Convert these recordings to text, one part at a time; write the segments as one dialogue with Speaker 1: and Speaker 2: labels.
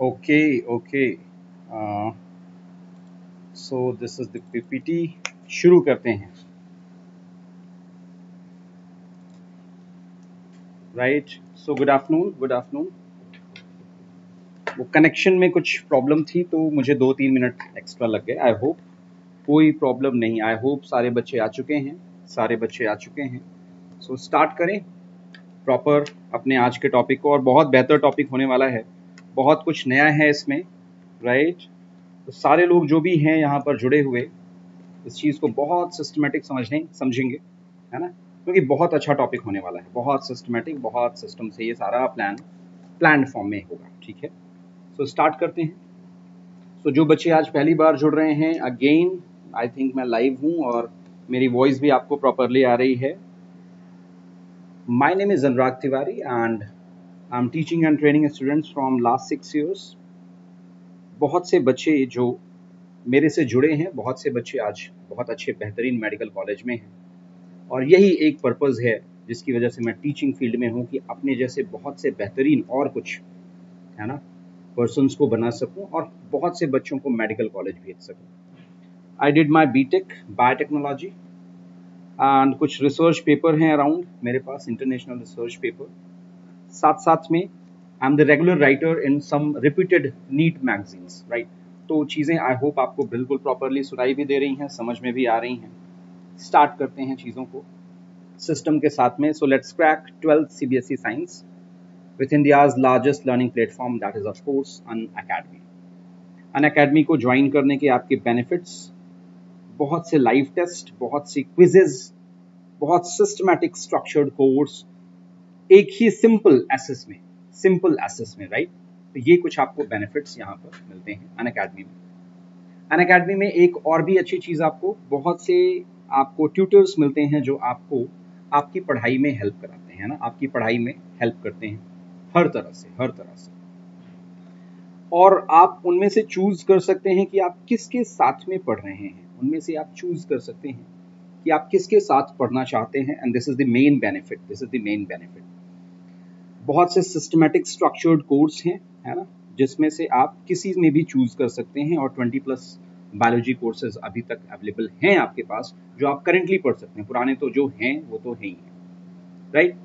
Speaker 1: Okay, okay. Uh, so this is the PPT. शुरू करते हैं। Right so good afternoon good afternoon वो connection में कुछ प्रॉब्लम थी तो मुझे दो तीन मिनट एक्स्ट्रा लग गए आई होप कोई प्रॉब्लम नहीं आई होप सारे बच्चे आ चुके हैं सारे बच्चे आ चुके हैं। सो so, स्टार्ट करें। प्रॉपर अपने आज के टॉपिक को और बहुत बेहतर टॉपिक होने वाला है। बहुत कुछ नया है इसमें राइट तो सारे लोग जो भी हैं यहाँ पर जुड़े हुए इस चीज़ को बहुत सिस्टमेटिक समझने समझेंगे है ना? क्योंकि बहुत अच्छा टॉपिक होने वाला है बहुत सिस्टमेटिक बहुत सिस्टम से ये सारा प्लान प्लान फॉर्म में होगा ठीक है? सो so, स्टार्ट करते हैं। सो so, जो बच्चे आज पहली बार जुड़ रहे हैं अगेन आई थिंक मैं लाइव हूँ और मेरी वॉइस भी आपको प्रॉपरली आ रही है। My name is Anurag Tiwari and I am teaching and training students from last six years बहुत से बच्चे जो मेरे से जुड़े हैं, बहुत से बच्चे आज बहुत अच्छे, बेहतरीन मेडिकल कॉलेज में हैं। और यही एक पर्पज़ है जिसकी वजह से मैं टीचिंग फ़ील्ड में हूँ कि अपने जैसे बहुत से बेहतरीन और कुछ, है ना पर्सनस को बना सकूँ और बहुत से बच्चों को मेडिकल कॉलेज भेज सकूँ। I did my B tech biotechnology and कुछ रिसर्च पेपर हैं अराउंड मेरे पास इंटरनेशनल रिसर्च पेपर साथ साथ में I am the regular writer in some repeated NEET magazines right तो चीज़ें आई होप आपको बिल्कुल प्रॉपरली सुनाई भी दे रही हैं, समझ में भी आ रही हैं। स्टार्ट करते हैं चीज़ों को। सिस्टम के साथ में so let's crack twelfth C B S E science with India's largest learning platform that is of course Unacademy Unacademy को ज्वाइन करने के आपके बेनिफिट्स बहुत से लाइव टेस्ट बहुत सी क्विजेज बहुत सिस्टमैटिक स्ट्रक्चर्ड कोर्स एक ही सिंपल एसेस में सिंपल एसेस में राइट तो ये कुछ आपको बेनिफिट्स यहाँ पर मिलते हैं अन अकेडमी में। अन अकेडमी में एक और भी अच्छी चीज़ आपको, बहुत से आपको ट्यूटर्स मिलते हैं जो आपको आपकी पढ़ाई में हेल्प कराते हैं ना? आपकी पढ़ाई में हेल्प करते हैं, हर तरह से, हर तरह से। और आप उनमें से चूज़ कर सकते हैं कि आप किसके साथ में पढ़ रहे हैं, उनमें से आप चूज़ कर सकते हैं कि आप किसके साथ पढ़ना चाहते हैं and this is the main benefit this is the main benefit बहुत से सिस्टमेटिक स्ट्रक्चर्ड कोर्स हैं है ना जिसमें से आप किसी में भी चूज़ कर सकते हैं और 20 प्लस बायोलॉजी कोर्सेज अभी तक अवेलेबल हैं आपके पास जो आप करेंटली पढ़ सकते हैं। पुराने तो जो हैं वो तो है ही हैं। राइट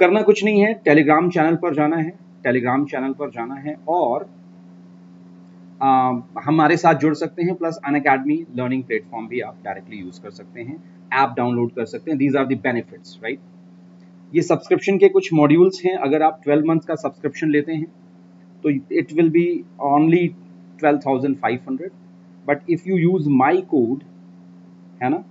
Speaker 1: करना कुछ नहीं है टेलीग्राम चैनल पर जाना है टेलीग्राम चैनल पर जाना है और आ, हमारे साथ जुड़ सकते हैं plus Unacademy learning platform भी आप डायरेक्टली यूज़ कर सकते हैं ऐप डाउनलोड कर सकते हैं। These are the benefits right ये सब्सक्रिप्शन के कुछ मॉड्यूल्स हैं अगर आप 12 मंथ का सब्सक्रिप्शन लेते हैं तो it will be only 12,500 but if you use my code है ना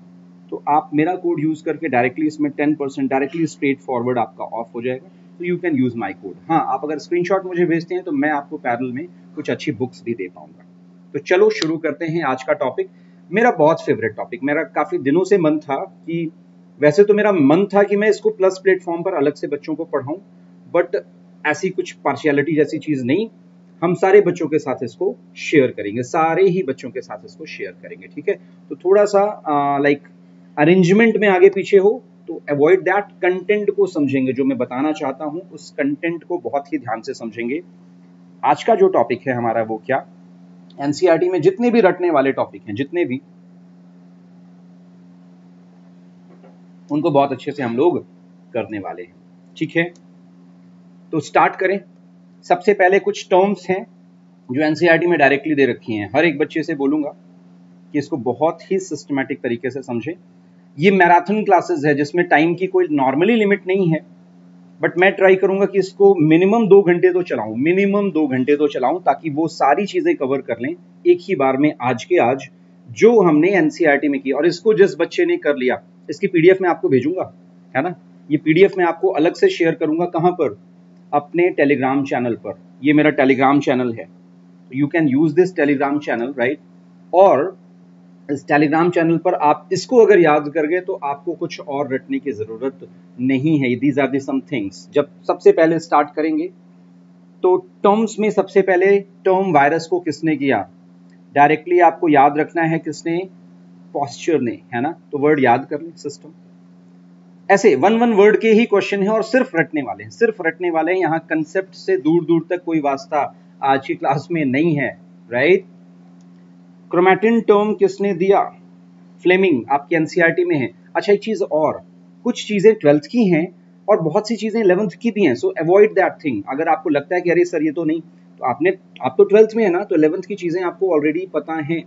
Speaker 1: तो आप मेरा कोड यूज़ करके डायरेक्टली इसमें 10 परसेंट डायरेक्टली स्ट्रेट फॉरवर्ड आपका ऑफ़ हो जाएगा तो you can use my code हाँ आप अगर स्क्रीनशॉट मुझे भेजते हैं तो मैं आपको पैरल में कुछ अच्छी बुक्स भी दे पाऊँगा। तो चलो शुरू करते हैं आज का टॉपिक मेरा बहुत फेवरेट टॉपिक मेरा काफ़ी दिनों से मन था कि वैसे तो मेरा मन था कि मैं इसको प्लस प्लेटफॉर्म पर अलग से बच्चों को पढ़ाऊं बट ऐसी कुछ पार्शियलिटी जैसी चीज़ नहीं। हम सारे बच्चों के साथ इसको शेयर करेंगे, सारे ही बच्चों के साथ इसको शेयर करेंगे, ठीक है? तो थोड़ा सा लाइक अरेंजमेंट में आगे पीछे हो तो अवॉइड दैट कंटेंट को समझेंगे, जो मैं बताना चाहता हूँ, उस कंटेंट को बहुत ही ध्यान से समझेंगे। आज का जो टॉपिक है हमारा वो क्या? एनसीआरटी में जितने भी रटने वाले टॉपिक हैं, जितने भी उनको बहुत अच्छे से हम लोग करने वाले हैं। ठीक है? तो स्टार्ट करें। सबसे पहले कुछ टर्म्स हैं जो एनसीईआरटी में डायरेक्टली दे रखी हैं। हर एक बच्चे से बोलूँगा कि इसको बहुत ही सिस्टमेटिक तरीके से समझें। ये मैराथन क्लासेस है, जिसमें टाइम की कोई नॉर्मली लिमिट नहीं है बट मैं ट्राई करूँगा कि इसको मिनिमम दो घंटे तो चलाऊं मिनिमम दो घंटे तो चलाऊं, ताकि वो सारी चीज़ें कवर कर लें एक ही बार में आज के आज, जो हमने एनसीईआरटी में की। और इसको जिस बच्चे ने कर लिया इसकी पीडीएफ में आपको भेजूँगा, है ना? ये पीडीएफ में आपको अलग से शेयर करूँगा कहाँ पर? अपने टेलीग्राम चैनल पर। ये मेरा टेलीग्राम चैनल है। You can use this Telegram channel right और इस टेलीग्राम चैनल पर आप इसको अगर याद कर गए तो आपको कुछ और रटने की ज़रूरत नहीं है। These are the some things जब सबसे पहले स्टार्ट करेंगे तो टर्म्स में सबसे पहले टर्म वायरस को किसने किया? डायरेक्टली आपको याद रखना है किसने? पॉस्चर ने है ना? तो वर्ड याद कर ले सिस्टम ऐसे वन वन वर्ड के ही क्वेश्चन है और सिर्फ़ रटने वाले हैं। सिर्फ़ रटने वाले हैं, यहाँ कंसेप्ट से दूर दूर तक कोई वास्ता आज की क्लास में नहीं है राइट क्रोमैटिन टर्म किसने दिया? फ्लेमिंग आपकी एनसीईआरटी में है। अच्छा एक चीज़ और, कुछ चीज़ें ट्वेल्थ की हैं और बहुत सी चीज़ें इलेवंथ की भी हैं सो अवॉइड दैट थिंग अगर आपको लगता है कि अरे सर, ये तो नहीं तो आपने, आप तो ट्वेल्थ में है ना तो इलेवंथ की चीज़ें आपको ऑलरेडी पता हैं।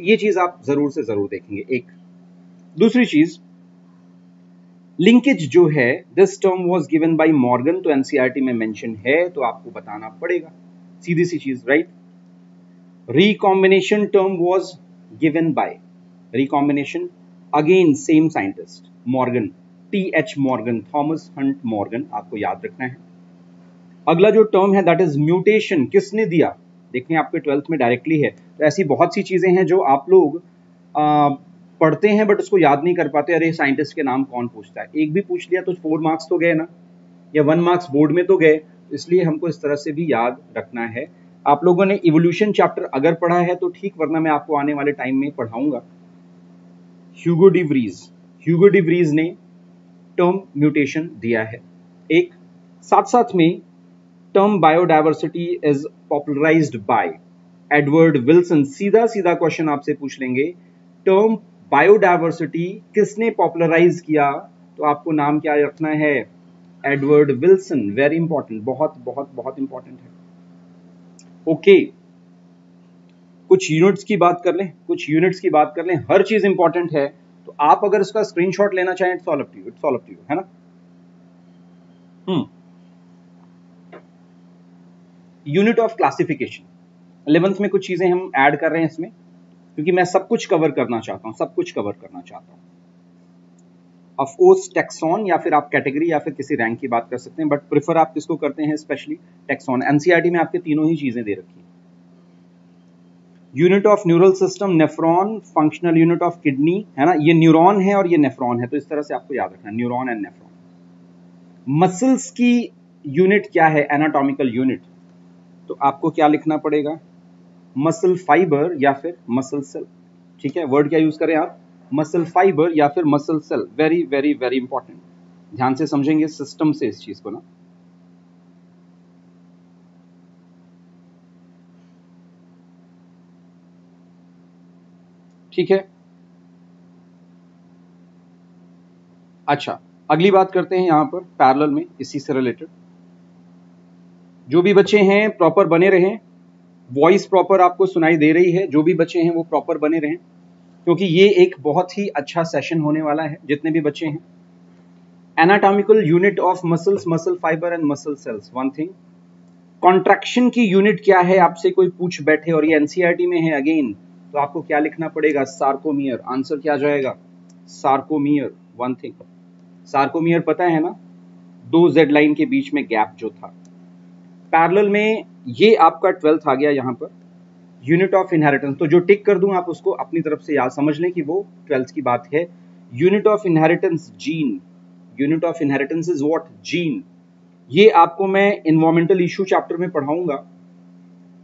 Speaker 1: ये चीज़ आप ज़रूर से ज़रूर देखेंगे। एक, दूसरी चीज़ लिंकेज जो है this term was given by Morgan तो एनसीईआरटी में मेंशन है तो आपको बताना पड़ेगा। सीधी सी चीज़ right recombination term was given by recombination again same scientist Morgan T H Morgan Thomas Hunt Morgan आपको याद रखना है। अगला जो टर्म है दैट इज़ म्यूटेशन किसने दिया? देखने आपके ट्वेल्थ में डायरेक्टली है। तो ऐसी बहुत सी चीज़ें हैं जो आप लोग आ, पढ़ते हैं बट उसको याद नहीं कर पाते अरे साइंटिस्ट के नाम कौन पूछता है? एक भी पूछ लिया तो फोर मार्क्स तो गए ना या वन मार्क्स बोर्ड में तो गए। इसलिए हमको इस तरह से भी याद रखना है। आप लोगों ने इवोल्यूशन चैप्टर अगर पढ़ा है तो ठीक वरना मैं आपको आने वाले टाइम में पढ़ाऊँगा। Hugo de Vries Hugo de Vries ने टर्म म्यूटेशन दिया है। एक साथ साथ में term biodiversity is popularised by Edward Wilson सीधा सीधा क्वेश्चन आपसे पूछ लेंगे। टर्म बायोडाइवर्सिटी किसने पॉपुलराइज किया? तो आपको नाम क्या रखना है? एडवर्ड विल्सन वेरी इंपॉर्टेंट बहुत बहुत बहुत इंपॉर्टेंट है। Okay okay. कुछ यूनिट्स की बात कर लें, कुछ यूनिट्स की बात कर लें, हर चीज़ इंपॉर्टेंट है। तो आप अगर इसका स्क्रीनशॉट लेना चाहें it's all up to you it's all up to you है ना? हम्म। Unit of classification. इलेवंथ में कुछ चीज़ें हम ऐड कर रहे हैं इसमें, क्योंकि मैं सब कुछ कवर करना चाहता हूँ, सब कुछ कवर करना चाहता हूँ। ऑफकोर्स टेक्सॉन या फिर आप कैटेगरी या फिर किसी रैंक की बात कर सकते हैं बट प्रिफर आप किसको करते हैं स्पेशली टेक्सॉन एनसीआरटी में आपके तीनों ही चीज़ें दे रखी unit of neural system nephron functional unit of kidney है ना? ये न्यूरॉन है और ये नेफ्रॉन है तो इस तरह से आपको याद रखना न्यूरॉन एंड नेफ्रॉन मसल्स की यूनिट क्या है? एनाटॉमिकल यूनिट तो आपको क्या लिखना पड़ेगा? मसल फाइबर या फिर मसल सेल ठीक है? वर्ड क्या यूज़ करें आप? मसल फाइबर या फिर muscle cell very very very important ध्यान से समझेंगे सिस्टम से इस चीज़ को ना। ठीक है? अच्छा अगली बात करते हैं यहाँ पर पैरेलल में, इसी से रिलेटेड जो भी बच्चे हैं प्रॉपर बने रहें। वॉइस प्रॉपर आपको सुनाई दे रही है, जो भी बच्चे हैं वो प्रॉपर बने रहें। क्योंकि ये एक बहुत ही अच्छा सेशन होने वाला है, जितने भी बच्चे हैं। Anatomical unit of muscles muscle fibre and muscle cells one thing contraction की यूनिट क्या है, आपसे कोई पूछ बैठे और ये एनसीईआरटी में है अगेन तो आपको क्या लिखना पड़ेगा? सार्कोमियर आंसर क्या जाएगा? सार्कोमियर वन थिंग सार्कोमियर पता है ना? दो जेड लाइन के बीच में गैप जो था। पैरेलल में ये आपका ट्वेल्थ आ गया यहाँ पर। यूनिट ऑफ़ इनहेरिटेंस तो जो टिक कर दूँ आप उसको अपनी तरफ़ से याद समझ लें कि वो ट्वेल्थ की बात है। Unit of inheritance gene unit of inheritance is what gene ये आपको मैं इन्वायरमेंटल इशू चैप्टर में पढ़ाऊँगा।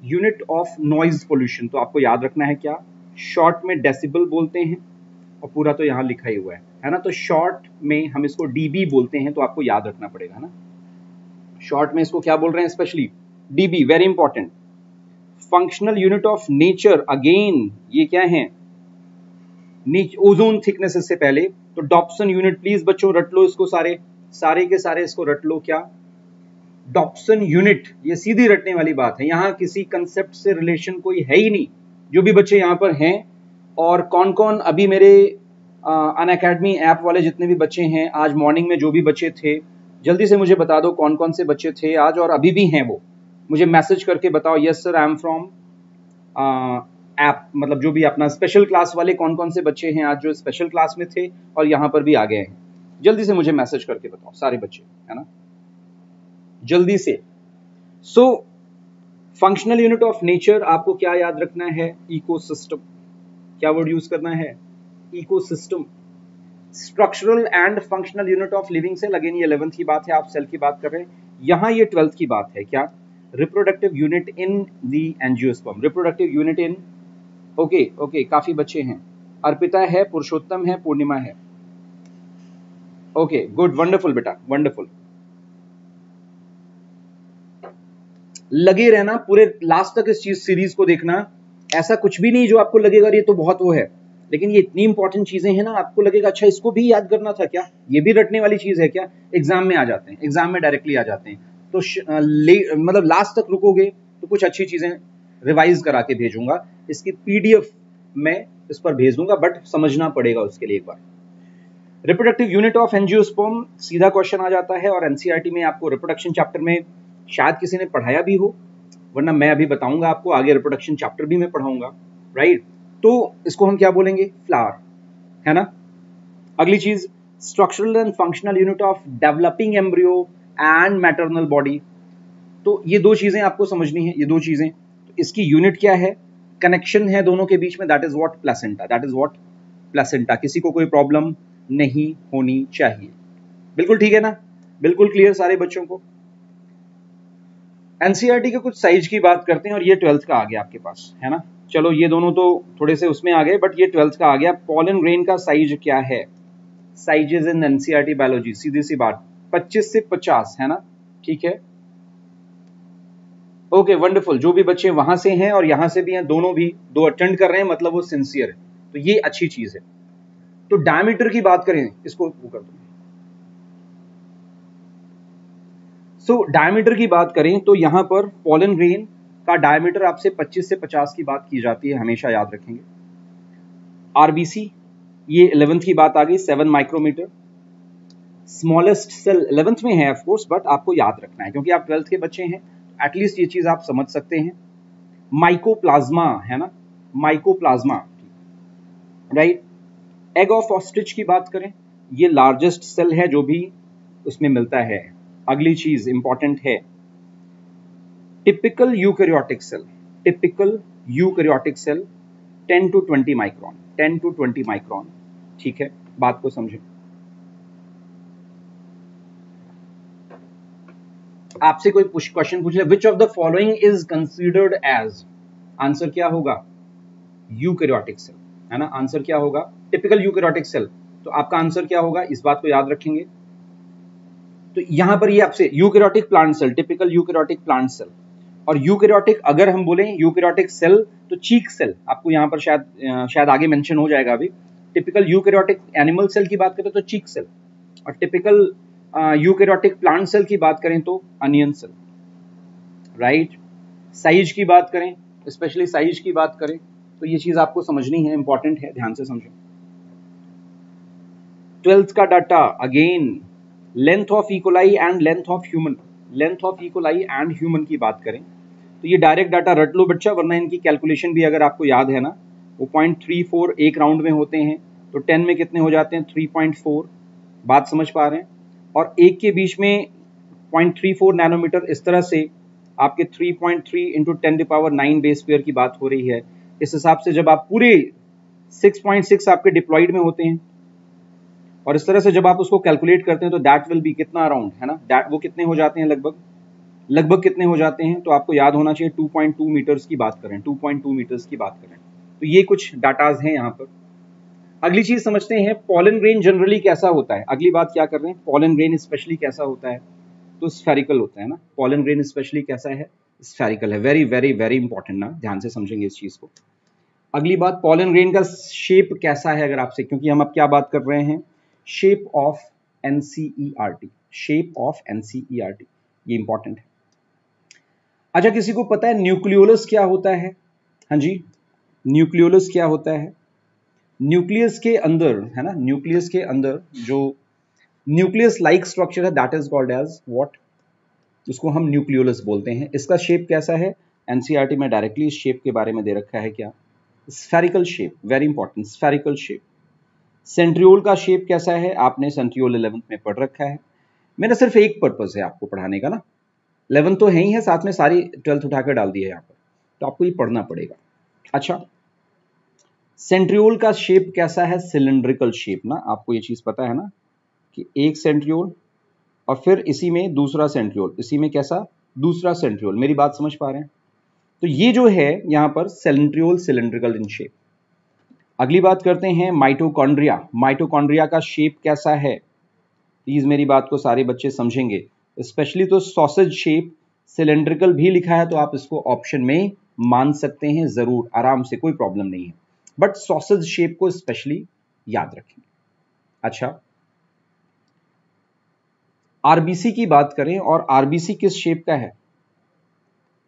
Speaker 1: यूनिट ऑफ़ नॉइज़ पोल्यूशन तो आपको याद रखना है क्या? शॉर्ट में डेसिबल बोलते हैं और पूरा तो यहाँ लिखा ही हुआ है। है ना? तो शॉर्ट में हम इसको डीबी बोलते हैं तो आपको याद रखना पड़ेगा ना? शॉर्ट में इसको क्या बोल रहे हैं specially DB very important functional unit of nature again ये क्या है? ओजोन थिकनेस से पहले। तो डॉप्सन यूनिट प्लीज़ बच्चों, रट लो इसको सारे। सारे के सारे इसको रट लो क्या? डॉप्सन यूनिट ये सीधी रटने वाली बात है। यहाँ किसी कंसेप्ट से रिलेशन कोई है ही नहीं। जो भी बच्चे यहाँ पर हैं, और कौन कौन अभी मेरे अन अकेडमी ऐप वाले जितने भी बच्चे हैं, आज मॉर्निंग में जो भी बच्चे थे जल्दी से मुझे बता दो कौन कौन से बच्चे थे आज और अभी भी हैं वो। मुझे मैसेज करके बताओ yes sir I am from app मतलब जो भी अपना स्पेशल क्लास वाले कौन कौन से बच्चे हैं आज जो स्पेशल क्लास में थे और यहाँ पर भी आ गए हैं। जल्दी से मुझे मैसेज करके बताओ, सारे बच्चे, है ना? जल्दी से। So functional unit of nature आपको क्या याद रखना है? इकोसिस्टम क्या वर्ड यूज़ करना है? Ecosystem structural and functional unit of living cell again ये इलेवंथ की बात है, आप सेल की बात कर रहे हैं। यहाँ ये ट्वेल्थ की बात है, क्या? Reproductive unit in the angiosperm reproductive unit in okay okay काफ़ी बच्चे हैं। अर्पिता है, पुरुषोत्तम है, पूर्णिमा है। ओके गुड वंडरफुल बेटा वंडरफुल लगे रहना, पूरे लास्ट तक इस चीज़ सीरीज़ को देखना। ऐसा कुछ भी नहीं जो आपको लगेगा ये तो बहुत वो है। लेकिन ये इतनी इंपॉर्टेंट चीज़ें हैं ना, आपको लगेगा अच्छा इसको भी याद करना था क्या? ये भी रटने वाली चीज़ है क्या? एग्ज़ाम में आ जाते हैं एग्ज़ाम में डायरेक्टली आ जाते हैं। तो मतलब लास्ट तक रुकोगे तो कुछ अच्छी चीज़ें रिवाइज करा के भेजूँगा। इसकी पीडीएफ में इस पर भेज दूँगा बट समझना पड़ेगा उसके लिए एक बार। रिप्रोडक्टिव यूनिट ऑफ़ एनजियोस्पर्म सीधा क्वेश्चन आ जाता है और एनसीईआरटी में आपको रिप्रोडक्शन चैप्टर में शायद किसी ने पढ़ाया भी हो, वरना मैं अभी बताऊँगा आपको, आगे रिप्रोडक्शन चैप्टर भी मैं पढ़ाऊँगा राइट तो इसको हम क्या बोलेंगे? फ्लावर है ना? अगली चीज़ structural and functional unit of developing embryo and maternal body तो ये दो चीज़ें आपको समझनी है, ये दो चीज़ें। तो इसकी यूनिट क्या है? कनेक्शन है दोनों के बीच में that is what placenta that is what placenta किसी को कोई प्रॉब्लम नहीं होनी चाहिए। बिल्कुल ठीक है ना? बिल्कुल क्लियर सारे बच्चों को? एनसीआरटी के कुछ साइज़ की बात करते हैं और ये ट्वेल्थ का आ गया आपके पास, है ना? चलो, ये दोनों तो थोड़े से उसमें आ गए बट ये ट्वेल्थ का आ गया। पॉलन ग्रेन का साइज़ क्या है? साइजेस इन एनसीआरटी बायोलॉजी सीधी सी बात। 25 से 50 है ना? ठीक है? ओके वंडरफुल जो भी बच्चे वहाँ से हैं और यहाँ से भी हैं, दोनों भी दो अटेंड कर रहे हैं मतलब वो सिंसियर है। तो ये अच्छी चीज़ है। तो डायमीटर की बात करें, इसको वो कर दो। सो so, डायमीटर की बात करें तो यहाँ पर पॉलन ग्रेन का डायमीटर आपसे 25 से 50 की बात की जाती है हमेशा याद रखेंगे। आरबीसी ये इलेवेंथ की बात आ गई seven micrometre smallest cell eleventh में है ऑफकोर्स बट आपको याद रखना है क्योंकि आप ट्वेल्थ के बच्चे हैं एटलीस्ट ये चीज़ आप समझ सकते हैं। माइकोप्लाज्मा है ना? Mycoplasma right egg of ostrich की बात करें ये लार्जेस्ट सेल है जो भी उसमें मिलता है। अगली चीज़ इंपॉर्टेंट है। Typical eukaryotic cell typical eukaryotic cell 10 to 20 micron 10 to 20 micron ठीक है? बात को समझें। आपसे कोई क्वेश्चन पूछ ले which of the following is considered as answer क्या होगा? यूकैरियोटिक सेल है ना? आंसर क्या होगा? टिपिकल यूकैरियोटिक सेल तो आपका आंसर क्या होगा? इस बात को याद रखेंगे। तो यहाँ पर ये आपसे eukaryotic plant cell typical eukaryotic plant cell और यूकैरियोटिक अगर हम बोलें यूकैरियोटिक सेल तो चीक सेल आपको यहाँ पर शायद शायद आगे मेंशन हो जाएगा अभी। टिपिकल यूकैरियोटिक एनिमल सेल की बात करें तो चीक सेल और टिपिकल यूकैरियोटिक प्लांट सेल की बात करें तो अनियन सेल राइट साइज़ की बात करें स्पेशली साइज़ की बात करें तो ये चीज़ आपको समझनी है इंपॉर्टेंट है, ध्यान से समझो। ट्वेल्थ का data again length of E coli and length of human, length of E coli and human की बात करें तो ये डायरेक्ट डाटा रट लो बच्चा, वरना इनकी कैलकुलेशन भी अगर आपको याद है ना, वो पॉइंट थ्री फोर एक राउंड में होते हैं तो टेन में कितने हो जाते हैं? थ्री पॉइंट फोर बात समझ पा रहे हैं? और एक के बीच में पॉइंट थ्री फोर नैनोमीटर इस तरह से आपके three point three into ten power nine base pair की बात हो रही है। इस हिसाब से जब आप पूरे 6.6 आपके डिप्लॉइड में होते हैं और इस तरह से जब आप उसको कैलकुलेट करते हैं तो दैट विल बी कितना अराउंड है ना? दैट वो कितने हो जाते हैं लगभग? लगभग कितने हो जाते हैं? तो आपको याद होना चाहिए 2.2 मीटर्स की बात करें 2.2 मीटर्स की बात करें। तो ये कुछ डाटाज हैं यहाँ पर। अगली चीज़ समझते हैं पॉलन ग्रेन जनरली कैसा होता है? अगली बात क्या कर रहे हैं? पॉलन ग्रेन स्पेशली कैसा होता है? तो स्फेरिकल होता है ना? पॉलन ग्रेन स्पेशली कैसा है? स्फेरिकल है। वेरी वेरी वेरी इंपॉर्टेंट ना? ध्यान से समझेंगे इस चीज़ को। अगली बात पॉलन ग्रेन का शेप कैसा है अगर आपसे? क्योंकि हम अब क्या बात कर रहे हैं? Shape of NCERT shape of NCERT ये इंपॉर्टेंट है। अच्छा किसी को पता है न्यूक्लियोलस क्या होता है? हाँ जी, न्यूक्लियोलस क्या होता है? न्यूक्लियस के अंदर, है ना? न्यूक्लियस के अंदर जो न्यूक्लियस लाइक स्ट्रक्चर है that is called as what उसको हम न्यूक्लियोलस बोलते हैं। इसका शेप कैसा है? एनसीईआरटी में डायरेक्टली इस शेप के बारे में दे रखा है क्या? Spherical shape very important spherical shape centriole का शेप कैसा है? आपने सेंट्रियोल इलेवंथ में पढ़ रखा है। मेरा सिर्फ़ एक पर्पज है आपको पढ़ाने का ना। इलेवंथ तो है ही है, साथ में सारी ट्वेल्थ उठाकर डाल दी है यहाँ पर। तो आपको ये पढ़ना पड़ेगा। अच्छा सेंट्रियोल का शेप कैसा है? सिलेंड्रिकल शेप ना, आपको ये चीज़ पता है ना कि एक सेंट्रियोल और फिर इसी में दूसरा सेंट्रियोल। इसी में कैसा? दूसरा सेंट्रियोल। मेरी बात समझ पा रहे हैं? तो ये जो है यहाँ पर सेंट्रियोल सिलेंड्रिकल इन शेप अगली बात करते हैं माइटोकॉन्ड्रिया। माइटोकॉन्ड्रिया का शेप कैसा है? प्लीज़ मेरी बात को सारे बच्चे समझेंगे। स्पेशली तो सॉसेज शेप सिलेंड्रिकल भी लिखा है तो आप इसको ऑप्शन में मान सकते हैं ज़रूर, आराम से, कोई प्रॉब्लम नहीं है। बट सॉसेज शेप को स्पेशली याद रखें। अच्छा। आरबीसी की बात करें, और आरबीसी किस शेप का है?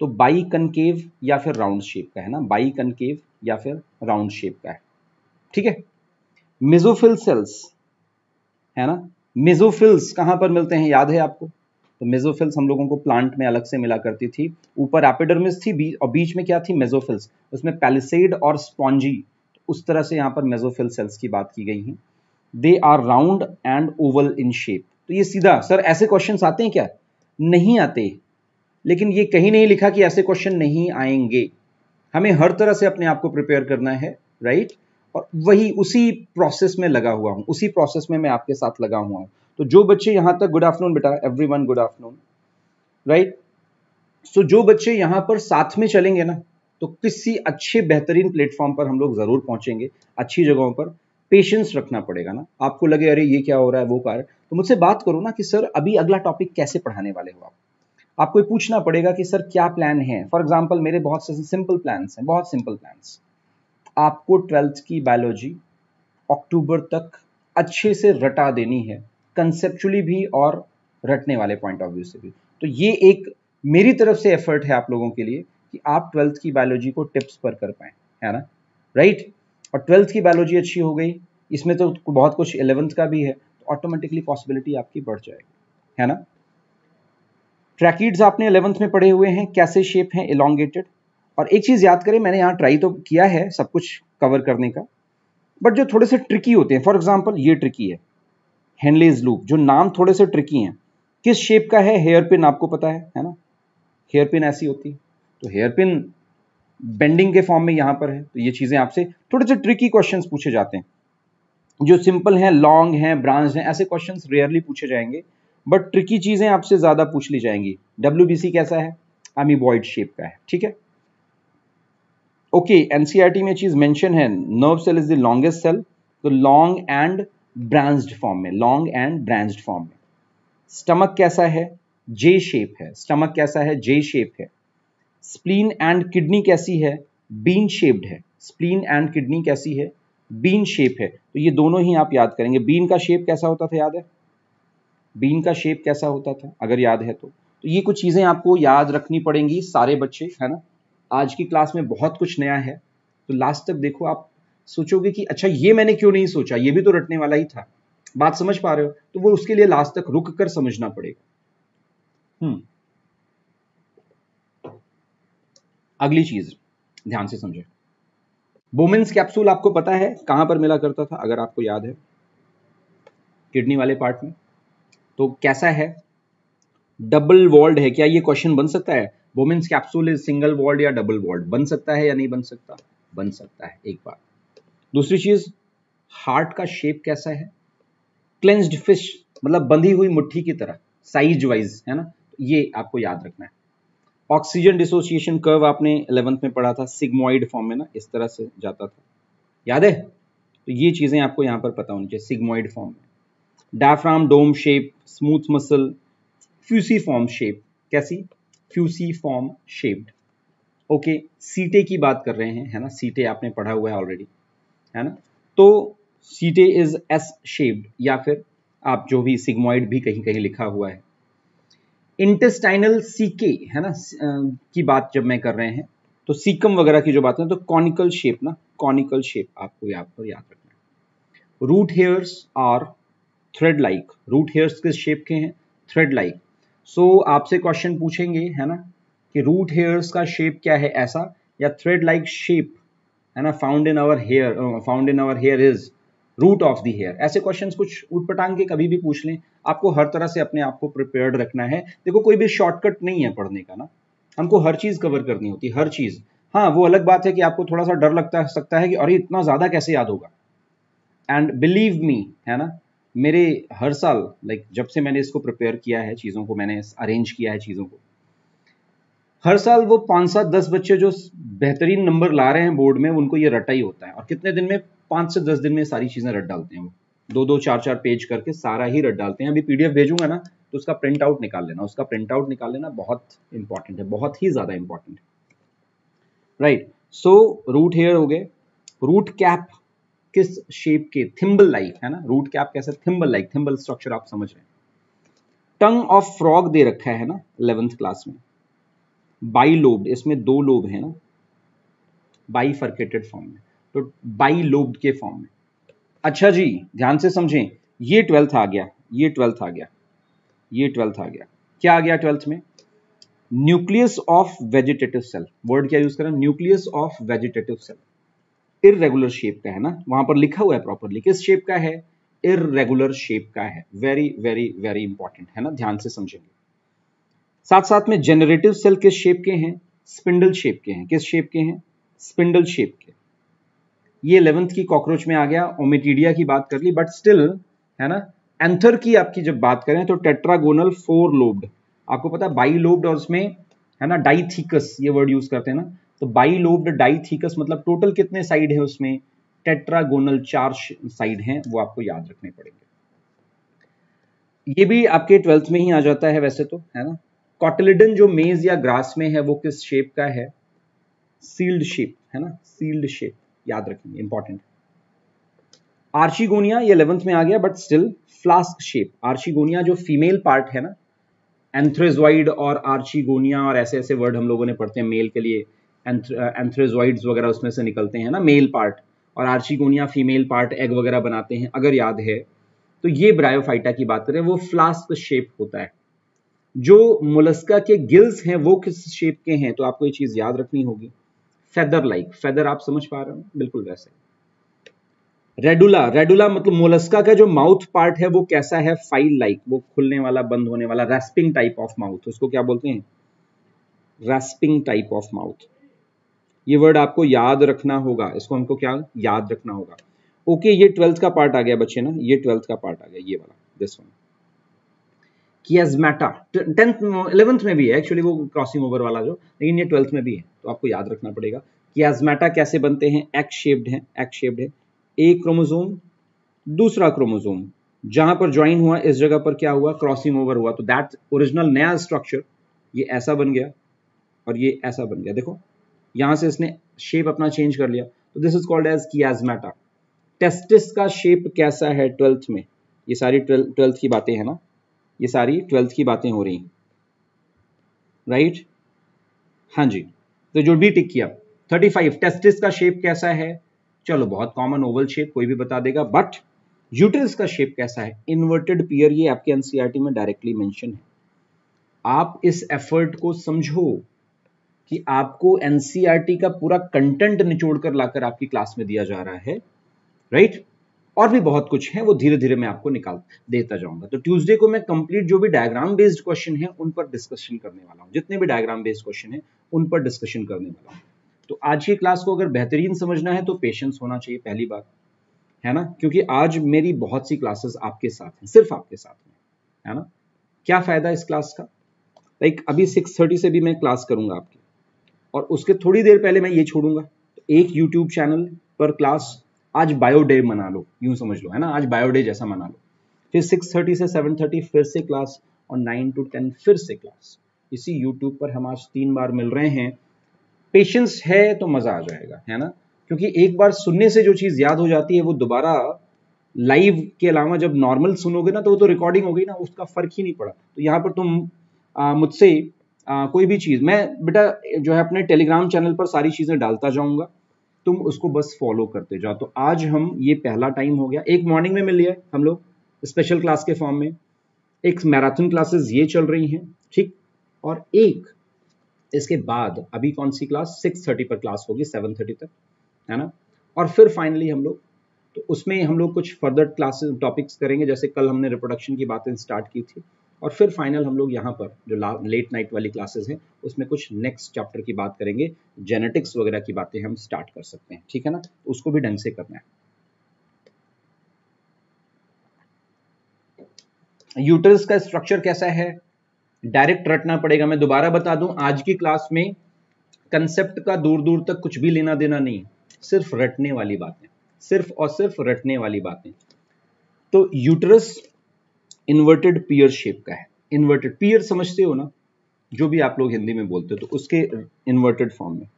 Speaker 1: तो बाई कनकेव या फिर राउंड शेप का है ना? बाई कनकेव या फिर राउंड शेप का है। ठीक है? मिजोफिल सेल्स है ना? मिजोफिल्स कहाँ पर मिलते हैं? याद है आपको? तो मेजोफिल्स हम लोगों को प्लांट में अलग से मिला करती थी। ऊपर एपिडर्मिस थी बी, और बीच में क्या थी? मेजोफिल्स उसमें पैलिसेड और स्पॉन्जी तो उस तरह से यहाँ पर मेजोफिल सेल्स की बात की गई है। They are round and oval in shape तो ये सीधा सर ऐसे क्वेश्चन आते हैं क्या? नहीं आते। लेकिन ये कहीं नहीं लिखा कि ऐसे क्वेश्चन नहीं आएँगे। हमें हर तरह से अपने आप को प्रिपेयर करना है राइट और वही उसी प्रोसेस में लगा हुआ हूँ। उसी प्रोसेस में मैं आपके साथ लगा हुआ हूँ। तो जो बच्चे यहाँ तक गुड आफ्टरनून बेटा every good afternoon right so जो बच्चे यहाँ पर साथ में चलेंगे ना तो किसी अच्छे बेहतरीन प्लेटफॉर्म पर हम लोग ज़रूर पहुँचेंगे, अच्छी जगहों पर पेशेंस रखना पड़ेगा ना। आपको लगे, अरे, ये क्या हो रहा है, वो कार्य तो मुझसे बात करो ना कि, सर, अभी अगला टॉपिक कैसे पढ़ाने वाले हो आप? आपको पूछना पड़ेगा कि, सर, क्या प्लान है? फॉर एग्ज़ाम्पल मेरे बहुत से सिंपल प्लान हैं, बहुत सिंपल प्लान आपको ट्वेल्थ की बायोलॉजी अक्टूबर तक अच्छे से रटा देनी है कंसेप्चुअली भी और रटने वाले पॉइंट ऑफ़ व्यू से भी। तो ये एक मेरी तरफ़ से एफर्ट है आप लोगों के लिए कि आप ट्वेल्थ की बायोलॉजी को टिप्स पर कर पाए, है ना? राइट और ट्वेल्थ की बायोलॉजी अच्छी हो गई, इसमें तो बहुत कुछ इलेवंथ का भी है तो ऑटोमेटिकली पॉसिबिलिटी आपकी बढ़ जाएगी, है ना? ट्रैकिड्स आपने इलेवंथ में पढ़े हुए हैं, कैसे शेप हैं? इलांगेटेड और एक चीज़ याद करें, मैंने यहाँ ट्राई तो किया है सब कुछ कवर करने का बट जो थोड़े से ट्रिकी होते हैं फॉर एग्ज़ाम्पल ये ट्रिकी है हेनलेज लूप जो नाम थोड़े से ट्रिकी हैं, किस शेप का है हेयर पिन आपको पता है है ना? हेयर पिन ऐसी होती है तो हेयर पिन बेंडिंग के फॉर्म में यहाँ पर है तो ये चीज़ें आपसे थोड़े से ट्रिकी क्वेश्चन पूछे जाते हैं। जो सिंपल हैं लॉन्ग हैं ब्रांच हैं, ऐसे क्वेश्चन रेयरली पूछे जाएँगे बट ट्रिकी चीज़ें आपसे ज़्यादा पूछ ली जाएँगी। डब्ल्यूबीसी कैसा है? अमीबॉइड शेप का है, ठीक है? ओके एनसीआरटी में चीज़ मेंशन है nerve cell is the longest cell तो लॉन्ग एंड ब्रांच्ड फॉर्म में लॉन्ग एंड ब्रांच्ड फॉर्म में। स्टमक कैसा है? जे शेप है। स्टमक कैसा है? जे शेप है। स्प्लीन एंड किडनी कैसी है? बीन शेप्ड है। स्प्लीन एंड किडनी कैसी है? बीन शेप है। तो ये दोनों ही आप याद करेंगे। बीन का शेप कैसा होता था, याद है? बीन का शेप कैसा होता था? अगर याद है तो। तो ये कुछ चीज़ें आपको याद रखनी पड़ेंगी, सारे बच्चे, है ना? आज की क्लास में बहुत कुछ नया है। तो लास्ट तक देखो, आप सोचोगे कि अच्छा ये मैंने क्यों नहीं सोचा? ये भी तो रटने वाला ही था। बात समझ पा रहे हो? तो वो उसके लिए लास्ट तक रुक कर समझना पड़ेगा। हम्म। अगली चीज़, ध्यान से समझे। बोमेंस कैप्सूल आपको पता है, कहाँ पर मिला करता था, अगर आपको याद है? किडनी वाले पार्ट में। तो कैसा है? डबल वॉल्ड है क्या? ये क्वेश्चन बन सकता है? Bowman's capsule is single walled या डबल वॉल्ड बन सकता है या नहीं बन सकता? बन सकता है, एक बार दूसरी चीज़ हार्ट का शेप कैसा है? क्लेंस्ड फ़िश मतलब बंधी हुई मुट्ठी की तरह साइज़ वाइज है ना? ये आपको याद रखना है। ऑक्सीजन डिसोसिएशन कर्व आपने इलेवंथ में पढ़ा था सिग्मोइड फॉर्म में ना, इस तरह से जाता था। याद है? तो ये चीज़ें आपको यहाँ पर पता होनी चाहिए सिग्मोइड फॉर्म में। Diaphragm dome shape smooth muscle fusiform shape कैसी? फ्यूसी फॉर्म शेप्ड ओके सीटे की बात कर रहे हैं, है ना? सीटे आपने पढ़ा हुआ है ऑलरेडी है ना? तो सीटे इज़ एस शेप्ड या फिर आप जो भी सिग्मोइड भी कहीं कहीं लिखा हुआ है। इंटेस्टाइनल सीके है ना? की बात जब मैं कर रहे हैं तो सीकम वगैरह की जो बात है तो कॉनिकल शेप ना? कॉनिकल शेप आपको यहाँ पर याद रखना है। Root hairs are thread like root hairs किस शेप के हैं? थ्रेड लाइक सो so, आपसे क्वेश्चन पूछेंगे है ना कि रूट हेयर्स का शेप क्या है ऐसा या थ्रेड लाइक शेप है ना found in our hair found in our hair is root of the hair ऐसे क्वेश्चंस कुछ उठपटांग के कभी भी पूछ लें। आपको हर तरह से अपने आप को प्रिपेयर्ड रखना है। देखो कोई भी शॉर्टकट नहीं है पढ़ने का ना। हमको हर चीज़ कवर करनी होती है हर चीज़। हाँ वो अलग बात है कि आपको थोड़ा सा डर लगता सकता है कि अरे इतना ज़्यादा कैसे याद होगा? एंड बिलीव मी है ना मेरे हर साल लाइक like, जब से मैंने इसको प्रिपेयर किया है चीज़ों को मैंने अरेंज किया है चीज़ों को हर साल वो पाँच सात दस बच्चे जो बेहतरीन नंबर ला रहे हैं बोर्ड में उनको ये रटा ही होता है। और कितने दिन में? पाँच से दस दिन में सारी चीज़ें रट डालते हैं वो। दो दो चार चार पेज करके सारा ही रट डालते हैं। अभी पीडीएफ भेजूँगा ना तो उसका प्रिंट आउट निकाल लेना। उसका प्रिंट आउट निकाल लेना बहुत इंपॉर्टेंट है बहुत ही ज़्यादा इंपॉर्टेंट है। राइट सो रूट हेयर हो गए। रूट कैप किस शेप के? थिम्बल लाइक है ना? रूट कैप कैसे? थिम्बल लाइक थिम्बल स्ट्रक्चर आप समझ रहे हैं। टंग ऑफ़ फ्रॉग दे रखा है ना इलेवेंथ क्लास में। बाई लोब्ड इसमें दो लोब है ना। बाई फर्केटेड फॉर्म में। तो बाई लोब्ड के फॉर्म में। अच्छा जी, ध्यान से समझें। ये ट्वेल्थ आ गया, ये ट्वेल्थ आ गया, ये ट्वेल्थ आ गया। क्या आ गया ट्वेल्थ में? Nucleus of vegetative cell word क्या यूज़ करें nucleus of vegetative cell irregular shape का है ना? वहाँ पर लिखा हुआ है प्रॉपरली किस शेप का है इरेगुलर शेप का है। वेरी वेरी वेरी इंपॉर्टेंट है ना? ध्यान से समझेंगे। साथ साथ में जेनरेटिव सेल किस शेप के हैं? स्पिंडल शेप के हैं। किस शेप के हैं? स्पिंडल शेप के। ये इलेवेंथ की कॉकरोच में आ गया ओमेटीडिया की बात कर ली बट स्टिल है ना? एंथर की आपकी जब बात करें तो टेट्रागोनल फोर लोब्ड आपको पता है बाई लोब्ड और उसमें, है ना डाइथिकस ये वर्ड यूज़ करते हैं ना? तो बाई लोब्ड डाइथिकस मतलब टोटल कितने साइड है उसमें? टेट्रागोनल चार साइड हैं, वो आपको याद रखने पड़ेंगे। ये भी आपके ट्वेल्थ में ही आ जाता है वैसे तो है ना? कॉटलिडन जो मेज या ग्रास में है, वो किस शेप का है? सील्ड शेप है ना? सील्ड शेप याद रखेंगे इंपॉर्टेंट आर्चिगोनिया ये इलेवंथ में आ गया but still flask shape archegonia जो फीमेल पार्ट है ना एंथ्रेजॉइड और आर्चिगोनिया और ऐसे ऐसे वर्ड हम लोगों ने पढ़ते हैं मेल के लिए। एंथ्रेजॉइड्स वगैरह उसमें से निकलते हैं ना मेल पार्ट और आर्चिगोनिया फीमेल पार्ट एग वगैरह बनाते हैं, अगर याद है। तो ये ब्रायोफाइटा की बात करें, वो फ्लास्क शेप होता है। जो मोलस्का के गिल्स हैं, वो किस शेप के हैं तो आपको ये चीज़ याद रखनी होगी। फेदर लाइक फेदर आप समझ पा रहे हो? बिल्कुल वैसे। रेडुला रेडुला मतलब मोलस्का का जो माउथ पार्ट है, वो कैसा है? फ़ाइल लाइक वो खुलने वाला, बंद होने वाला रेस्पिंग टाइप ऑफ़ माउथ उसको क्या बोलते हैं? रेस्पिंग टाइप ऑफ़ माउथ ये वर्ड आपको याद रखना होगा। इसको हमको क्या याद रखना होगा। ओके ये ट्वेल्थ का पार्ट आ गया बच्चे ना। ये ट्वेल्थ का पार्ट आ गया, ये वाला this one chiasmata tenth eleventh में भी है एक्चुअली वो क्रॉसिंग ओवर वाला जो, लेकिन ये ट्वेल्थ में भी है तो आपको याद रखना पड़ेगा। कियाजमेटा कैसे बनते हैं? एक्स शेप्ड है एक्स शेप्ड है। एक क्रोमोजोम दूसरा क्रोमोजोम जहाँ पर ज्वाइन हुआ, इस जगह पर क्या हुआ? क्रॉसिंग ओवर हुआ। तो दैट ओरिजिनल नया स्ट्रक्चर ये ऐसा बन गया, और ये ऐसा बन गया। देखो यहाँ से इसने शेप अपना चेंज कर लिया। तो this is called as chiasmata testis का शेप कैसा है ट्वेल्थ में? ये सारी ट्वेल्थ की बातें हैं ना? ये सारी ट्वेल्थ की बातें हो रही राइट हाँ जी। तो जो भी टिक किया। 35 टेस्टिस का शेप कैसा है? चलो, बहुत कॉमन ओवल शेप कोई भी बता देगा बट यूट्रस का शेप कैसा है? इन्वर्टेड पियर ये आपके एनसीईआरटी में डायरेक्टली मेंशन है। आप इस एफर्ट को समझो। कि आपको एनसीईआरटी का पूरा कंटेंट निचोड़ कर लाकर आपकी क्लास में दिया जा रहा है राइट और भी बहुत कुछ है, वो धीरे धीरे मैं आपको निकाल देता जाऊँगा। तो ट्यूसडे को मैं कंप्लीट जो भी डायग्राम बेस्ड क्वेश्चन है, उन पर डिस्कशन करने वाला हूँ। जितने भी डायग्राम बेस्ड क्वेश्चन है, उन पर डिस्कशन करने वाला हूँ। तो आज की क्लास को अगर बेहतरीन समझना है तो पेशेंस होना चाहिए, पहली बात, है ना? क्योंकि आज मेरी बहुत सी क्लासेस आपके साथ हैं, सिर्फ़ आपके साथ में है ना? क्या फ़ायदा इस क्लास का? लाइक अभी सिक्स थर्टी से भी मैं क्लास करूँगा आपकी और उसके थोड़ी देर पहले मैं ये छोड़ूँगा। तो एक यूट्यूब चैनल पर क्लास आज बायो डे मना लो, यूँ समझ लो, है ना? आज बायो डे जैसा मना लो। फिर 6:30 से 7:30 फिर से क्लास और 9 टू 10 फिर से क्लास इसी यूट्यूब पर हम आज तीन बार मिल रहे हैं। पेशेंस है तो मज़ा आ जाएगा, है ना? क्योंकि एक बार सुनने से जो चीज़ याद हो जाती है, वो दोबारा लाइव के अलावा जब नॉर्मल सुनोगे ना तो वो तो रिकॉर्डिंग हो गई ना, उसका फ़र्क ही नहीं पड़ा। तो यहाँ पर तुम मुझसे कोई भी चीज़। मैं, बेटा, जो है, अपने टेलीग्राम चैनल पर सारी चीज़ें डालता जाऊँगा। तुम उसको बस फॉलो करते जाओ। तो आज हम, ये पहला टाइम हो गया। एक मॉर्निंग में मिल लिया हम लोग स्पेशल क्लास के फॉर्म में। एक मैराथन क्लासेस ये चल रही हैं, ठीक? और एक, इसके बाद, अभी कौन सी क्लास सिक्स थर्टी पर क्लास होगी सेवन थर्टी तक, है ना? और फिर फाइनली हम लोग तो उसमें हम लोग कुछ फर्दर क्लासेस टॉपिक्स करेंगे। जैसे कल हमने रिप्रोडक्शन की बातें स्टार्ट की थी। और फिर फाइनल हम लोग यहाँ पर, जो लेट नाइट वाली क्लासेस हैं, उसमें कुछ नेक्स्ट चैप्टर की बात करेंगे। जेनेटिक्स वगैरह की बातें हम स्टार्ट कर सकते हैं, ठीक है ना? उसको भी ढंग से करना है। यूटर्स का स्ट्रक्चर कैसा है? डायरेक्ट रटना पड़ेगा, मैं दोबारा बता दूँ, आज की क्लास में कंसेप्ट का दूर दूर तक कुछ भी लेना देना नहीं, सिर्फ़ रटने वाली बातें, सिर्फ़ और सिर्फ़ रटने वाली बातें। तो यूटरस इन्वर्टेड पियर शेप का है। इन्वर्टेड पियर समझते हो ना? जो भी आप लोग हिंदी में बोलते हो तो उसके इन्वर्टेड फॉर्म में।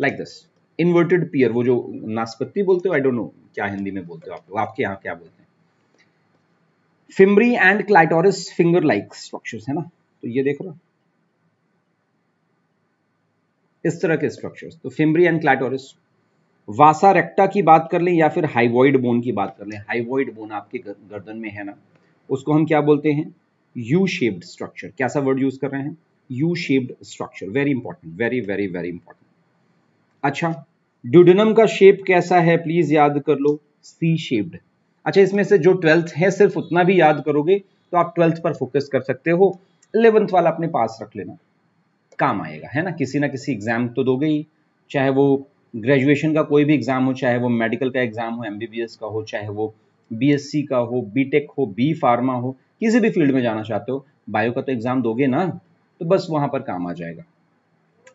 Speaker 1: लाइक दिस इन्वर्टेड पियर वो जो नास्पति बोलते हो आई डोंट नो क्या हिंदी में बोलते हो आप लोग। आपके यहाँ क्या बोलते हैं? Fimbriae and clitoris finger like structure है ना? तो ये देख रहा इस तरह के स्ट्रक्चर्स तो fimbriae and clitoris vasa recta की बात कर लें या फिर हाइवॉइड बोन की बात कर लें, हाइवॉइड बोन आपके गर्दन में है ना, उसको हम क्या बोलते हैं? यू शेप्ड स्ट्रक्चर कैसा वर्ड यूज़ कर रहे हैं? U shaped structure very important very very very important अच्छा ड्यूडेनम का शेप कैसा है? प्लीज़ याद कर लो. सी शेप्ड अच्छा इसमें से जो ट्वेल्थ है, सिर्फ़ उतना भी याद करोगे तो आप ट्वेल्थ पर फोकस कर सकते हो. इलेवंथ वाला अपने पास रख लेना. काम आएगा, है ना? किसी ना किसी एग्ज़ाम तो दोगे ही, चाहे वो ग्रेजुएशन का कोई भी एग्ज़ाम हो, चाहे वो मेडिकल का एग्ज़ाम हो एमबीबीएस का हो, चाहे वो बीएससी का हो बीटेक हो बी फार्मा हो, किसी भी फ़ील्ड में जाना चाहते हो, बायो का तो एग्ज़ाम दोगे ना तो बस वहाँ पर काम आ जाएगा।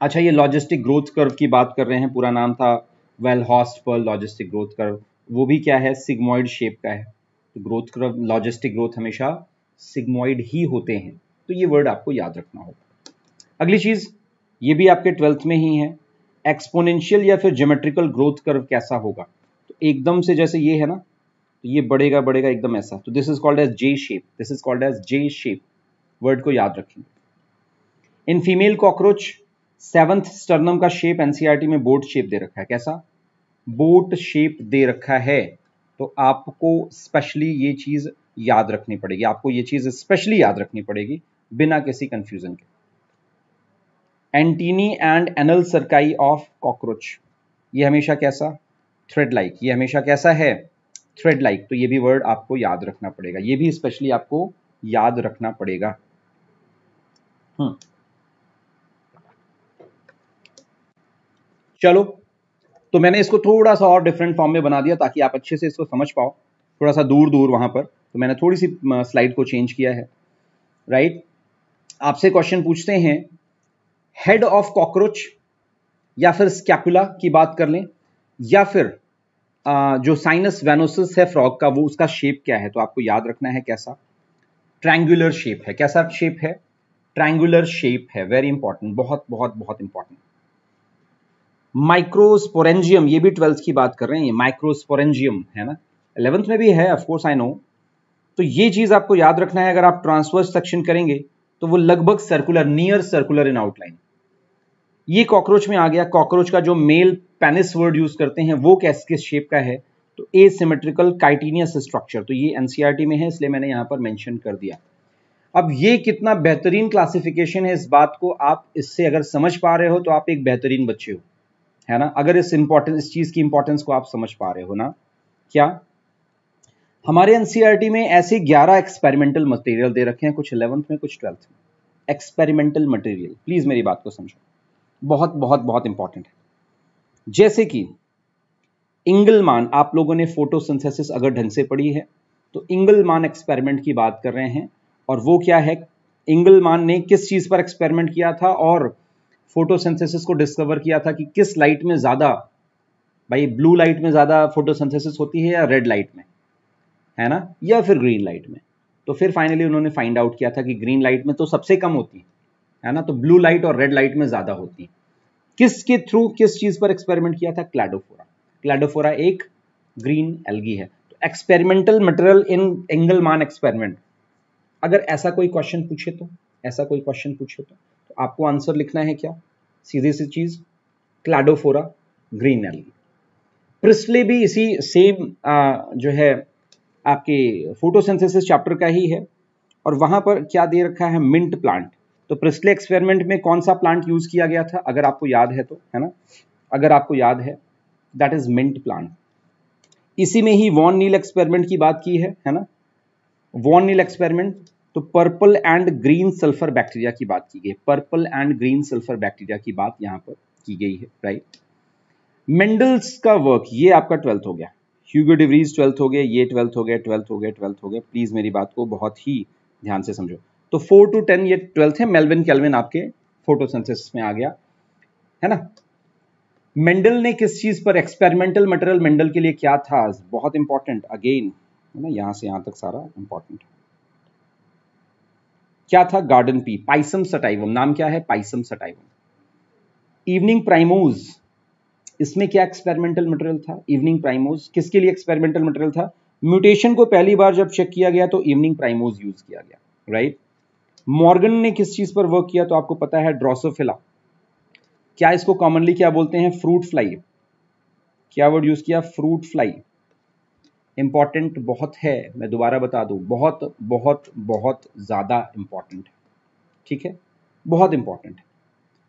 Speaker 1: अच्छा ये लॉजिस्टिक ग्रोथ कर्व की बात कर रहे हैं, पूरा नाम था Verhulst Pearl logistic growth curve वो भी क्या है सिग्मोइड शेप का है। तो ग्रोथ कर्व लॉजिस्टिक ग्रोथ हमेशा सिग्मोइड ही होते हैं तो ये वर्ड आपको याद रखना होगा। अगली चीज़, ये भी आपके ट्वेल्थ में ही है एक्सपोनेंशियल या फिर ज्योमेट्रिकल ग्रोथ कर्व कैसा होगा? तो एकदम से जैसे ये है ना तो ये बढ़ेगा बढ़ेगा, एकदम ऐसा। तो this is called as J shape this is called as J shape word को याद रखेंगे in female cockroach seventh sternum का शेप एनसीआरटी में बोट शेप दे रखा है। कैसा? बोट शेप दे रखा है। तो आपको स्पेशली ये चीज़ याद रखनी पड़ेगी। आपको ये चीज़ स्पेशली याद रखनी पड़ेगी, बिना किसी कंफ्यूजन के। Antennae and anal cerci of cockroach ये हमेशा कैसा? Thread like -like. ये हमेशा कैसा है? Thread like -like. तो ये भी वर्ड आपको याद रखना पड़ेगा। ये भी स्पेशली आपको याद रखना पड़ेगा। हम्म। चलो। तो मैंने इसको थोड़ा सा और डिफरेंट फॉर्म में बना दिया ताकि आप अच्छे से इसको समझ पाओ। थोड़ा सा दूर दूर वहाँ पर। तो मैंने थोड़ी सी स्लाइड को चेंज किया है। राइट आपसे क्वेश्चन पूछते हैं। हेड ऑफ़ कॉकरोच या फिर स्कैपुला की बात कर लें या फिर आ, जो साइनस वेनोसिस है फ्रॉग का वो उसका शेप क्या है? तो आपको याद रखना है कैसा? ट्रैंगुलर शेप है। कैसा शेप है? ट्रायंगुलर शेप है। वेरी इंपॉर्टेंट बहुत बहुत बहुत इंपॉर्टेंट माइक्रोस्पोरेंजियम ये भी ट्वेल्थ की बात कर रहे हैं। माइक्रोस्पोरेंजियम है ना? इलेवंथ में भी है ऑफकोर्स आई नो तो ये चीज़ आपको याद रखना है। अगर आप ट्रांसवर्स सेक्शन करेंगे तो वो लगभग circular near circular in outline ये कॉकरोच में आ गया। कॉकरोच का जो मेल पेनिस वर्ड यूज़ करते हैं, वो कैस, किस शेप का है? तो ए सिमेट्रिकल काइटिनियस स्ट्रक्चर तो ये एनसीआरटी में है, इसलिए मैंने यहाँ पर मेंशन कर दिया। अब ये कितना बेहतरीन क्लासिफिकेशन है इस बात को आप इससे अगर समझ पा रहे हो तो आप एक बेहतरीन बच्चे हो, है ना? अगर इस इंपॉर्टेंस इस चीज़ की इंपॉर्टेंस को आप समझ पा रहे हो ना, क्या? हमारे एनसीईआरटी में ऐसे 11 एक्सपेरिमेंटल मटेरियल दे रखे हैं, कुछ इलेवंथ में, कुछ ट्वेल्थ में। एक्सपेरिमेंटल मटेरियल प्लीज़ मेरी बात को समझो। बहुत बहुत बहुत इंपॉर्टेंट है। जैसे कि इंगलमान, आप लोगों ने फोटोसिंथेसिस अगर ढंग से पढ़ी है तो इंगलमान एक्सपेरिमेंट की बात कर रहे हैं, और वो क्या है? इंगलमान ने किस चीज़ पर एक्सपेरिमेंट किया था और फोटोसिंथेसिस को डिस्कवर किया था कि किस लाइट में ज़्यादा, भाई ब्लू लाइट में ज़्यादा फोटोसिंथेसिस होती है या रेड लाइट में? है ना? या फिर ग्रीन लाइट में? तो फिर फाइनली उन्होंने फाइंड आउट किया था कि ग्रीन लाइट में तो सबसे कम होती है। है ना? तो ब्लू लाइट और रेड लाइट में ज़्यादा होती है। किसके थ्रू किस चीज़ पर एक्सपेरिमेंट किया था? क्लैडोफोरा क्लैडोफोरा एक ग्रीन एल्गी है। तो experimental material in Engelmann experiment अगर ऐसा कोई क्वेश्चन पूछे तो ऐसा कोई क्वेश्चन पूछे तो तो आपको आंसर लिखना है क्या? सीधी सी चीज़ क्लाडोफोरा ग्रीन एल्गी प्रिस्ले भी इसी सेम जो है, आपके फोटोसिंथेसिस चैप्टर का ही है। और वहाँ पर क्या दे रखा है? मिंट प्लांट तो प्रिस्ले एक्सपेरिमेंट में कौन सा प्लांट यूज़ किया गया था? अगर आपको याद है तो है ना? अगर आपको याद है दैट इज़ मिंट प्लांट इसी में ही वॉन नील एक्सपेरिमेंट की बात की है है ना? वॉन नील एक्सपेरिमेंट तो purple and green sulphur bacteria की बात की गई purple and green sulphur bacteria की बात यहाँ पर की गई है राइट मेंडल्स का वर्क ये आपका ट्वेल्थ हो गया। ह्यूगो डिवरीज ट्वेल्थ हो गया, ये ट्वेल्थ हो गया ट्वेल्थ हो गया ट्वेल्थ हो गया। प्लीज़ मेरी बात को बहुत ही ध्यान से समझो। तो फोर टू टेन ये ट्वेल्थ है। मेलविन कैलविन आपके फोटोसिंथेसिस में आ गया। है ना? मेंडल ने किस चीज़ पर एक्सपेरिमेंटल मटेरियल मेंडल के लिए क्या था? बहुत इंपॉर्टेंट अगेन है ना? यहाँ से यहाँ तक सारा इंपॉर्टेंट क्या था? गार्डन पी पाइसम सटाइवम नाम क्या है? पाइसम सटाइवम इवनिंग प्राइमोज इसमें क्या एक्सपेरिमेंटल मटेरियल था? इवनिंग प्राइमोज किसके लिए एक्सपेरिमेंटल मटेरियल था? म्यूटेशन को पहली बार जब चेक किया गया तो इवनिंग प्राइमोज यूज़ किया गया राइट मॉर्गन ने किस चीज़ पर वर्क किया तो आपको पता है ड्रोसोफिला क्या इसको कॉमनली क्या बोलते हैं? फ्रूट फ्लाई क्या वर्ड यूज़ किया? फ्रूट फ्लाई इंपॉर्टेंट बहुत है। मैं दोबारा बता दूँ, बहुत बहुत बहुत ज़्यादा इंपॉर्टेंट है। ठीक है? बहुत इंपॉर्टेंट है।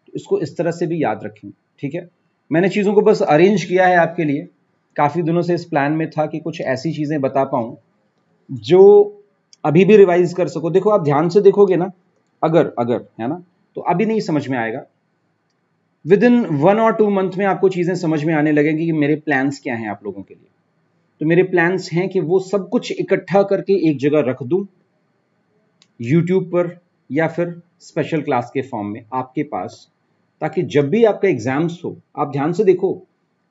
Speaker 1: तो इसको इस तरह से भी याद रखें, ठीक है? मैंने चीज़ों को बस अरेंज किया है आपके लिए। काफ़ी दिनों से इस प्लान में था कि कुछ ऐसी चीज़ें बता पाऊँ, जो अभी भी रिवाइज कर सको। देखो, आप ध्यान से देखोगे ना, अगर अगर, है ना तो अभी नहीं समझ में आएगा। विद इन वन और टू मंथ में आपको चीज़ें समझ में आने लगेंगी कि मेरे प्लान्स क्या हैं आप लोगों के लिए। तो मेरे प्लान्स हैं कि वो सब कुछ इकट्ठा करके एक जगह रख दूँ यूट्यूब पर या फिर स्पेशल क्लास के फॉर्म में आपके पास, ताकि जब भी आपका एग्ज़ाम्स हो, आप ध्यान से देखो।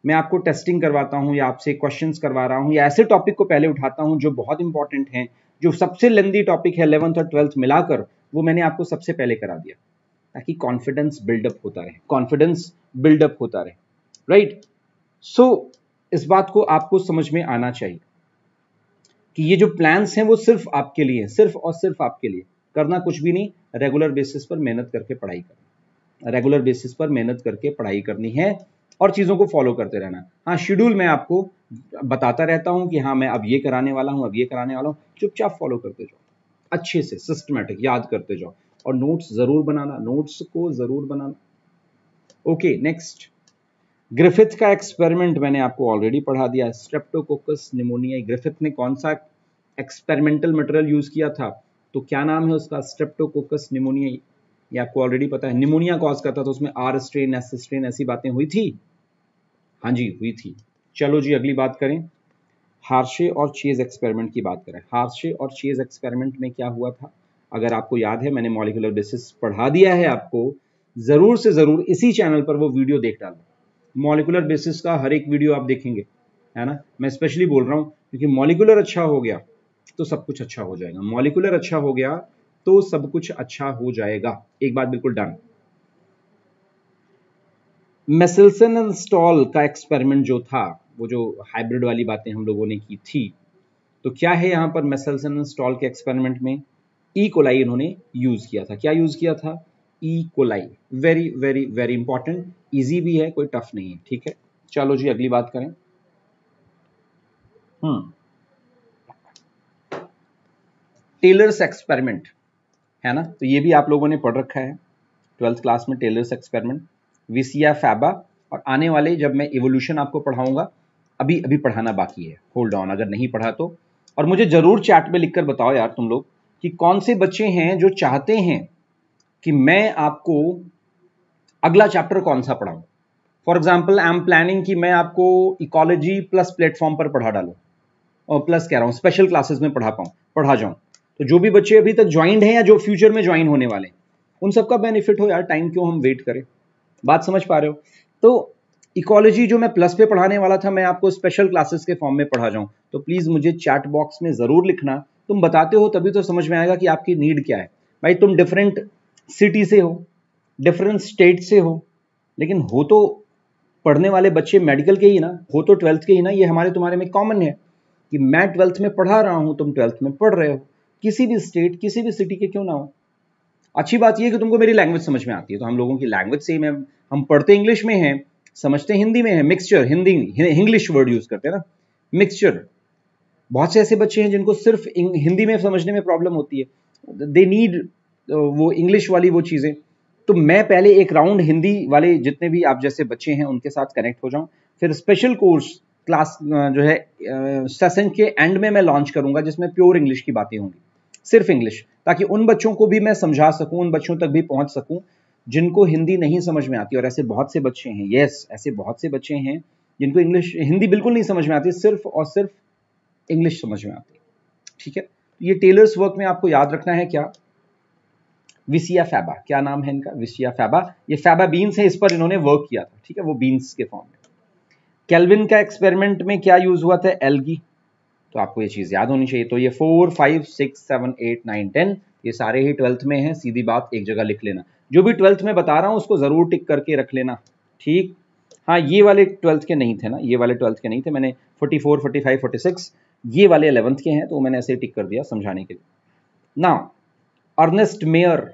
Speaker 1: मैं आपको टेस्टिंग करवाता हूँ या आपसे क्वेश्चंस करवा रहा हूँ या ऐसे टॉपिक को पहले उठाता हूँ जो बहुत इंपॉर्टेंट हैं जो सबसे लेंदी टॉपिक है इलेवंथ और ट्वेल्थ मिलाकर वो मैंने आपको सबसे पहले करा दिया ताकि कॉन्फिडेंस बिल्डअप होता रहे कॉन्फिडेंस बिल्डअप होता रहे राइट right? सो so, इस बात को आपको समझ में आना चाहिए कि ये जो प्लान्स हैं वो सिर्फ़ आपके लिए सिर्फ़ और सिर्फ़ आपके लिए करना कुछ भी नहीं रेगुलर बेसिस पर मेहनत करके पढ़ाई करना रेगुलर बेसिस पर मेहनत करके पढ़ाई करनी है और चीज़ों को फॉलो करते रहना। हाँ शेड्यूल मैं आपको बताता रहता हूँ कि हाँ मैं अब ये कराने वाला हूँ, अब ये कराने वाला हूँ। चुपचाप फॉलो करते जाओ। अच्छे से सिस्टमेटिक याद करते जाओ। और नोट्स ज़रूर बनाना नोट्स को ज़रूर बनाना। ओके नेक्स्ट ग्रिफिथ का एक्सपेरिमेंट मैंने आपको ऑलरेडी पढ़ा दिया स्ट्रेप्टोकोकस निमोनिया ग्रिफिथ ने कौन सा एक्सपेरिमेंटल मटेरियल यूज़ किया था? तो क्या नाम है उसका? स्ट्रेप्टोकोकस निमोनिया ये आपको ऑलरेडी पता है। निमोनिया कॉज करता था, उसमें आर स्ट्रेन एस स्ट्रेन ऐसी बातें हुई थी। हाँ जी, हुई थी। चलो जी, अगली बात करें। हार्शे और चेज एक्सपेरिमेंट की बात करें। हार्शे और चेज एक्सपेरिमेंट में क्या हुआ था? अगर आपको याद है, मैंने मॉलिकुलर बेसिस पढ़ा दिया है आपको। ज़रूर से ज़रूर इसी चैनल पर वो वीडियो देख डालो मॉलिकुलर बेसिस का हर एक वीडियो आप देखेंगे, है ना? मैं स्पेशली बोल रहा हूँ, क्योंकि मॉलिकुलर अच्छा हो गया तो सब कुछ अच्छा हो जाएगा। मॉलिकुलर अच्छा हो गया तो सब कुछ अच्छा हो जाएगा। एक बात बिल्कुल डन। मेसिल्सन एंड स्टॉल का एक्सपेरिमेंट जो था, वो जो हाइब्रिड वाली बातें हम लोगों ने की थी तो क्या है यहाँ पर मेसिल्सन एंड स्टॉल के एक्सपेरिमेंट में? E e. कोलाई इन्होंने यूज़ किया था। क्या यूज़ किया था? E coli very very very important easy भी है, कोई टफ नहीं है, ठीक है? चलो जी, अगली बात करें। हम्म। टेलर्स एक्सपेरिमेंट है ना? तो ये भी आप लोगों ने पढ़ रखा है। ट्वेल्थ क्लास में टेलर्स एक्सपेरिमेंट विसिया फैबा और आने वाले जब मैं इवोल्यूशन आपको पढ़ाऊँगा, अभी अभी पढ़ाना बाकी है। होल्ड ऑन अगर नहीं पढ़ा तो। और मुझे ज़रूर चैट में लिखकर बताओ यार तुम लोग कि कौन से बच्चे हैं जो चाहते हैं कि मैं आपको अगला चैप्टर कौन सा पढ़ाऊं। For example I am planning कि मैं आपको इकोलॉजी प्लस प्लेटफॉर्म पर पढ़ा डालू। और प्लस कह रहा हूँ स्पेशल क्लासेस में पढ़ा पाऊँ, पढ़ा जाऊँ। तो जो भी बच्चे अभी तक ज्वाइंट हैं या जो फ्यूचर में ज्वाइन होने वाले हैं, उन सबका बेनिफिट हो यार टाइम क्यों हम वेट करें? बात समझ पा रहे हो। तो इकोलॉजी जो मैं प्लस पे पढ़ाने वाला था, मैं आपको स्पेशल क्लासेस के फॉर्म में पढ़ा जाऊँ। तो प्लीज़ मुझे चैट बॉक्स में ज़रूर लिखना। तुम बताते हो तभी तो समझ में आएगा कि आपकी नीड क्या है। भाई, तुम डिफरेंट सिटी से हो डिफरेंट स्टेट से हो, लेकिन हो तो पढ़ने वाले बच्चे मेडिकल के ही ना, हो तो ट्वेल्थ के ही ना, ये हमारे तुम्हारे में कॉमन है कि मैं ट्वेल्थ में पढ़ा रहा हूँ, तुम ट्वेल्थ में पढ़ रहे हो। किसी भी स्टेट किसी भी सिटी के क्यों ना हो? अच्छी बात यह कि तुमको मेरी लैंग्वेज समझ में आती है तो हम लोगों की लैंग्वेज सेम है हम पढ़ते इंग्लिश में हैं, समझते हिंदी में है mixture Hindi English word use करते हैं ना मिक्सचर बहुत से ऐसे बच्चे हैं जिनको सिर्फ़ हिंदी में समझने में प्रॉब्लम होती है। दे नीड वो इंग्लिश वाली वो चीज़ें। तो मैं पहले एक राउंड हिंदी वाले जितने भी आप जैसे बच्चे हैं, उनके साथ कनेक्ट हो जाऊँ। फिर स्पेशल कोर्स क्लास जो है सेशन के एंड में मैं लॉन्च करूँगा, जिसमें प्योर इंग्लिश की बातें होंगी। सिर्फ़ इंग्लिश, ताकि उन बच्चों को भी मैं समझा सकूँ, उन बच्चों तक भी पहुँच सकूँ, जिनको हिंदी नहीं समझ में आती। और ऐसे बहुत से बच्चे हैं यस ऐसे बहुत से बच्चे हैं, जिनको इंग्लिश, हिंदी बिल्कुल नहीं समझ में आती, सिर्फ़ और सिर्फ़ इंग्लिश समझ में आती। ठीक है? ये टेलर्स वर्क में आपको याद रखना है क्या? विसिया फैबा क्या नाम है इनका? विसिया फैबा ये फैबा बीन्स है, इस पर इन्होंने वर्क किया था, ठीक है? वो बीन्स के फॉर्म में। कैलविन का एक्सपेरिमेंट में क्या यूज़ हुआ था? एल्गी तो आपको ये चीज़ याद होनी चाहिए। तो ये four five six seven eight nine ten ये सारे ही ट्वेल्थ में है। सीधी बात, एक जगह लिख लेना। जो भी ट्वेल्थ में बता रहा हूँ, उसको ज़रूर टिक करके रख लेना। ठीक? हाँ ये वाले ट्वेल्थ के नहीं थे ना? ये वाले ट्वेल्थ के नहीं थे। मैंने forty four forty five forty six ये वाले अलेवंथ के हैं तो मैंने ऐसे टिक कर दिया समझाने के लिए। ना अर्नेस्ट मेयर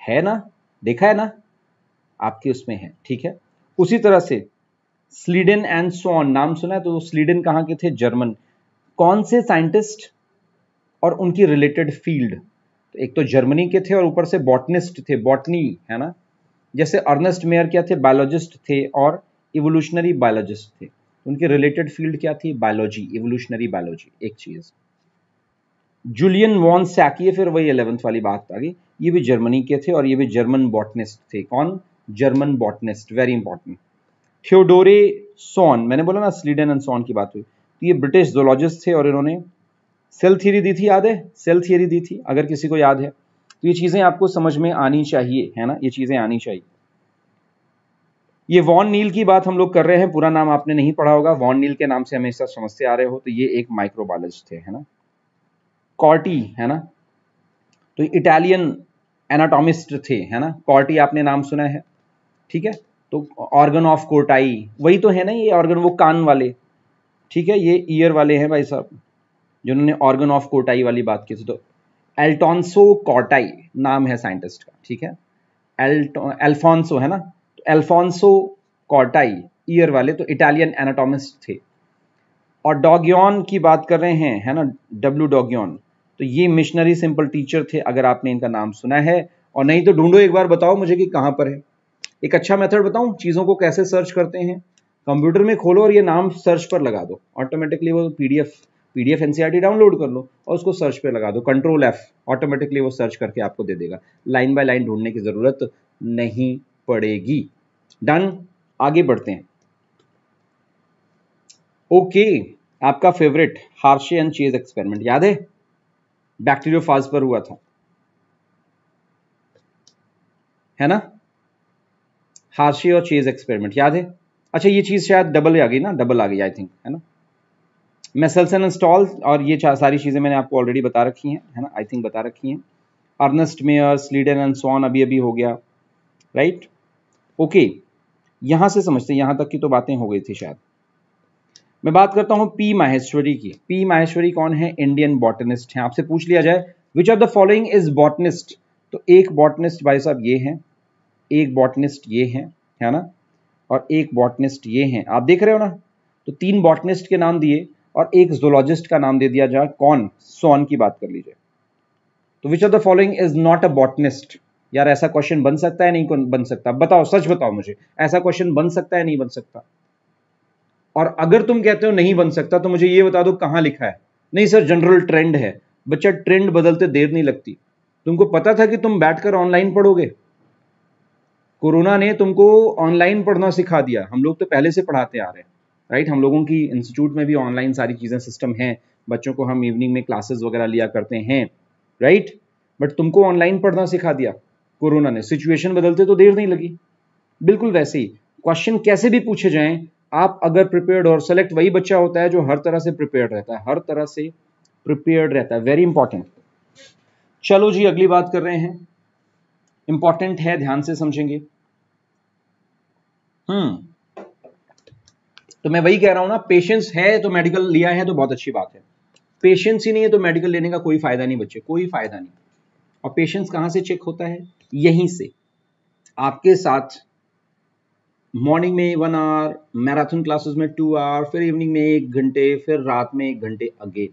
Speaker 1: है ना? देखा है ना? आपके उसमें है। ठीक है? उसी तरह से स्लीडन एंड सोन नाम सुना है तो स्लीडन कहाँ के थे? जर्मन कौन से साइंटिस्ट और उनकी रिलेटेड फ़ील्ड तो एक तो जर्मनी के थे और ऊपर से बॉटनिस्ट थे बॉटनी है ना? जैसे अर्नेस्ट मेयर क्या थे? बायोलॉजिस्ट थे और इवोल्यूशनरी बायोलॉजिस्ट थे। उनके रिलेटेड फ़ील्ड क्या थी? बायोलॉजी इवोल्यूशनरी बायोलॉजी एक चीज़। जूलियन वॉन सैकिए फिर वही इलेवंथ वाली बात आ गई। ये भी जर्मनी के थे और ये भी जर्मन बॉटनिस्ट थे। कौन? German botanist very important Theodore Schwann मैंने बोला ना स्लीडन एंड सोन की बात हुई। तो ये ब्रिटिश जोलॉजिस्ट थे और इन्होंने सेल थियरी दी थी, याद है? सेल थियरी दी थी, अगर किसी को याद है। तो ये चीज़ें आपको समझ में आनी चाहिए, है ना? ये चीज़ें आनी चाहिए। ये वॉन नील की बात हम लोग कर रहे हैं, पूरा नाम आपने नहीं पढ़ा होगा। वॉन नील के नाम से हमेशा समझते आ रहे हो तो ये एक माइक्रोबायोलॉजिस्ट थे, है ना? कॉर्टी है ना? तो इटालियन एनाटोमिस्ट थे, है ना? कॉर्टी आपने नाम सुना है, ठीक है? तो ऑर्गन ऑफ़ कोटाई वही तो है ना ये ऑर्गन वो कान वाले। ठीक है, ये ईयर वाले हैं भाई साहब, जिन्होंने ऑर्गन ऑफ़ कोटाई वाली बात की थी। तो एल्टोन्सो कॉटाई नाम है साइंटिस्ट का, ठीक है? एल्टो एल्फोंसो है ना? एल्फोंसो कॉटाई ईयर वाले तो इटालियन एनाटोमिस्ट थे। और डॉग्योन की बात कर रहे हैं, है ना? डब्ल्यू डॉग्योन तो ये मिशनरी सिंपल टीचर थे, अगर आपने इनका नाम सुना है। और नहीं तो ढूंढो एक बार, बताओ मुझे कि कहाँ पर है। एक अच्छा मेथड बताऊँ, चीज़ों को कैसे सर्च करते हैं। कंप्यूटर में खोलो और ये नाम सर्च पर लगा दो। ऑटोमेटिकली वो पीडीएफ पीडीएफ एनसीईआरटी डाउनलोड कर लो और उसको सर्च पर लगा दो। कंट्रोल एफ़ ऑटोमेटिकली वो सर्च करके आपको दे देगा। लाइन बाय लाइन ढूँढने की ज़रूरत नहीं पड़ेगी। डन आगे बढ़ते हैं। ओके okay, आपका favourite Hershey and Chase experiment याद है? बैक्टीरियोफाज पर हुआ था। है ना? हार्शी और चीज़ एक्सपेरिमेंट याद है? अच्छा ये चीज़ शायद डबल आ गई ना? डबल आ गई आई थिंक है ना? मेसल्सन इंस्टॉल और ये सारी चीज़ें मैंने आपको ऑलरेडी बता रखी हैं, है ना? आई थिंक बता रखी हैं। Ernst Mayr Schleiden and Schwann अभी अभी हो गया राइट ओके यहाँ से समझते यहाँ तक की तो बातें हो गई थी शायद। मैं बात करता हूँ पी माहेश्वरी की। पी माहेश्वरी कौन है? इंडियन बॉटनिस्ट है। आपसे पूछ लिया जाए which of the following is botanist तो एक बॉटनिस्ट भाई साहब ये हैं, एक बॉटनिस्ट ये हैं, है ना? और एक बॉटनिस्ट ये हैं। आप देख रहे हो ना? तो तीन बॉटनिस्ट के नाम दिए और एक जोलॉजिस्ट का नाम दे दिया जाए कौन? सोन की बात कर लीजिए। तो which of the following is not a botanist यार ऐसा क्वेश्चन बन सकता है, नहीं बन सकता? बताओ, सच बताओ मुझे। ऐसा क्वेश्चन बन सकता है, नहीं बन सकता? और अगर तुम कहते हो नहीं बन सकता तो मुझे ये बता दो कहाँ लिखा है। नहीं सर जनरल ट्रेंड है। बच्चा ट्रेंड बदलते देर नहीं लगती। तुमको पता था कि तुम बैठकर ऑनलाइन पढ़ोगे? कोरोना ने तुमको ऑनलाइन पढ़ना सिखा दिया। हम लोग तो पहले से पढ़ाते आ रहे हैं राइट हम लोगों की इंस्टीट्यूट में भी ऑनलाइन सारी चीज़ें सिस्टम है। बच्चों को हम इवनिंग में क्लासेस वगैरह लिया करते हैं राइट बट तुमको ऑनलाइन पढ़ना सिखा दिया कोरोना ने। सिचुएशन बदलते तो देर नहीं लगी। बिल्कुल वैसे ही। क्वेश्चन कैसे भी पूछे जाएँ, आप अगर प्रिपेयर्ड और सेलेक्ट वही बच्चा होता है जो हर तरह से प्रिपेयर्ड रहता है, हर तरह से प्रिपेयर्ड रहता है। वेरी इंपॉर्टेंट चलो जी, अगली बात कर रहे हैं। इंपॉर्टेंट है, ध्यान से समझेंगे। हम्म। तो मैं वही कह रहा हूँ ना पेशेंस है तो मेडिकल लिया है तो बहुत अच्छी बात है। पेशेंस ही नहीं है तो मेडिकल लेने का कोई फ़ायदा नहीं बच्चे, कोई फ़ायदा नहीं। और पेशेंस कहाँ से चेक होता है? यहीं से। आपके साथ मॉर्निंग में वन आवर मैराथन क्लासेस में टू आवर फिर इवनिंग में एक घंटे, फिर रात में एक घंटे अगेन।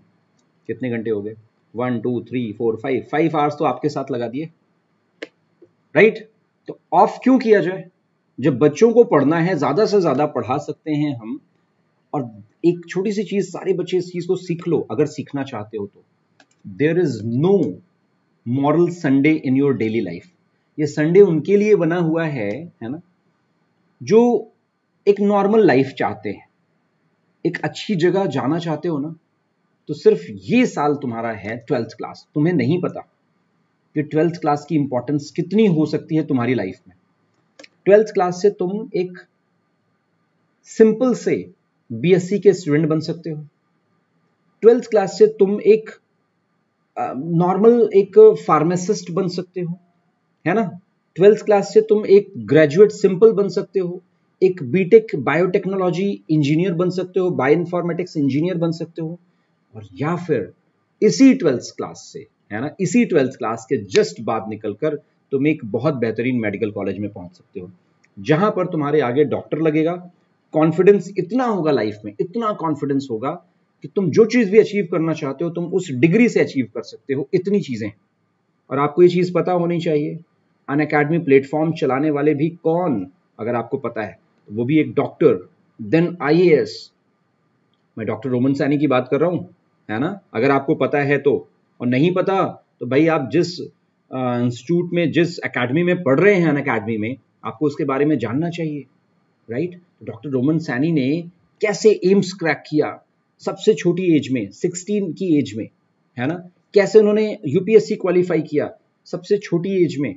Speaker 1: कितने घंटे हो गए? One two three four five five hours तो आपके साथ लगा दिए। राइट? तो ऑफ़ क्यों किया जाए? जब बच्चों को पढ़ना है, ज़्यादा से ज़्यादा पढ़ा सकते हैं हम। और एक छोटी सी चीज़, सारे बच्चे इस चीज़ को सीख लो, अगर सीखना चाहते हो तो। There is no moral Sunday in your daily life ये संडे उनके लिए बना हुआ है है ना? जो एक नॉर्मल लाइफ चाहते हैं। एक अच्छी जगह जाना चाहते हो ना तो सिर्फ़ ये साल तुम्हारा है ट्वेल्थ क्लास तुम्हें नहीं पता। कि ट्वेल्थ क्लास की इंपॉर्टेंस कितनी हो सकती है तुम्हारी लाइफ में। ट्वेल्थ क्लास से तुम एक सिंपल से बीएससी के स्टूडेंट बन सकते हो। ट्वेल्थ क्लास से तुम एक नॉर्मल uh, एक फार्मासिस्ट बन सकते हो है ना? ट्वेल्थ क्लास से तुम एक ग्रेजुएट सिंपल बन सकते हो एक बीटेक बायोटेक्नोलॉजी इंजीनियर बन सकते हो बायो इन्फॉर्मेटिक्स इंजीनियर बन सकते हो और या फिर इसी ट्वेल्थ क्लास से है ना? इसी ट्वेल्थ क्लास के जस्ट बाद निकलकर तुम एक बहुत बेहतरीन मेडिकल कॉलेज में पहुँच सकते हो, जहाँ पर तुम्हारे आगे डॉक्टर लगेगा। कॉन्फिडेंस इतना होगा लाइफ में, इतना कॉन्फिडेंस होगा कि तुम जो चीज़ भी अचीव करना चाहते हो, तुम उस डिग्री से अचीव कर सकते हो। इतनी चीज़ें और आपको ये चीज़ पता होनी चाहिए, अन अकेडमी प्लेटफॉर्म चलाने वाले भी कौन? अगर आपको पता है तो वो भी एक डॉक्टर, देन आई मैं डॉक्टर रोमन सैनी की बात कर रहा हूँ, है ना? अगर आपको पता है तो। और नहीं पता तो भाई आप जिस इंस्टीट्यूट में, जिस एकेडमी में पढ़ रहे हैं अन अकेडमी में, आपको उसके बारे में जानना चाहिए राइट डॉक्टर रोमन सैनी ने कैसे एम्स क्रैक किया सबसे छोटी एज में 16 की एज में, है ना? कैसे उन्होंने यूपीएससी क्वालिफाई किया सबसे छोटी एज में?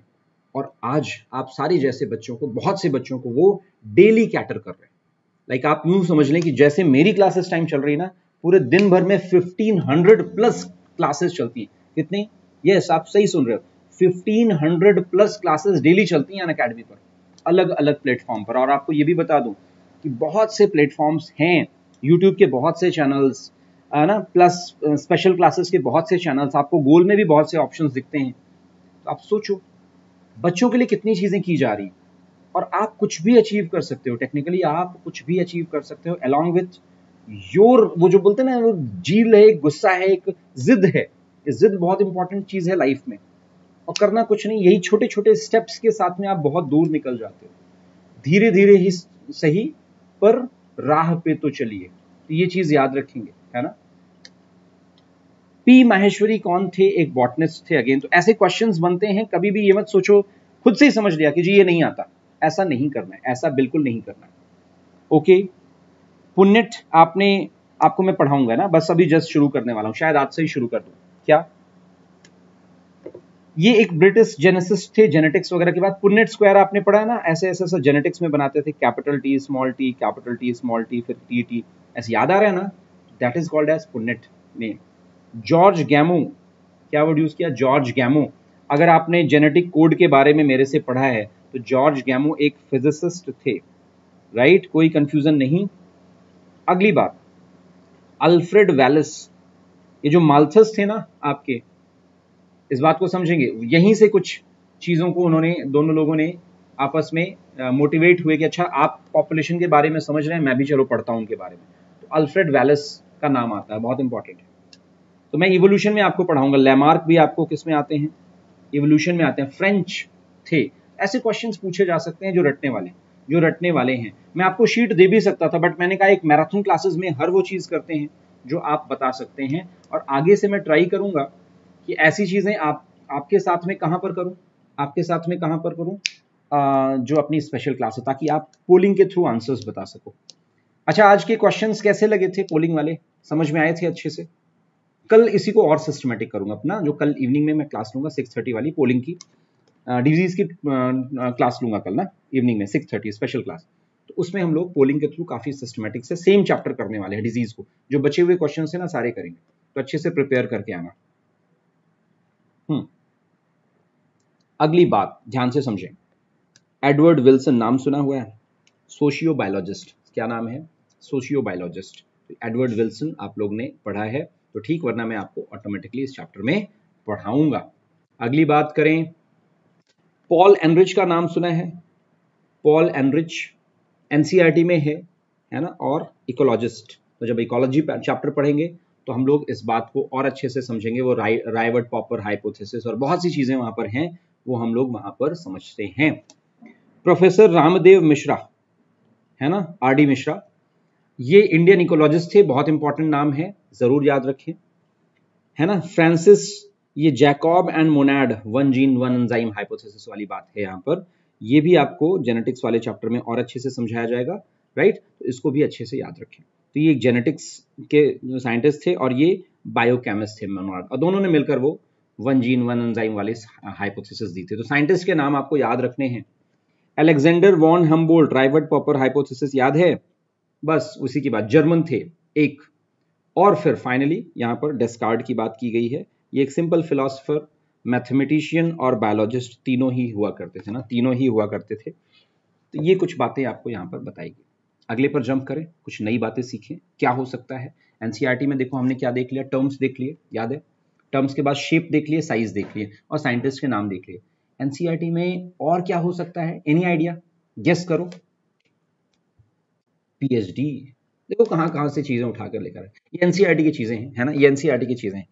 Speaker 1: और आज आप सारे जैसे बच्चों को, बहुत से बच्चों को वो डेली कैटर कर रहे हैं। लाइक like आप यूँ समझ लें कि जैसे मेरी क्लासेस टाइम चल रही है ना, पूरे दिन भर में 1500 प्लस क्लासेस चलती हैं। कितनी? यस आप सही सुन रहे हो। 1500 प्लस क्लासेस डेली चलती हैं अकेडमी पर। अलग अलग प्लेटफॉर्म पर। और आपको ये भी बता दूँ कि बहुत से प्लेटफॉर्म्स हैं। यूट्यूब के बहुत से चैनल्स है ना? प्लस स्पेशल क्लासेस के बहुत से चैनल्स आपको गोल में भी बहुत से ऑप्शंस दिखते हैं। तो आप सोचो, बच्चों के लिए कितनी चीज़ें की जा रही और आप कुछ भी अचीव कर सकते हो। टेक्निकली आप कुछ भी अचीव कर सकते हो अलॉन्ग विथ योर, वो जो बोलते हैं ना, वो जील है, एक गुस्सा है, एक जिद है जिद बहुत इंपॉर्टेंट चीज़ है लाइफ में। और करना कुछ नहीं, यही छोटे छोटे स्टेप्स के साथ में आप बहुत दूर निकल जाते हो। धीरे धीरे ही सही, पर राह पे तो चलिए। तो ये चीज़ याद रखेंगे, है ना? पी माहेश्वरी कौन थे? एक बॉटनिस्ट थे अगेन तो ऐसे क्वेश्चंस बनते हैं, कभी भी ये मत सोचो, खुद से ही समझ लिया कि जी, ये नहीं आता। ऐसा नहीं करना है, ऐसा बिल्कुल नहीं करना ओके पुण्यट आपने, आपको मैं पढ़ाऊँगा ना, बस अभी जस्ट शुरू करने वाला हूँ, शायद आज से ही शुरू कर दू। क्या? ये एक ब्रिटिश जेनेसिस थे जेनेटिक्स वगैरह के बाद पुण्यट स्क्वायर आपने पढ़ा है ना? ऐसे ऐसे ऐसे जेनेटिक्स में बनाते थे capital T small T capital T small T फिर टी टी ऐसे याद आ रहा है ना? That is called as Punnett name George Gamow क्या वर्ड यूज़ किया? जॉर्ज गैमो अगर आपने जेनेटिक कोड के बारे में मेरे से पढ़ा है तो जॉर्ज गैमो एक फिजिसिस्ट थे। Right right? कोई कंफ्यूजन नहीं। अगली बात, अल्फ्रेड वैलिस, ये जो मालथस थे ना आपके, इस बात को समझेंगे। यहीं से कुछ चीज़ों को उन्होंने, दोनों लोगों ने आपस में मोटिवेट हुए कि अच्छा आप पॉपुलेशन के बारे में समझ रहे हैं, मैं भी चलो पढ़ता हूँ उनके बारे में। तो अल्फ्रेड वैलिस का नाम आता है, बहुत इंपॉर्टेंट है। तो मैं इवोल्यूशन में आपको पढ़ाऊँगा लेमार्क भी आपको किसमें आते हैं? इवोल्यूशन में आते हैं फ्रेंच थे। ऐसे क्वेश्चंस पूछे जा सकते हैं जो रटने वाले हैं। जो रटने वाले हैं। मैं आपको शीट दे भी सकता था बट मैंने कहा, एक मैराथन क्लासेस में हर वो चीज़ करते हैं, जो आप बता सकते हैं, और आगे से मैं ट्राई करूँगा कि ऐसी चीज़ें आप, आपके साथ में कहाँ पर करूँ? आपके साथ में कहाँ पर करूँ? जो अपनी स्पेशल क्लास है, ताकि आप पोलिंग के थ्रू आंसर्स बता सको। अच्छा आज के क्वेश्चंस कैसे लगे थे पोलिंग वाले? समझ में आए थे अच्छे से? कल इसी को और सिस्टमेटिक करूँगा अपना, जो कल इवनिंग में मैं क्लास लूँगा सिक्स वाली पोलिंग की। डिज़ीज़ की क्लास लूँगा कल ना इवनिंग में सिक्स थर्टी स्पेशल क्लास तो उसमें हम लोग पोलिंग के थ्रू काफ़ी सिस्टमेटिक से सेम चैप्टर करने वाले हैं डिज़ीज़ को। जो बचे हुए क्वेश्चन है ना, सारे करेंगे। तो अच्छे से प्रिपेयर करके आना। हम्म। अगली बात, ध्यान से समझें। एडवर्ड विल्सन नाम सुना हुआ है? सोशियो बायोलॉजिस्ट क्या नाम है? सोशियो बायोलॉजिस्ट एडवर्ड विल्सन आप लोग ने पढ़ा है तो ठीक, वरना मैं आपको ऑटोमेटिकली इस चैप्टर में पढ़ाऊँगा। अगली बात करें पॉल एनरिच का नाम सुना है। पॉल एनरिच एनसीईआरटी में है है ना? और इकोलॉजिस्ट तो जब इकोलॉजी चैप्टर पढ़ेंगे तो हम लोग इस बात को और अच्छे से समझेंगे। वो राय पॉपर हाइपोथेसिस और बहुत सी चीज़ें वहाँ पर हैं, वो हम लोग वहाँ पर समझते हैं। प्रोफेसर रामदेव मिश्रा है ना? आर डी मिश्रा ये इंडियन इकोलॉजिस्ट थे, बहुत इंपॉर्टेंट नाम है, ज़रूर याद रखें। है ना? फ्रांसिस ये Jacob and Monod one gene one enzyme hypothesis वाली बात है यहाँ पर। ये भी आपको जेनेटिक्स वाले चैप्टर में और अच्छे से समझाया जाएगा राइट तो इसको भी अच्छे से याद रखें। तो ये जेनेटिक्स के साइंटिस्ट थे और ये बायोकेमिस्ट थे मोनाड और दोनों ने मिलकर वो वन जीन वन एंजाइम वाले हाइपोथेसिस दी थी। तो साइंटिस्ट के नाम आपको याद रखने हैं। Alexander von Humboldt Robert Popper hypothesis याद है? बस, उसी की बात जर्मन थे, एक। और फिर फाइनली यहाँ पर डेस्कार्ड की बात की गई है। ये एक सिंपल फिलोसफर मैथमेटिशियन और बायोलॉजिस्ट तीनों ही हुआ करते थे ना, तीनों ही हुआ करते थे। तो ये कुछ बातें आपको यहाँ पर बताई गई अगले पर जंप करें, कुछ नई बातें सीखें, क्या हो सकता है। एनसीईआरटी में देखो, हमने क्या देख लिया? टर्म्स देख लिए, याद है? टर्म्स के बाद शेप देख लिए साइज़ देख लिए और साइंटिस्ट के नाम देख लिए। एनसीईआरटी में और क्या हो सकता है? एनी आइडिया गेस करो। पीएचडी देखो कहाँ कहाँ से चीज़ें उठाकर लेकर ये एनसीईआरटी की चीज़ें हैं, है ना? ये एनसीईआरटी की चीज़ें हैं।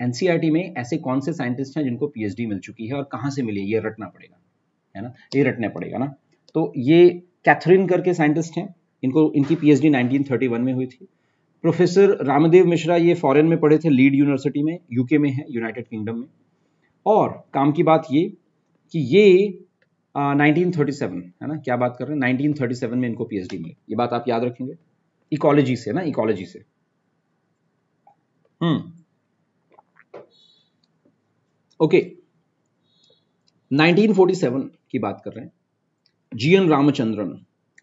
Speaker 1: एनसीईआरटी में ऐसे कौन से साइंटिस्ट हैं जिनको पीएचडी मिल चुकी है और कहाँ से मिली ये रटना पड़ेगा, है ना? ये रटना पड़ेगा ना? तो ये कैथरीन करके साइंटिस्ट हैं। इनको, इनकी पीएचडी 1931 में हुई थी। प्रोफेसर रामदेव मिश्रा ये फॉरेन में पढ़े थे, लीड यूनिवर्सिटी में, यूके में है, यूनाइटेड किंगडम में। और काम की बात ये कि ये 1937 है ना? क्या बात कर रहे हैं? 1937 में इनको पीएचडी मिली। ये बात आप याद रखेंगे? इकोलॉजी से ना? इकोलॉजी से। हम्म। ओके okay, 1947 की बात कर रहे हैं। G N Ramachandran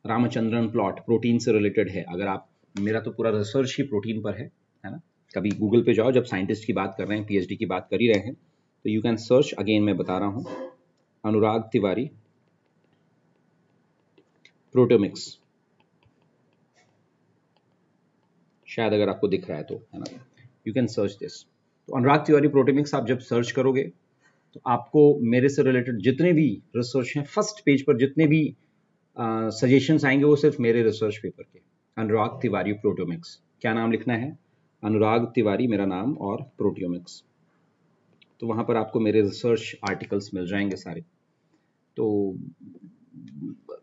Speaker 1: Ramachandran plot protein से रिलेटेड है। अगर आप मेरा तो पूरा रिसर्च ही प्रोटीन पर है है ना? कभी गूगल पे जाओ जब साइंटिस्ट की बात कर रहे हैं पीएचडी की बात कर ही रहे हैं तो यू कैन सर्च अगेन मैं बता रहा हूँ। अनुराग तिवारी प्रोटोमिक्स शायद अगर आपको दिख रहा है तो है ना? यू कैन सर्च दिस तो अनुराग, तिवारी प्रोटोमिक्स आप जब सर्च करोगे तो आपको मेरे से रिलेटेड जितने भी रिसर्च हैं फ़र्स्ट पेज पर जितने भी सजेशंस आएँगे, वो सिर्फ़ मेरे रिसर्च पेपर के। अनुराग, तिवारी प्रोटोमिक्स क्या नाम लिखना है? अनुराग, तिवारी मेरा नाम और प्रोटियोमिक्स तो वहाँ पर आपको मेरे रिसर्च आर्टिकल्स मिल जाएँगे सारे। तो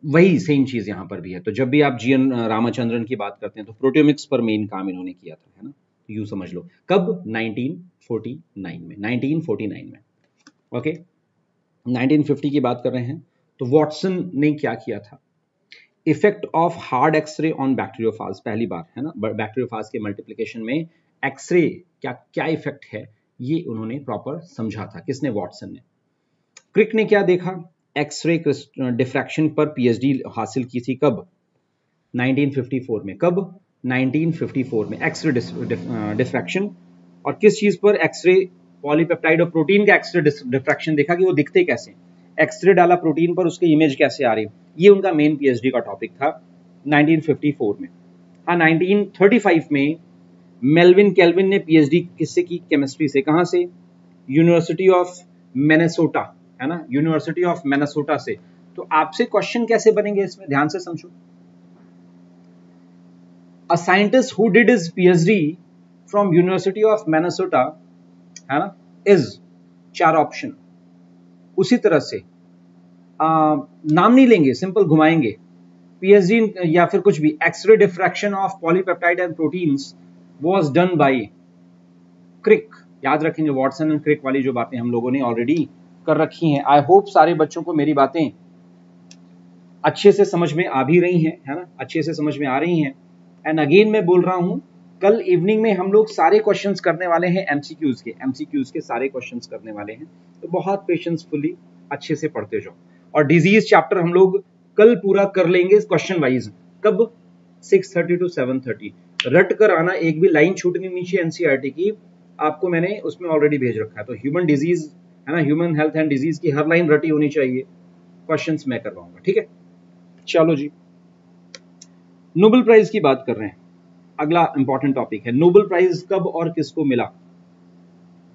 Speaker 1: वही सेम चीज़ यहाँ पर भी है। तो जब भी आप जीएन रामाचंद्रन की बात करते हैं तो प्रोटियोमिक्स पर मेन काम इन्होंने किया था, है ना? यू समझ लो। कब? 1949 में। 1949 में। Okay okay? 1950 की बात कर रहे हैं तो वॉटसन ने क्या किया था? Effect of hard X-ray on bacteriophage पहली बार है ना? बैक्टीरियोफाज के मल्टीप्लीकेशन में एक्सरे क्या क्या इफ़ेक्ट है? ये उन्होंने प्रॉपर समझा था। किसने? वॉटसन ने। क्रिक ने क्या देखा? एक्सरे डिफ्रैक्शन पर पीएचडी हासिल की थी कब? 1954 में। कब? 1954 में एक्सरे डिफ्रैक्शन और किस चीज़ पर? एक्सरे पॉलीपेप्टाइड और प्रोटीन का एक्सरे डिफ्रैक्शन देखा कि वो दिखते कैसे? एक्सरे डाला प्रोटीन पर, उसकी इमेज कैसे आ रही? ये उनका मेन पीएचडी का टॉपिक था 1954 में। हाँ 1935 में मेलविन केल्विन ने पीएचडी किससे की? केमिस्ट्री से। कहा से? यूनिवर्सिटी ऑफ़ मेनेसोटा है ना? यूनिवर्सिटी ऑफ़ मेनेसोटा से। तो आपसे क्वेश्चन कैसे बनेंगे इसमें? ध्यान से समझो। A scientist who did is PhD from university of Minnesota है ना इज़ चार ऑप्शन उसी तरह से आ, नाम नहीं लेंगे सिंपल घुमाएँगे. पीएचडी या फिर कुछ भी X-ray diffraction of polypeptide and proteins was done by Crick याद रखेंगे वॉटसन एंड क्रिक वाली जो बातें हम लोगों ने ऑलरेडी कर रखी हैं. आई होप सारे बच्चों को मेरी बातें अच्छे से समझ में आ भी रही हैं है ना अच्छे से समझ में आ रही हैं. एंड अगेन मैं बोल रहा हूँ, कल इवनिंग में हम लोग सारे क्वेश्चंस करने वाले हैं एमसीक्यूज के। एमसीक्यूज के सारे क्वेश्चंस करने वाले हैं। तो बहुत पेशेंसफुली अच्छे से पढ़ते जाओ। और डिज़ीज़ चैप्टर हम लोग कल पूरा कर लेंगे क्वेश्चन वाइज कब? 6:30 टू 7:30 रट कर आना, एक भी लाइन छूटनी नीचे एनसीईआरटी की, आपको मैंने उसमें ऑलरेडी भेज रखा है। तो ह्यूमन डिज़ीज़ है ना? ह्यूमन हेल्थ एंड डिज़ीज़ की हर लाइन रटी होनी चाहिए। क्वेश्चंस मैं करवाऊँगा, ठीक है? चलो जी। नोबल प्राइज की बात कर रहे हैं। अगला इंपॉर्टेंट टॉपिक है। नोबल प्राइज कब और किसको मिला?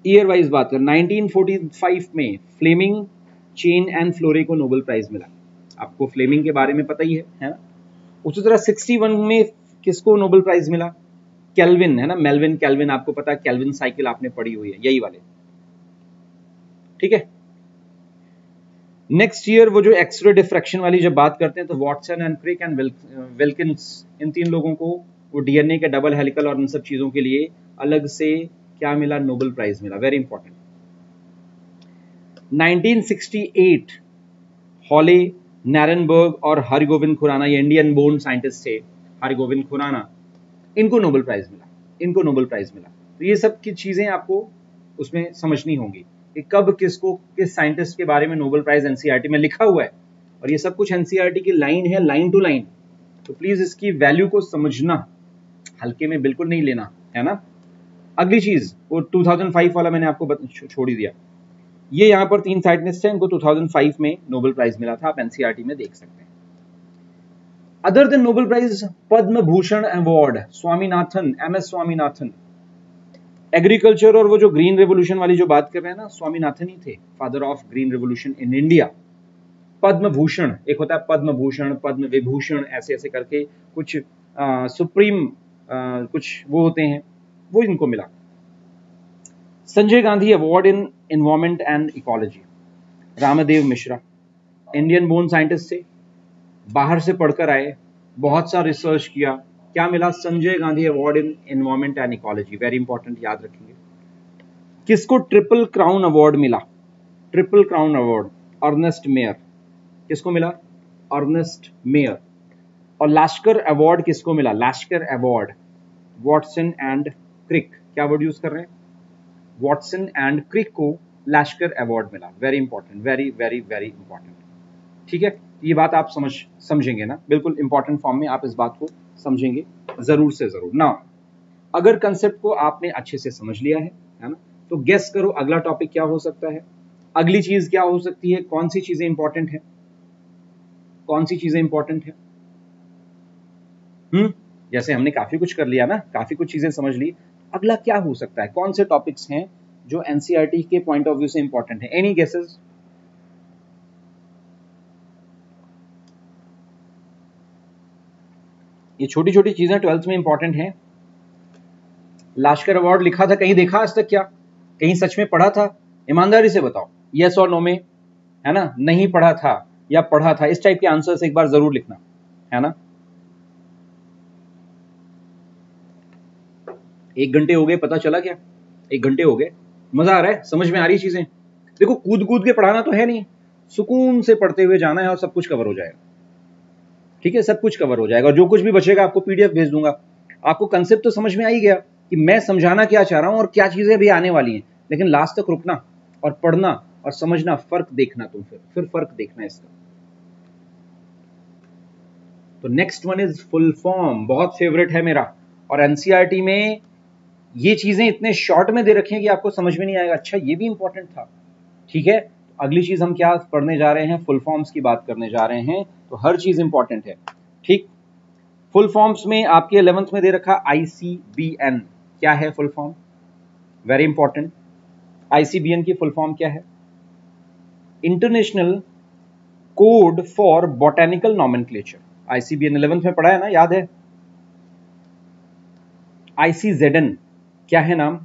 Speaker 1: ईयर वाइज बात कर 1945 में फ्लेमिंग चेन एंड फ्लोरे को नोबल प्राइज मिला। आपको फ्लेमिंग के बारे में पता ही है है ना? उसी तरह 61 में किसको नोबल प्राइज मिला? कैलविन है ना? मेलविन कैलविन आपको पता है कैलविन साइकिल आपने पढ़ी हुई है, यही वाले। ठीक है? नेक्स्ट ईयर वो जो एक्सरे डिफ्रैक्शन वाली जब बात करते हैं तो Watson and Crick and Wilkins इन तीन लोगों को वो डीएनए के डबल हेलिकल और इन सब चीज़ों के लिए अलग से क्या मिला? नोबल प्राइज मिला। वेरी इंपॉर्टेंट 1968 हॉले नैरनबर्ग और हरिगोविंद खुराना ये इंडियन बोर्न साइंटिस्ट थे हरिगोविंद खुराना इनको नोबल प्राइज मिला। इनको नोबल प्राइज मिला। तो ये सब की चीज़ें आपको उसमें समझनी होंगी। कब किसको, किस साइंटिस्ट के बारे में नोबेल प्राइज एनसीईआरटी में लिखा हुआ है। और ये सब कुछ एनसीईआरटी की लाइन है लाइन टू लाइन तो प्लीज़ इसकी वैल्यू को समझना। हल्के में बिल्कुल नहीं लेना, है ना? अगली चीज़, वो 2005 वाला मैंने आपको छोड़ ही दिया। ये यहाँ पर तीन साइंटिस्ट हैं, इनको 2005 में नोबेल प्राइज मिला था, आप एनसीईआरटी में देख सकते हैं। Other than Nobel prize Padma Bhushan award Swaminathan M S Swaminathan. Agriculture और वो जो ग्रीन रेवोल्यूशन वाली जो बात कर रहे हैं ना स्वामीनाथन ही थे father of green revolution in India. Padma Bhushan एक होता है पद्म भूषण पद्म विभूषण ऐसे ऐसे करके कुछ आ, सुप्रीम आ, कुछ वो होते हैं वो इनको मिला। Sanjay Gandhi award in environment and ecology Ramdeo Misra Indian born scientist थे बाहर से पढ़कर आए बहुत सा रिसर्च किया क्या मिला Sanjay Gandhi award in environment and ecology? Very important याद रखेंगे। किसको ट्रिपल क्राउन अवार्ड मिला? Triple crown award, Ernest Mayr. किसको मिला? Ernest Mayr. और लाश्कर अवार्ड किसको मिला? Lasker award, Watson and Crick. क्या वर्ड यूज़ कर रहे हैं? वॉटसन एंड क्रिक को लाश्कर अवार्ड मिला। Very important very very very important ठीक है? ये बात आप समझ, समझेंगे ना? बिल्कुल इंपॉर्टेंट फॉर्म में आप इस बात को समझेंगे। ज़रूर से ज़रूर। ना अगर कंसेप्ट को आपने अच्छे से समझ लिया है है ना तो गेस करो अगला टॉपिक क्या हो सकता है, अगली चीज़ क्या हो सकती है, कौन सी चीज़ें इंपॉर्टेंट है, कौन सी चीज़ें इंपॉर्टेंट है। हम्म जैसे हमने काफ़ी कुछ कर लिया ना, काफ़ी कुछ चीज़ें समझ ली, अगला क्या हो सकता है, कौन से टॉपिक्स हैं जो एनसीईआरटी के पॉइंट ऑफ़ व्यू से इंपॉर्टेंट है? एनी गेसेस ये छोटी छोटी चीज़ें ट्वेल्थ में इंपॉर्टेंट हैं। लाश्कर अवार्ड लिखा था, कहीं देखा आज तक क्या? कहीं सच में पढ़ा था? ईमानदारी से बताओ। यस और नो में, है ना? नहीं पढ़ा था या पढ़ा था, इस टाइप के आंसर्स एक बार ज़रूर लिखना, है ना? एक घंटे हो गए, पता चला क्या? एक घंटे हो गए। मज़ा आ रहा है? समझ में आ रही चीज़ें? देखो कूद कूद के पढ़ाना तो है नहीं। सुकून से पढ़ते हुए जाना है और सब कुछ कवर हो जाएगा। ठीक है, सब कुछ कवर हो जाएगा और जो कुछ भी बचेगा आपको पीडीएफ भेज दूँगा। आपको कंसेप्ट तो समझ में आ ही गया कि मैं समझाना क्या चाह रहा हूँ और क्या चीज़ें अभी आने वाली हैं। लेकिन लास्ट तक रुकना और पढ़ना और समझना, फ़र्क देखना तुम फिर फिर फ़र्क देखना इसका। तो next one is full form बहुत फेवरेट है मेरा। और एनसीईआरटी में ये चीज़ें इतने शॉर्ट में दे रखी हैं कि आपको समझ में नहीं आएगा। अच्छा ये भी इंपॉर्टेंट था। ठीक है? अगली चीज़ हम क्या पढ़ने जा रहे हैं? फुल फॉर्म्स की बात करने जा रहे हैं तो हर चीज़ इंपॉर्टेंट है। ठीक? फुल फॉर्म्स में आपके इलेवंथ में दे रखा आईसीबीएन क्या है full form very important ICBN की फुल फॉर्म क्या है? International Code for Botanical Nomenclature ICBN eleventh में पढ़ा है ना? याद है? आईसीजेडन क्या है नाम?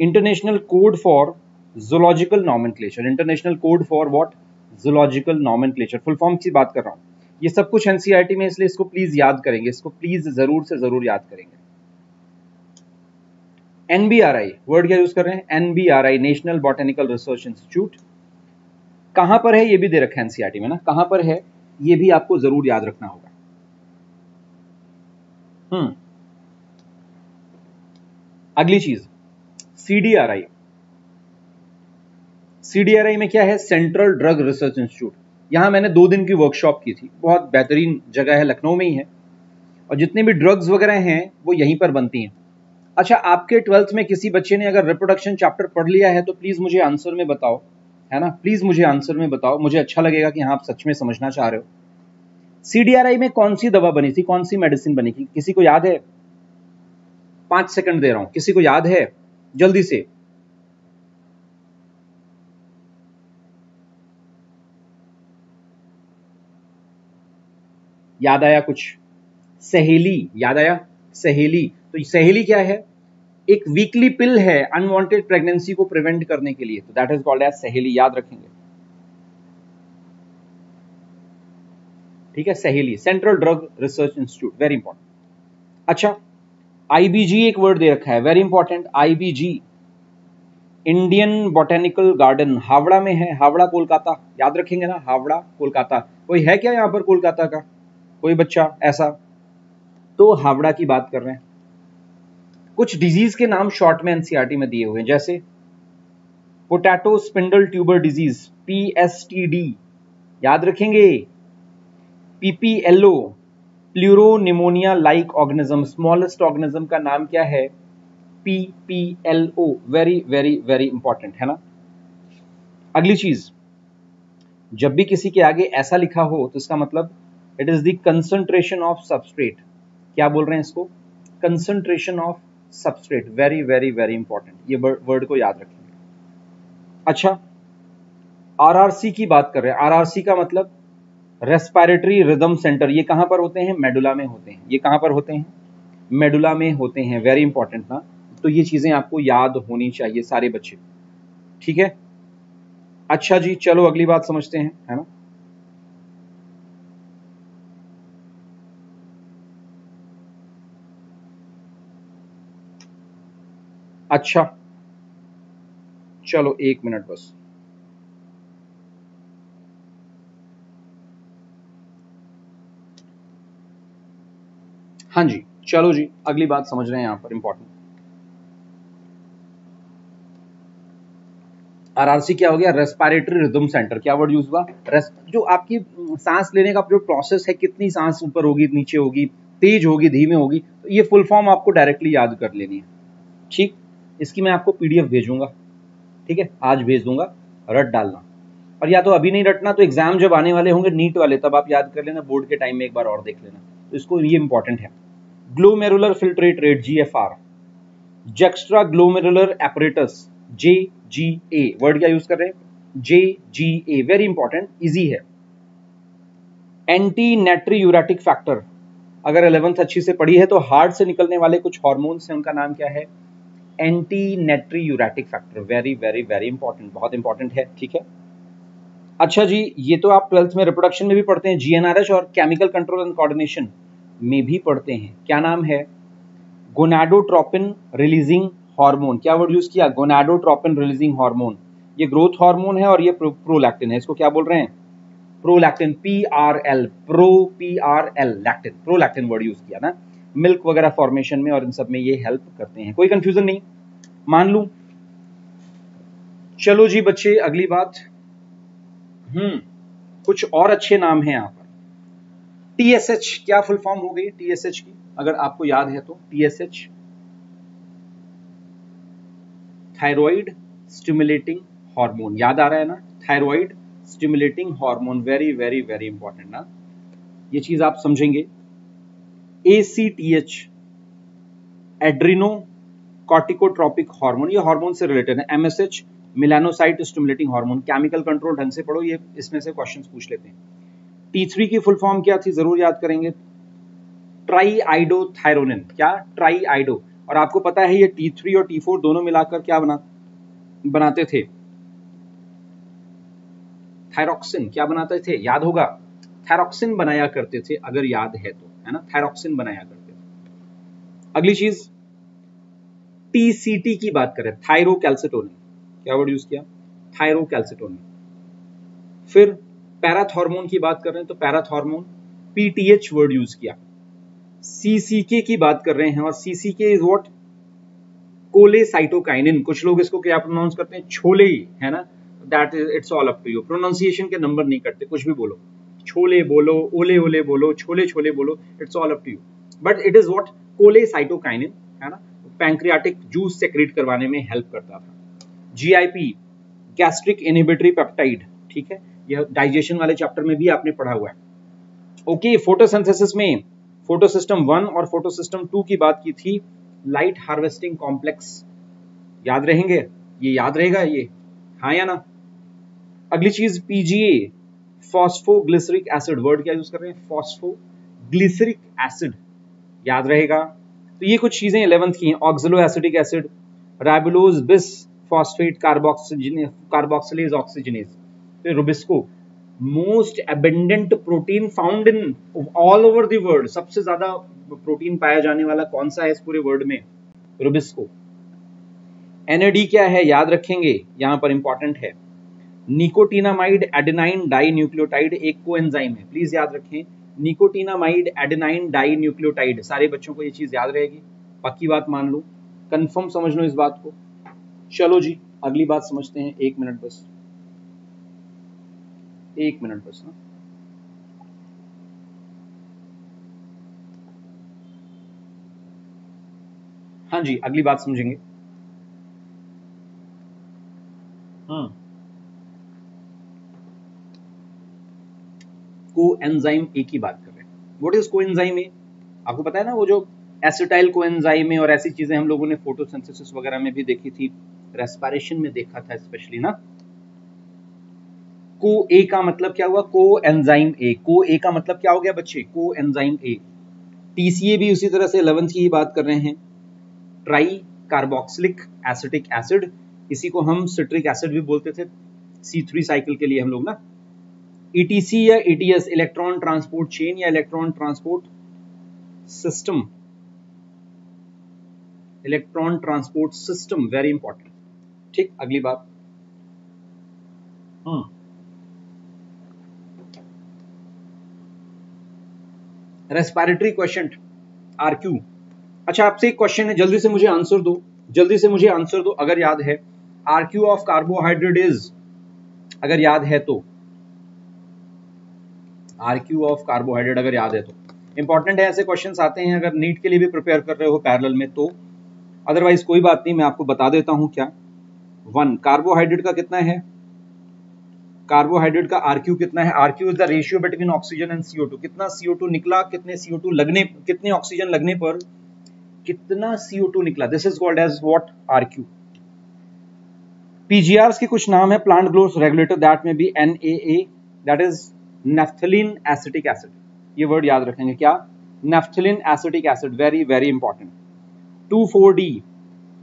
Speaker 1: International Code for Zoological Nomenclature International Code for what Zoological Nomenclature full form की बात कर रहा हूँ। ये सब कुछ एनसीईआरटी में, इसलिए इसको प्लीज़ याद करेंगे। इसको प्लीज़ ज़रूर से ज़रूर याद करेंगे। एनबीआरआई वर्ड क्या यूज़ कर रहे हैं? NBRI National Botanical Research Institute कहाँ पर है? ये भी दे रखा है एनसीईआरटी में ना। कहाँ पर है? ये भी आपको ज़रूर याद रखना होगा। हम्म। अगली चीज़। सीडीआरआई सीडीआरआई में क्या है? सेंट्रल ड्रग रिसर्च इंस्टीट्यूट यहाँ मैंने दो दिन की वर्कशॉप की थी। बहुत बेहतरीन जगह है, लखनऊ में ही है। और जितने भी ड्रग्स वगैरह हैं, वो यहीं पर बनती हैं। अच्छा आपके ट्वेल्थ में किसी बच्चे ने अगर रिप्रोडक्शन चैप्टर पढ़ लिया है तो प्लीज़ मुझे आंसर में बताओ। है ना? प्लीज़ मुझे आंसर में बताओ। मुझे अच्छा लगेगा कि हाँ आप सच में समझना चाह रहे हो। सीडीआरआई में कौन सी दवा बनी थी? कौन सी मेडिसिन बनी थी? किसी को याद है? पाँच सेकंड दे रहा हूँ। किसी को याद है? जल्दी से। याद आया कुछ? सहेली, याद आया? सहेली। तो सहेली क्या है? एक वीकली पिल है अनवांटेड प्रेगनेंसी को प्रिवेंट करने के लिए। तो दैट इज़ कॉल्ड एज सहेली, याद रखेंगे। ठीक है, सहेली। Central Drug Research Institute very important अच्छा आईबीजी एक वर्ड दे रखा है very important IBG Indian Botanical Garden Howrah में है, हावड़ा, कोलकाता। याद रखेंगे ना, हावड़ा, कोलकाता। कोई है क्या यहाँ पर कोलकाता का? कोई बच्चा ऐसा। तो हावड़ा की बात कर रहे हैं। कुछ डिज़ीज़ के नाम शॉर्ट में एनसीआरटी में दिए हुए हैं, जैसे potato spindle tuber disease PSTD याद रखेंगे। PPLO pleuropneumonia like organism smallest organism का नाम क्या है? PPLO very very very important है ना? अगली चीज़, जब भी किसी के आगे ऐसा लिखा हो तो इसका मतलब it is the of substrate क्या बोल रहे हैं इसको? Concentration of substrate very very very important ये वर्ड को याद रखेंगे अच्छा आरआरसी की बात कर रहे हैं। आरआरसी का मतलब रेस्पिरेटरी रिदम सेंटर ये कहाँ पर होते हैं? मेडुला में होते हैं। ये कहाँ पर होते हैं? मेडुला में होते हैं। वेरी इंपॉर्टेंट ना। तो ये चीज़ें आपको याद होनी चाहिए सारे बच्चे। ठीक है? अच्छा जी, चलो अगली बात समझते हैं, है ना? अच्छा। चलो, एक मिनट बस। हाँ जी, चलो जी, अगली बात समझ रहे हैं यहाँ पर इंपॉर्टेंट आरआरसी क्या हो गया? रेस्पिरेटरी रिदम सेंटर क्या वर्ड यूज़ हुआ? जो आपकी सांस लेने का जो प्रोसेस है, कितनी सांस ऊपर होगी, नीचे होगी, तेज होगी, धीमे होगी तो ये फुल फॉर्म आपको डायरेक्टली याद कर लेनी है। ठीक? इसकी मैं आपको पीडीएफ भेजूँगा। ठीक है? आज भेज दूँगा। रट डालना। और या तो अभी नहीं रटना तो एग्ज़ाम जब आने वाले होंगे नीट वाले, तब आप याद कर लेना। बोर्ड के टाइम में एक बार और देख लेना। तो इसको ये इंपॉर्टेंट है। Glomerular filtrate rate G F R juxtaglomerular apparatus J G A word क्या यूज़ कर रहे हैं? J G A very important easy है। एंटी नेट्री यूरेटिक फैक्टर अगर इलेवंथ अच्छी से पढ़ी है तो हार्ट से निकलने वाले कुछ हॉर्मोन्स हैं, उनका नाम क्या है? Anti natriuretic factor very very very important बहुत इंपॉर्टेंट है, ठीक है? अच्छा जी, ये तो आप ट्वेल्थ में रिप्रोडक्शन में भी पढ़ते हैं जीएनआरएच और केमिकल कंट्रोल एंड कोऑर्डिनेशन में भी पढ़ते हैं। क्या नाम है? गोनाडोट्रोपिन रिलीजिंग हार्मोन क्या वर्ड यूज़ किया? गोनाडोट्रोपिन रिलीजिंग हार्मोन ये ग्रोथ हार्मोन है और ये प्रोलैक्टिन है। इसको क्या बोल रहे हैं? Prolactin P R L pro P R L lactin prolactin word use किया ना। मिल्क वगैरह फॉर्मेशन में और इन सब में ये हेल्प करते हैं। कोई कंफ्यूजन नहीं। मान लू। चलो जी बच्चे, अगली बात। हम्म कुछ और अच्छे नाम हैं यहाँ पर। टीएसएच क्या फुल फॉर्म हो गई टीएसएच की? अगर आपको याद है तो। टीएसएच थायराइड स्टिमुलेटिंग हार्मोन याद आ रहा है ना? Thyroid stimulating hormone very very very important ना। ये चीज़ आप समझेंगे। एसीटीएच एड्रीनो कॉर्टिकोट्रॉपिक हार्मोन ये हार्मोन से रिलेटेड है। MSH melanocyte stimulating hormone chemical control ढंग से पढ़ो, ये इसमें से क्वेश्चंस पूछ लेते हैं। टी थ्री की फुल फॉर्म क्या थी, ज़रूर याद करेंगे। ट्राई आइडोथायरोनिन क्या? ट्राई आइडो और आपको पता है ये टी थ्री और टी फोर दोनों मिलाकर क्या बना, बनाते थे? थायरोक्सिन क्या बनाते थे? याद होगा? थायरोक्सिन बनाया करते थे, अगर याद है तो। है ना? थायरोक्सिन बनाया करते थे अगली चीज़ टीसीटी की बात करें थायरोकैल्सिटोनिन क्या वर्ड यूज़ किया? थायरोकैल्सिटोनिन फिर पैराथॉर्मोन की बात कर रहे हैं तो पैराथॉर्मोन पीटीएच वर्ड यूज़ किया। सीसीके की बात कर रहे हैं, और सीसीके इज़ व्हाट कोले साइटोकाइनिन कुछ लोग इसको क्या प्रोनाउंस करते हैं? छोले ही, है ना? That is it's all up to you pronunciation के नंबर नहीं करते कुछ भी बोलो। छोले बोलो ओले ओले बोलो छोले छोले बोलो it's all up to you but it is what कोले साइटोकाइनिन है ना पैंक्रियाटिक जूस सेक्रेट करवाने में हेल्प करता था. जीआईपी गैस्ट्रिक इनहिबिटरी पेप्टाइड ठीक है? यह डाइजेशन वाले चैप्टर में भी आपने पढ़ा हुआ है. ओके okay, फोटोसिंथेसिस में फ़ोटो सिस्टम वन और फ़ोटो सिस्टम टू की बात की थी. लाइट हार्वेस्टिंग कॉम्प्लेक्स याद रहेंगे? ये याद रहेगा ये? हाँ या ना? अगली चीज़ पीजीए फॉस्फोग्लिसरिक एसिड वर्ड क्या यूज़ कर रहे हैं? फॉस्फोग्लिसरिक एसिड याद रहेगा? तो ये कुछ चीज़ें इलेवंथ की हैं. Oxaloacetic acid ribulose phosphate carboxylase oxygenase फिर RuBisCO most abundant protein found in all over the world सबसे ज़्यादा प्रोटीन पाया जाने वाला कौन सा है इस पूरे वर्ल्ड में? रुबिस्को एनएडी क्या है? याद रखेंगे. यहाँ पर इंपॉर्टेंट है. निकोटीनामाइड एडेनाइन डाई न्यूक्लियोटाइड एक को एंजाइम है। प्लीज़ याद रखें, निकोटीनामाइड एडेनाइन डाई न्यूक्लियोटाइड सारे बच्चों को ये चीज़ याद रहेगी। पक्की बात मान लो। कंफर्म समझ लो इस बात को। चलो जी, अगली बात समझते हैं। एक मिनट बस। एक मिनट बस ना हाँ जी, अगली बात समझेंगे। हाँ। को एंजाइम ए की बात कर रहे हैं। व्हाट इज़ को एंजाइम ए आपको पता है ना, वो जो एसिटाइल को एंजाइम ए और ऐसी चीज़ें हम लोगों ने फोटोसिंथेसिस वगैरह में भी देखी थी रेस्पिरेशन में देखा था स्पेशली ना। को ए का मतलब क्या हुआ? को एंजाइम ए को ए का मतलब क्या हो गया बच्चे? को एंजाइम ए टीसीए भी उसी तरह से इलेवेंथ की ही बात कर रहे हैं। ट्राई कार्बोक्सिलिक एसिटिक एसिड इसी को हम सिट्रिक एसिड भी बोलते थे। सी थ्री साइकिल के लिए हम लोग ना। ईटीसी या ईटीएस इलेक्ट्रॉन ट्रांसपोर्ट चेन या electron transport system electron transport system very important ठीक, अगली बात। रेस्पिरेटरी क्वेश्चन आर क्यू अच्छा आपसे एक क्वेश्चन है, जल्दी से मुझे आंसर दो। जल्दी से मुझे आंसर दो, अगर याद है। R Q of carbohydrate is अगर याद है तो। आर क्यू ऑफ़ कार्बोहाइड्रेट अगर याद है तो। इंपॉर्टेंट है, ऐसे क्वेश्चंस आते हैं, अगर नीट के लिए भी प्रिपेयर कर रहे हो पैरेलल में तो। अदरवाइज़ कोई बात नहीं, मैं आपको बता देता हूँ क्या। वन कार्बोहाइड्रेट का कितना है? कार्बोहाइड्रेट का आरक्यू कितना है? RQ is the ratio between oxygen and CO two कितना सीओ टू निकला, कितने सीओ टू लगने, कितने ऑक्सीजन लगने पर, कितना CO2 निकला। This is called as what RQ PGR के कुछ नाम है plant growth regulator that may be NAA that is naphthalene acetic acid ये वर्ड याद रखेंगे क्या? Naphthalene acetic acid very very important two four D,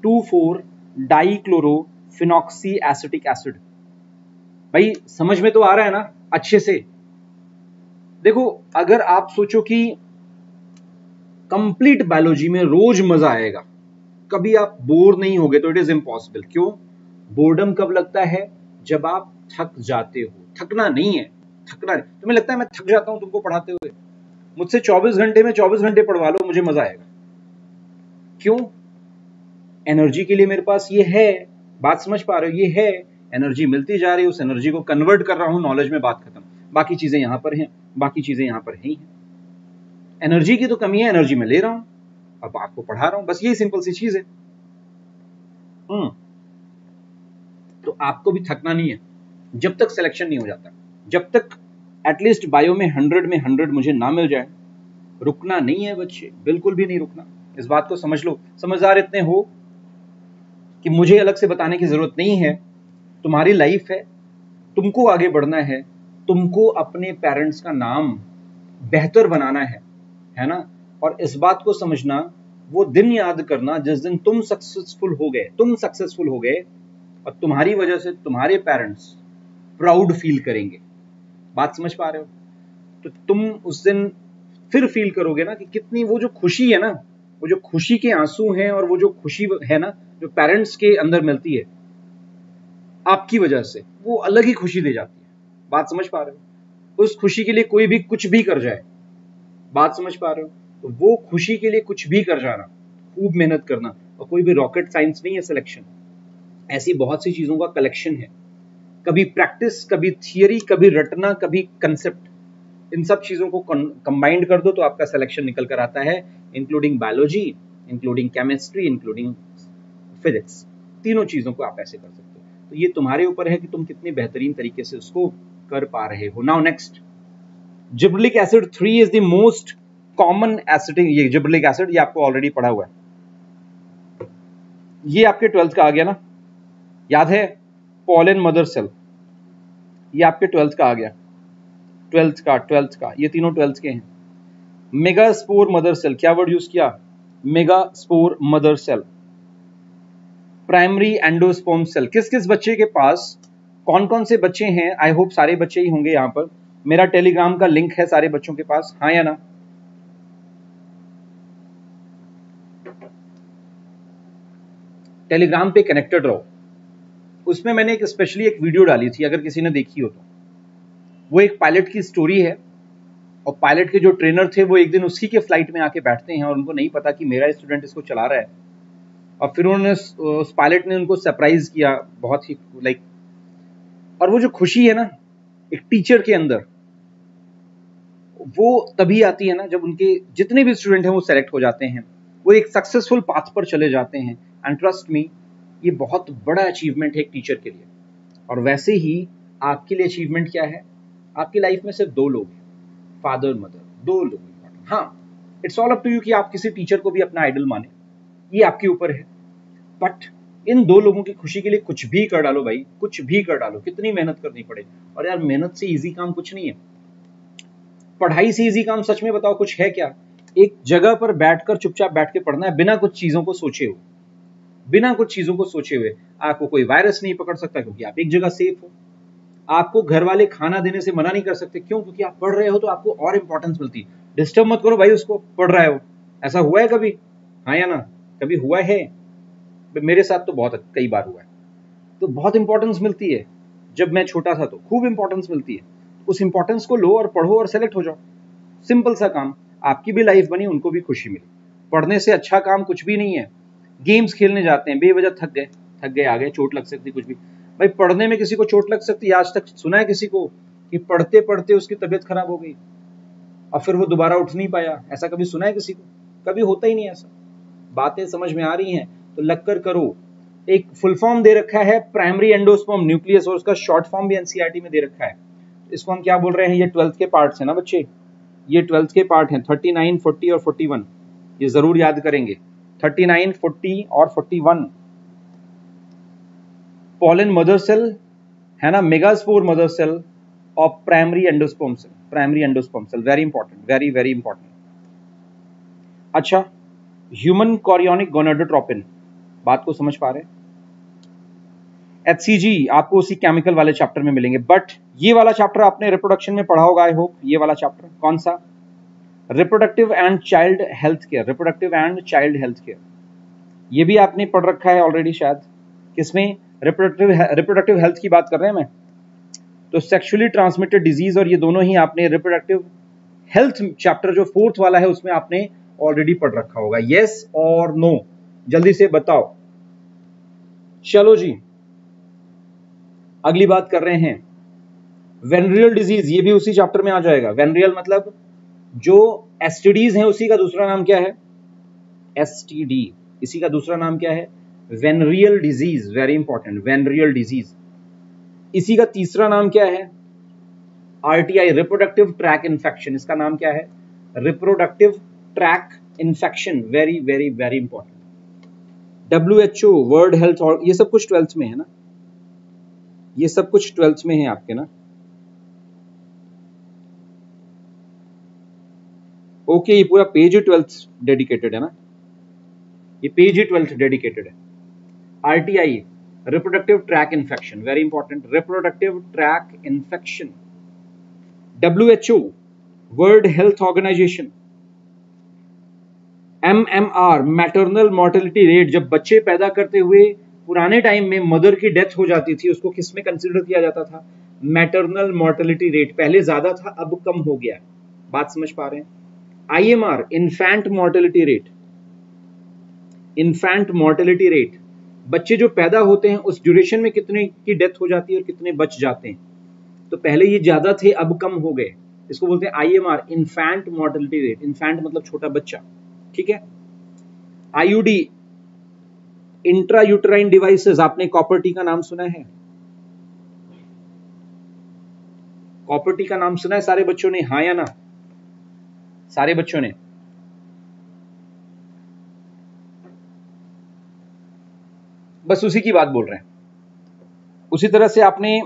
Speaker 1: two four dichloro phenoxy acetic acid भाई, समझ में तो आ रहा है ना? अच्छे से। देखो, अगर आप सोचो कि कंप्लीट बायोलॉजी में रोज मज़ा आएगा, कभी आप बोर नहीं होगे तो इट इज़ इम्पॉसिबल क्यों? बोर्डम कब लगता है? जब आप थक जाते हो। थकना नहीं है। थकना नहीं तुम्हें लगता है मैं थक जाता हूँ तुमको पढ़ाते हुए? मुझसे 24 घंटे में 24 घंटे पढ़वा लो, मुझे मज़ा आएगा। क्यों? एनर्जी के लिए मेरे पास ये है, बात समझ पा रहे हो, ये है। एनर्जी मिलती जा रही है, उस एनर्जी को कन्वर्ट कर रहा हूँ नॉलेज में बात खत्म। बाकी चीज़ें यहाँ पर हैं, बाकी चीज़ें यहाँ पर हैं एनर्जी की तो कमी है एनर्जी में ले रहा हूँ, अब आपको पढ़ा रहा हूँ, बस यही सिंपल सी चीज़ है। हम्म। तो आपको भी थकना नहीं है, जब तक सिलेक्शन नहीं हो जाता। जब तक एटलीस्ट बायो में हंड्रेड में हंड्रेड मुझे ना मिल जाए, रुकना नहीं है बच्चे, बिल्कुल भी नहीं रुकना। इस बात को समझ लो। समझदार इतने हो कि मुझे अलग से बताने की ज़रूरत नहीं है। तुम्हारी लाइफ है, तुमको आगे बढ़ना है, तुमको अपने पेरेंट्स का नाम बेहतर बनाना है है ना? और इस बात को समझना, वो दिन याद करना, जिस दिन तुम सक्सेसफुल हो गए, तुम सक्सेसफुल हो गए, और तुम्हारी वजह से तुम्हारे पेरेंट्स प्राउड फील करेंगे। बात समझ पा रहे हो? तो तुम उस दिन फिर फील करोगे ना कि कितनी वो जो खुशी है ना, वो जो खुशी के आँसू हैं और वो जो खुशी है ना, जो पेरेंट्स के अंदर मिलती है, आपकी वजह से वो अलग ही खुशी दे जाती है। बात समझ पा रहे हो? उस खुशी के लिए कोई भी कुछ भी कर जाए, बात समझ पा रहे हो? तो वो खुशी के लिए कुछ भी कर जाना, खूब मेहनत करना, और कोई भी रॉकेट साइंस नहीं है सिलेक्शन ऐसी बहुत सी चीज़ों का कलेक्शन है। कभी प्रैक्टिस, कभी थियरी, कभी रटना, कभी कंसेप्ट इन सब चीज़ों को कंबाइंड कर दो तो आपका सिलेक्शन निकल कर आता है including biology including chemistry including physics तीनों चीज़ों को आप ऐसे कर सकते हो। तो ये तुम्हारे ऊपर है कि तुम कितनी बेहतरीन तरीके से उसको कर पा रहे हो। Now next gibberellic acid three is the most common acidic, ये जिब्रलिक एसिड, ये आपको ऑलरेडी पढ़ा हुआ है। ये आपके ट्वेल्थ का आ गया ना? याद है? पॉलन मदर सेल ये आपके ट्वेल्थ का आ गया। ट्वेल्थ का ट्वेल्थ का। ये तीनों ट्वेल्थ के हैं। मेगा स्पोर मदर सेल क्या वर्ड यूज़ किया? Megaspore mother cell primary endosperm cell किस किस बच्चे के पास कौन कौन से बच्चे हैं? आई होप सारे बच्चे ही होंगे यहाँ पर। मेरा टेलीग्राम का लिंक है सारे बच्चों के पास। हाँ या ना? टेलीग्राम पे कनेक्टेड रहो। उसमें मैंने एक स्पेशली एक वीडियो डाली थी, अगर किसी ने देखी हो तो। वो एक पायलट की स्टोरी है, और पायलट के जो ट्रेनर थे, वो एक दिन उसी के फ़्लाइट में आके बैठते हैं, और उनको नहीं पता कि मेरा स्टूडेंट इसको चला रहा है। और फिर उन्होंने उस पायलट ने उनको सरप्राइज़ किया, बहुत ही लाइक और वो जो खुशी है ना, एक टीचर के अंदर, वो तभी आती है ना, जब उनके जितने भी स्टूडेंट हैं, वो सेलेक्ट हो जाते हैं। वो एक सक्सेसफुल पाथ पर चले जाते हैं एंड ट्रस्ट मी ये बहुत बड़ा अचीवमेंट है एक टीचर के लिए। और वैसे ही आपके लिए अचीवमेंट क्या है? आपकी लाइफ में सिर्फ़ दो लोग हैं फादर मदर दो लोग हाँ। It's all up to you कि आप किसी टीचर को भी अपना आइडल माने। ये आपके ऊपर है। बट इन दो लोगों की खुशी के लिए कुछ भी कर डालो भाई, कुछ भी कर डालो। कितनी मेहनत करनी पड़े। और यार, मेहनत से इजी काम कुछ नहीं है। पढ़ाई से इजी काम, सच में बताओ कुछ है क्या? एक जगह पर बैठकर चुपचाप बैठ के पढ़ना है, बिना कुछ चीज़ों को सोचे हुए। बिना कुछ चीज़ों को सोचे हुए आपको कोई वायरस नहीं पकड़ सकता क्योंकि आप एक जगह सेफ़ हो। आपको घर वाले खाना देने से मना नहीं कर सकते। क्यों? क्योंकि आप पढ़ रहे हो तो आपको और इंपॉर्टेंस मिलती है। डिस्टर्ब मत करो भाई उसको, पढ़ रहा है वो। ऐसा हुआ है कभी? हाँ या ना? कभी हुआ है? मेरे साथ तो बहुत कई बार हुआ है। तो बहुत इंपॉर्टेंस मिलती है। जब मैं छोटा था तो खूब इंपॉर्टेंस मिलती है। उस इंपॉर्टेंस को लो और पढ़ो और सेलेक्ट हो जाओ। सिंपल सा काम। आपकी भी लाइफ बनी, उनको भी खुशी मिली। पढ़ने से अच्छा काम कुछ भी नहीं है। गेम्स खेलने जाते हैं। बेवजह थक गए थक गए, आ गए, चोट लग सकती, कुछ भी। भाई, पढ़ने में किसी को चोट लग सकती आज तक सुना है किसी को कि पढ़ते पढ़ते उसकी तबीयत खराब हो गई और फिर वो दोबारा उठ नहीं पाया? ऐसा कभी सुना है किसी को? कभी होता ही नहीं ऐसा। बातें समझ में आ रही हैं तो लगकर करो। एक फुल फॉर्म दे रखा है प्राइमरी एंडोस्पर्म न्यूक्लियस और उसका शॉर्ट फॉर्म भी एनसीईआरटी में दे रखा है। इसको हम क्या बोल रहे हैं? ये ट्वेल्थ के पार्ट है ना बच्चे? ये ट्वेल्थ के पार्ट हैं थर्टी नाइन फोर्टी और फोर्टी वन ये ज़रूर याद करेंगे। थर्टी नाइन, फोर्टी और forty one. Pollen mother cell, है ना? मेगास्पोर मदर सेल और primary endosperm cell. Primary endosperm cell very important very very important अच्छा ह्यूमन कॉरियोनिक गोनाडोट्रोपिन बात को समझ पा रहे एचसीजी आपको उसी केमिकल वाले चैप्टर में मिलेंगे। बट ये वाला चैप्टर आपने रिप्रोडक्शन में पढ़ा होगा आई होप ये वाला चैप्टर कौन सा? Reproductive and child health care reproductive and child health care ये भी आपने पढ़ रखा है ऑलरेडी शायद। किसमें? रिप्रोडक्टिव रिप्रोडक्टिव हेल्थ की बात कर रहे हैं मैं तो सेक्सुअली ट्रांसमिटेड डिज़ीज़ और ये दोनों ही आपने रिप्रोडक्टिव हेल्थ चैप्टर जो फोर्थ वाला है उसमें आपने ऑलरेडी पढ़ रखा होगा। यस और नो जल्दी से बताओ। चलो जी। अगली बात कर रहे हैं। वेनरियल डिज़ीज़ ये भी उसी चैप्टर में आ जाएगा। वेनरियल मतलब जो एसटीडीज हैं, उसी का दूसरा नाम क्या है? एसटीडी इसी का दूसरा नाम क्या है? Venereal disease very important venereal disease इसी का तीसरा नाम क्या है? आरटीआई रिप्रोडक्टिव ट्रैक इन्फेक्शन इसका नाम क्या है? Reproductive tract infection very very very important W H O world health ये सब कुछ ट्वेल्थ में है ना? ये सब कुछ ट्वेल्थ में है आपके ना? ओके ये पूरा पेज ही ट्वेल्थ डेडिकेटेड है ना? ये पेज ही। ट्वेल्थ डेडिकेटेड है RTI reproductive tract infection very important reproductive tract infection W H O world health organization M M R maternal mortality rate जब बच्चे पैदा करते हुए पुराने टाइम में मदर की डेथ हो जाती थी, उसको किसमें कंसिडर किया जाता था? मैटरनल मोर्टेलिटी रेट पहले ज़्यादा था, अब कम हो गया बात समझ पा रहे हैं? IMR infant mortality rate infant mortality rate बच्चे जो पैदा होते हैं, उस ड्यूरेशन में कितने की डेथ हो जाती है और कितने बच जाते हैं? तो पहले ये ज़्यादा थे, अब कम हो गए। इसको बोलते हैं IMR infant mortality rate infant मतलब छोटा बच्चा। ठीक है? आईयूडी इंट्रा यूटराइन डिवाइसेस आपने कॉपर्टी का नाम सुना है? कॉपर्टी का नाम सुना है सारे बच्चों ने? हाँ या ना? सारे बच्चों ने। बस उसी की बात बोल रहे हैं। उसी तरह से आपने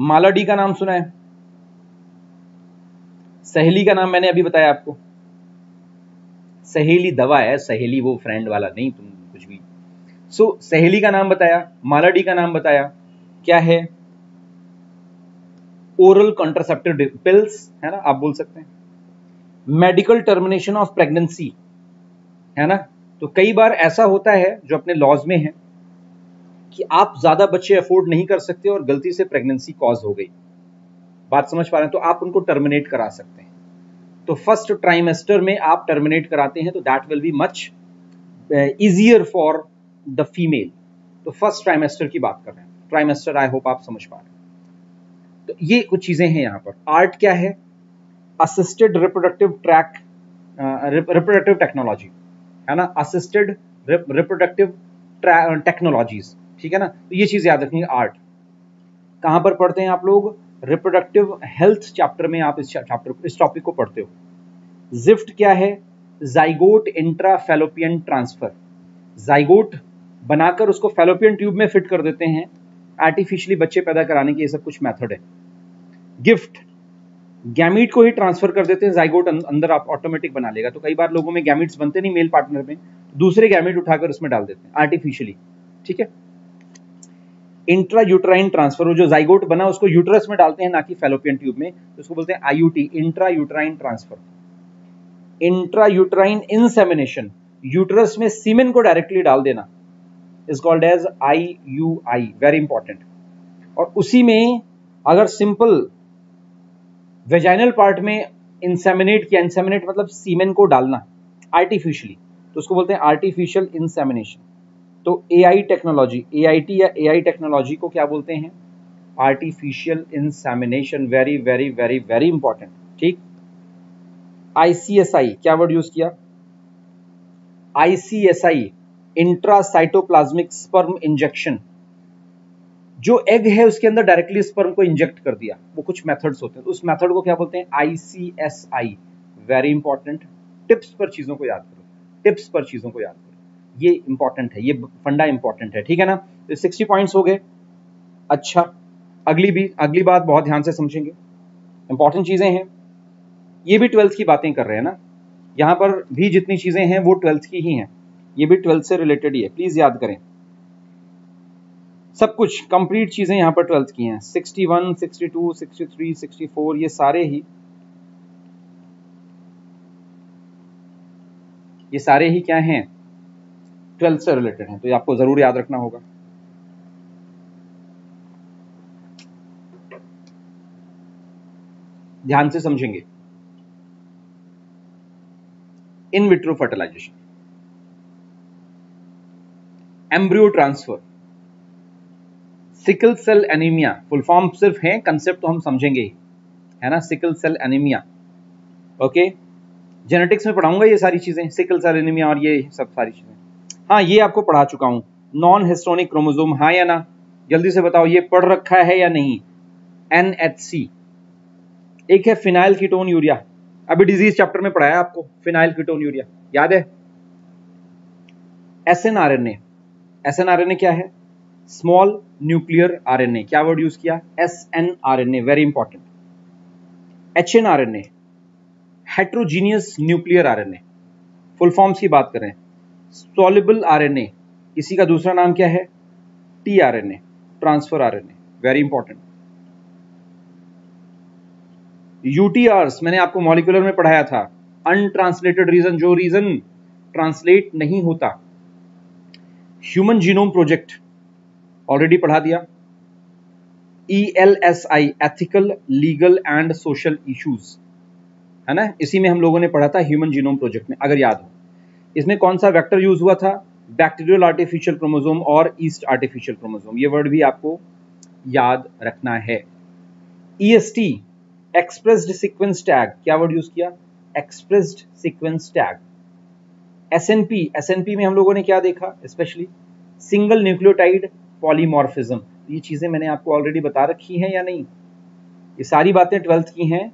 Speaker 1: मालाडी का नाम सुना है। सहेली का नाम मैंने अभी बताया आपको। सहेली दवा है सहेली वो फ्रेंड वाला नहीं तुम कुछ भी। सो so, सहेली का नाम बताया मालाडी का नाम बताया क्या है? ओरल कॉन्ट्रासेप्टिव पिल्स है ना आप बोल सकते हैं। मेडिकल टर्मिनेशन ऑफ़ प्रेगनेंसी, है ना? तो कई बार ऐसा होता है, जो अपने लॉज में है, कि आप ज़्यादा बच्चे अफोर्ड नहीं कर सकते और गलती से प्रेगनेंसी कॉज हो गई। बात समझ पा रहे हैं? तो आप उनको टर्मिनेट करा सकते हैं। तो फ़र्स्ट ट्राइमेस्टर में आप टर्मिनेट कराते हैं तो that will be much easier for the female तो फ़र्स्ट ट्राइमेस्टर की बात कर रहे हैं। ट्राइमेस्टर आई होप आप समझ पा रहे हैं। तो ये कुछ चीज़ें हैं यहाँ पर। आर्ट क्या है? Assisted reproductive tract reproductive technology है ना? असिस्टेड रिप्रोडक्टिव टेक्नोलॉजीज़ ठीक है ना? तो ये चीज़ याद रखनी आर्ट कहाँ पर पढ़ते हैं आप लोग? रिप्रोडक्टिव हेल्थ चैप्टर में आप इस चैप्टर इस टॉपिक को पढ़ते हो। जिफ्ट क्या है? जाइगोट इंट्राफेलोपियन ट्रांसफ़र जाइगोट बनाकर उसको फेलोपियन ट्यूब में फिट कर देते हैं। आर्टिफिशियली बच्चे पैदा कराने की ये सब कुछ मेथड है। गिफ्ट गैमिट को ही ट्रांसफ़र कर देते हैं जाइगोट अं-, अंदर आप ऑटोमेटिक बना लेगा। तो कई बार लोगों में गैमिट्स बनते नहीं मेल पार्टनर में दूसरे गैमिट उठाकर उसमें डाल देते हैं आर्टिफिशियली ठीक है? इंट्रा यूट्राइन ट्रांसफ़र जो जाइगोट बना उसको यूट्रस में डालते हैं ना कि फेलोपियन ट्यूब में। तो उसको बोलते हैं IUT intra uterine transfer intra uterine insemination uterus में सीमेन को डायरेक्टली डाल देना। Is called as I U I very important और उसी में अगर सिंपल वेजाइनल पार्ट में इंसेमिनेट किया इंसेमिनेट मतलब सीमेन को डालना आर्टिफिशियली तो उसको बोलते हैं आर्टिफिशियल इंसेमिनेशन तो एआई टेक्नोलॉजी एआईटी या एआई टेक्नोलॉजी को क्या बोलते हैं? Artificial insemination very very very very important ठीक? आईसीएसआई क्या वर्ड यूज़ किया? आईसीएसआई इंट्रासाइटोप्लाज्मिक स्पर्म इंजेक्शन जो एग है, उसके अंदर डायरेक्टली स्पर्म को इंजेक्ट कर दिया। वो कुछ मेथड्स होते हैं। तो उस मेथड को क्या बोलते हैं? आईसीएसआई वेरी इंपॉर्टेंट टिप्स पर चीज़ों को याद करो। टिप्स पर चीज़ों को याद करो। ये इंपॉर्टेंट है। ये फंडा इंपॉर्टेंट है। ठीक है ना? तो सिक्सटी पॉइंट्स हो गए। अच्छा। अगली भी, अगली बात बहुत ध्यान से समझेंगे। इंपॉर्टेंट चीज़ें हैं। ये भी ट्वेल्थ की बातें कर रहे हैं ना? यहाँ पर भी जितनी चीज़ें हैं, वो ट्वेल्थ की ही हैं। ये भी ट्वेल्थ से रिलेटेड ही है। प्लीज़ याद करें। सब कुछ कंप्लीट चीज़ें यहाँ पर ट्वेल्थ की हैं। 61, 62, 63, 64 ये सारे ही ये सारे ही क्या हैं? ट्वेल्थ से रिलेटेड हैं तो ये आपको ज़रूर याद रखना होगा। ध्यान से समझेंगे। In vitro fertilization embryo transfer sickle cell anaemia, full form सिर्फ़ है कंसेप्ट तो हम समझेंगे ही, है ना? Sickle cell anaemia okay genetics में पढ़ाऊँगा ये सारी चीज़ें, सिकल सेल एनीमिया और ये सब सारी चीज़ें। हाँ ये आपको पढ़ा चुका हूँ। नॉन हिस्टोनिक क्रोमोजोम हाँ या ना? जल्दी से बताओ, ये पढ़ रखा है या नहीं? एन एच सी एक है फिनाइल कीटोन यूरिया। अभी डिज़ीज़ चैप्टर में पढ़ाया आपको, फिनाइल कीटोन यूरिया। याद है? S N R N A S N R N A क्या है? Small nuclear R N A क्या वर्ड यूज़ किया? S N R N A very important H N R N A heterogeneous nuclear R N A full forms की बात करें। Soluble are N ए इसी का दूसरा नाम क्या है? T R N A transfer R N A very important UTRs मैंने आपको मॉलिकुलर में पढ़ाया था। अनट्रांसलेटेड रीजन जो रीजन ट्रांसलेट नहीं होता। ह्यूमन जीनोम प्रोजेक्ट ऑलरेडी पढ़ा दिया। E L S I ethical legal and social issues है ना? इसी में हम लोगों ने पढ़ा था ह्यूमन जीनोम प्रोजेक्ट में, अगर याद हो। इसमें कौन सा वेक्टर यूज़ हुआ था? बैक्टीरियल आर्टिफिशियल क्रोमोजोम और ईस्ट आर्टिफिशियल क्रोमोजोम ये वर्ड भी आपको याद रखना है। E S T expressed sequence tag क्या वर्ड यूज़ किया? Expressed sequence tag SNP SNP में हम लोगों ने क्या देखा स्पेशली सिंगल न्यूक्लियोटाइड पॉलीमॉर्फिज्म ये चीज़ें मैंने आपको ऑलरेडी बता रखी हैं या नहीं? ये सारी बातें ट्वेल्थ की हैं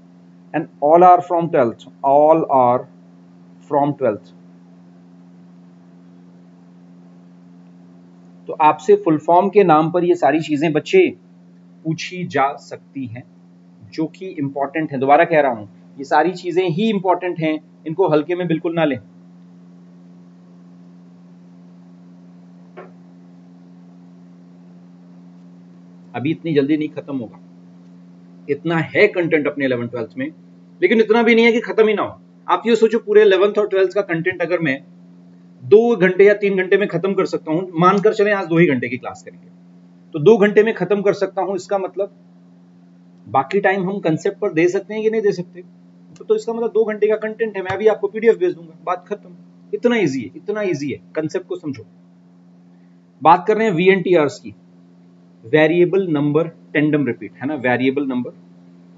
Speaker 1: and all are from twelfth all are from twelfth तो आपसे फुल फॉर्म के नाम पर ये सारी चीज़ें बच्चे पूछी जा सकती हैं, जो कि इंपॉर्टेंट है। दोबारा कह रहा हूँ, ये सारी चीज़ें ही इंपॉर्टेंट हैं, इनको हल्के में बिल्कुल ना लें। अभी इतनी जल्दी नहीं खत्म होगा। इतना है कंटेंट अपने इलेवन ट्वेल्थ में लेकिन इतना भी नहीं है कि खत्म ही ना हो। आप ये सोचो पूरे इलेवंथ और ट्वेल्थ का कंटेंट अगर मैं दो घंटे या तीन घंटे में खत्म कर सकता हूँ मानकर चले आज दो ही घंटे की क्लास करेंगे। तो दो घंटे में खत्म कर सकता हूँ इसका मतलब बाकी टाइम हम कंसेप्ट पर दे सकते हैं कि नहीं दे सकते? तो, तो इसका मतलब दो घंटे का कंटेंट है मैं अभी आपको पीडीएफ भेज दूँगा। बात खत्म। इतना ईजी है इतना ईजी है। कंसेप्ट को समझो। बात कर रहे हैं वीएनटीआरस की। वेरिएबल नंबर टेंडम रिपीट है ना? वेरिएबल नंबर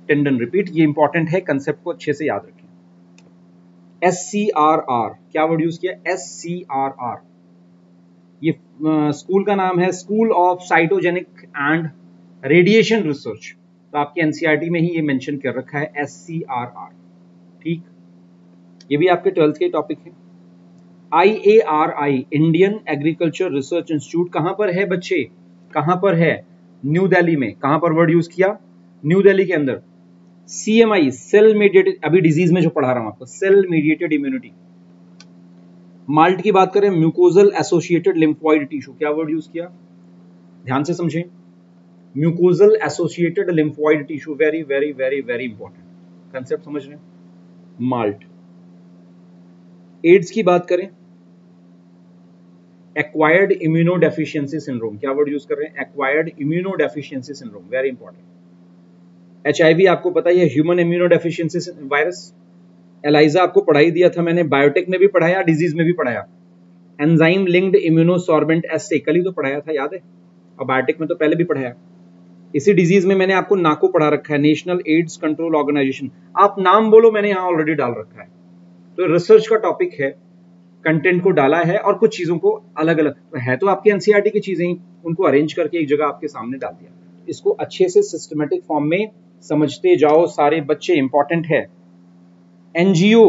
Speaker 1: टेंडन रिपीट ये इंपॉर्टेंट है कंसेप्ट को अच्छे से याद रखें। एस सी आर आर क्या वर्ड यूज़ किया? एस सी आर आर ये स्कूल का नाम है school of cytogenic and radiation research तो आपके एनसीआरटी में ही ये मेंशन कर रखा है एस सी आर आर ठीक? ये भी आपके ट्वेल्थ के टॉपिक है। I A R I Indian agriculture research institute कहाँ पर है बच्चे? कहाँ पर है? न्यू दिल्ली में। कहाँ पर वर्ड यूज़ किया? न्यू दिल्ली के अंदर। सीएमआई सेल मीडिएटेड अभी डिज़ीज़ में जो पढ़ा रहा हूँ आपको सेल मीडिएटेड इम्यूनिटी माल्ट की बात करें म्यूकोजल एसोसिएटेड लिम्फॉइड टिश्यू क्या वर्ड यूज़ किया? ध्यान से समझें। Mucosal associated lymphoid tissue very very very very important concept समझ रहे माल्ट। एड्स की बात करें एक्वायर्ड इम्यूनोडेफिशिएंसी सिंड्रोम क्या वर्ड यूज़ कर रहे हैं? Acquired immunodeficiency syndrome very important H आपको पता है ह्यूमन इम्यूनोडेफिशिएंसी वायरस एलाइजा आपको पढ़ाई दिया था मैंने बायोटेक में भी पढ़ाया डिज़ीज़ में भी पढ़ाया. एंजाइम लिंक्ड इम्यूनोसॉर्बेंट एस कल ही तो पढ़ाया था, याद है? और बायोटेक में तो पहले भी पढ़ाया. इसी डिज़ीज़ में मैंने आपको नाको पढ़ा रखा है नेशनल एड्स कंट्रोल ऑर्गेनाइजेशन आप नाम बोलो, मैंने यहाँ ऑलरेडी डाल रखा है. तो रिसर्च का टॉपिक है कंटेंट को डाला है और कुछ चीज़ों को अलग अलग तो है तो आपकी एनसीआरटी की चीज़ें ही, उनको अरेंज करके एक जगह आपके सामने डाल दिया। इसको अच्छे से सिस्टमेटिक फॉर्म में समझते जाओ, सारे बच्चे इंपॉर्टेंट है। NGO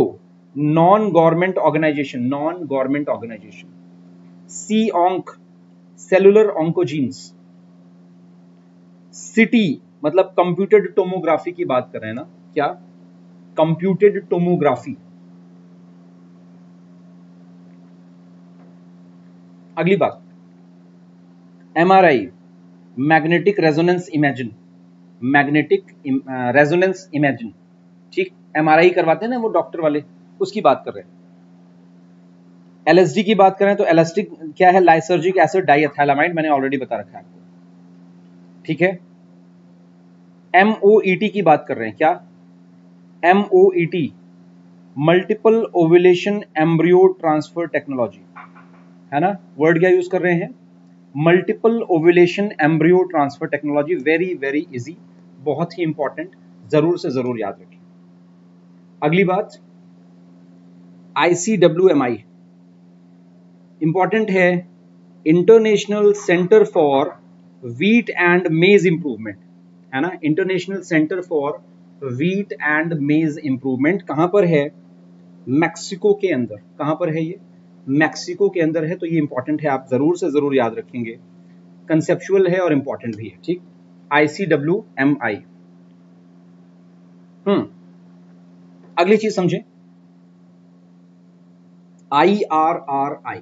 Speaker 1: non government organization non government organization C onc cellular oncogenes CT मतलब कंप्यूटेड टोमोग्राफी की बात कर रहे हैं ना, क्या? कंप्यूटेड टोमोग्राफी अगली बात। M R I magnetic resonance imaging magnetic resonance imaging ठीक एमआरआई करवाते हैं ना वो डॉक्टर वाले, उसकी बात कर रहे हैं। एलएसडी की बात करें तो एलास्टिक क्या है? लाइसर्जिक एसिड डाइथैलामाइड मैंने ऑलरेडी बता रखा है आपको। ठीक है? एमओईटी की बात कर रहे हैं क्या? MOET multiple ovulation embryo transfer technology है ना? वर्ड क्या यूज़ कर रहे हैं? Multiple ovulation embryo transfer technology very very easy बहुत ही इंपॉर्टेंट ज़रूर से ज़रूर याद रखें। अगली बात आईसीडब्ल्यूएमआई इंपॉर्टेंट है international centre for wheat and maize improvement है ना? International centre for wheat and maize improvement कहाँ पर है? मैक्सिको के अंदर। कहाँ पर है ये? मैक्सिको के अंदर है तो ये इंपॉर्टेंट है, आप ज़रूर से ज़रूर याद रखेंगे। कंसेप्चुअल है और इंपॉर्टेंट भी है, ठीक? ICW M I hmm. अगली चीज़ समझे। I R R I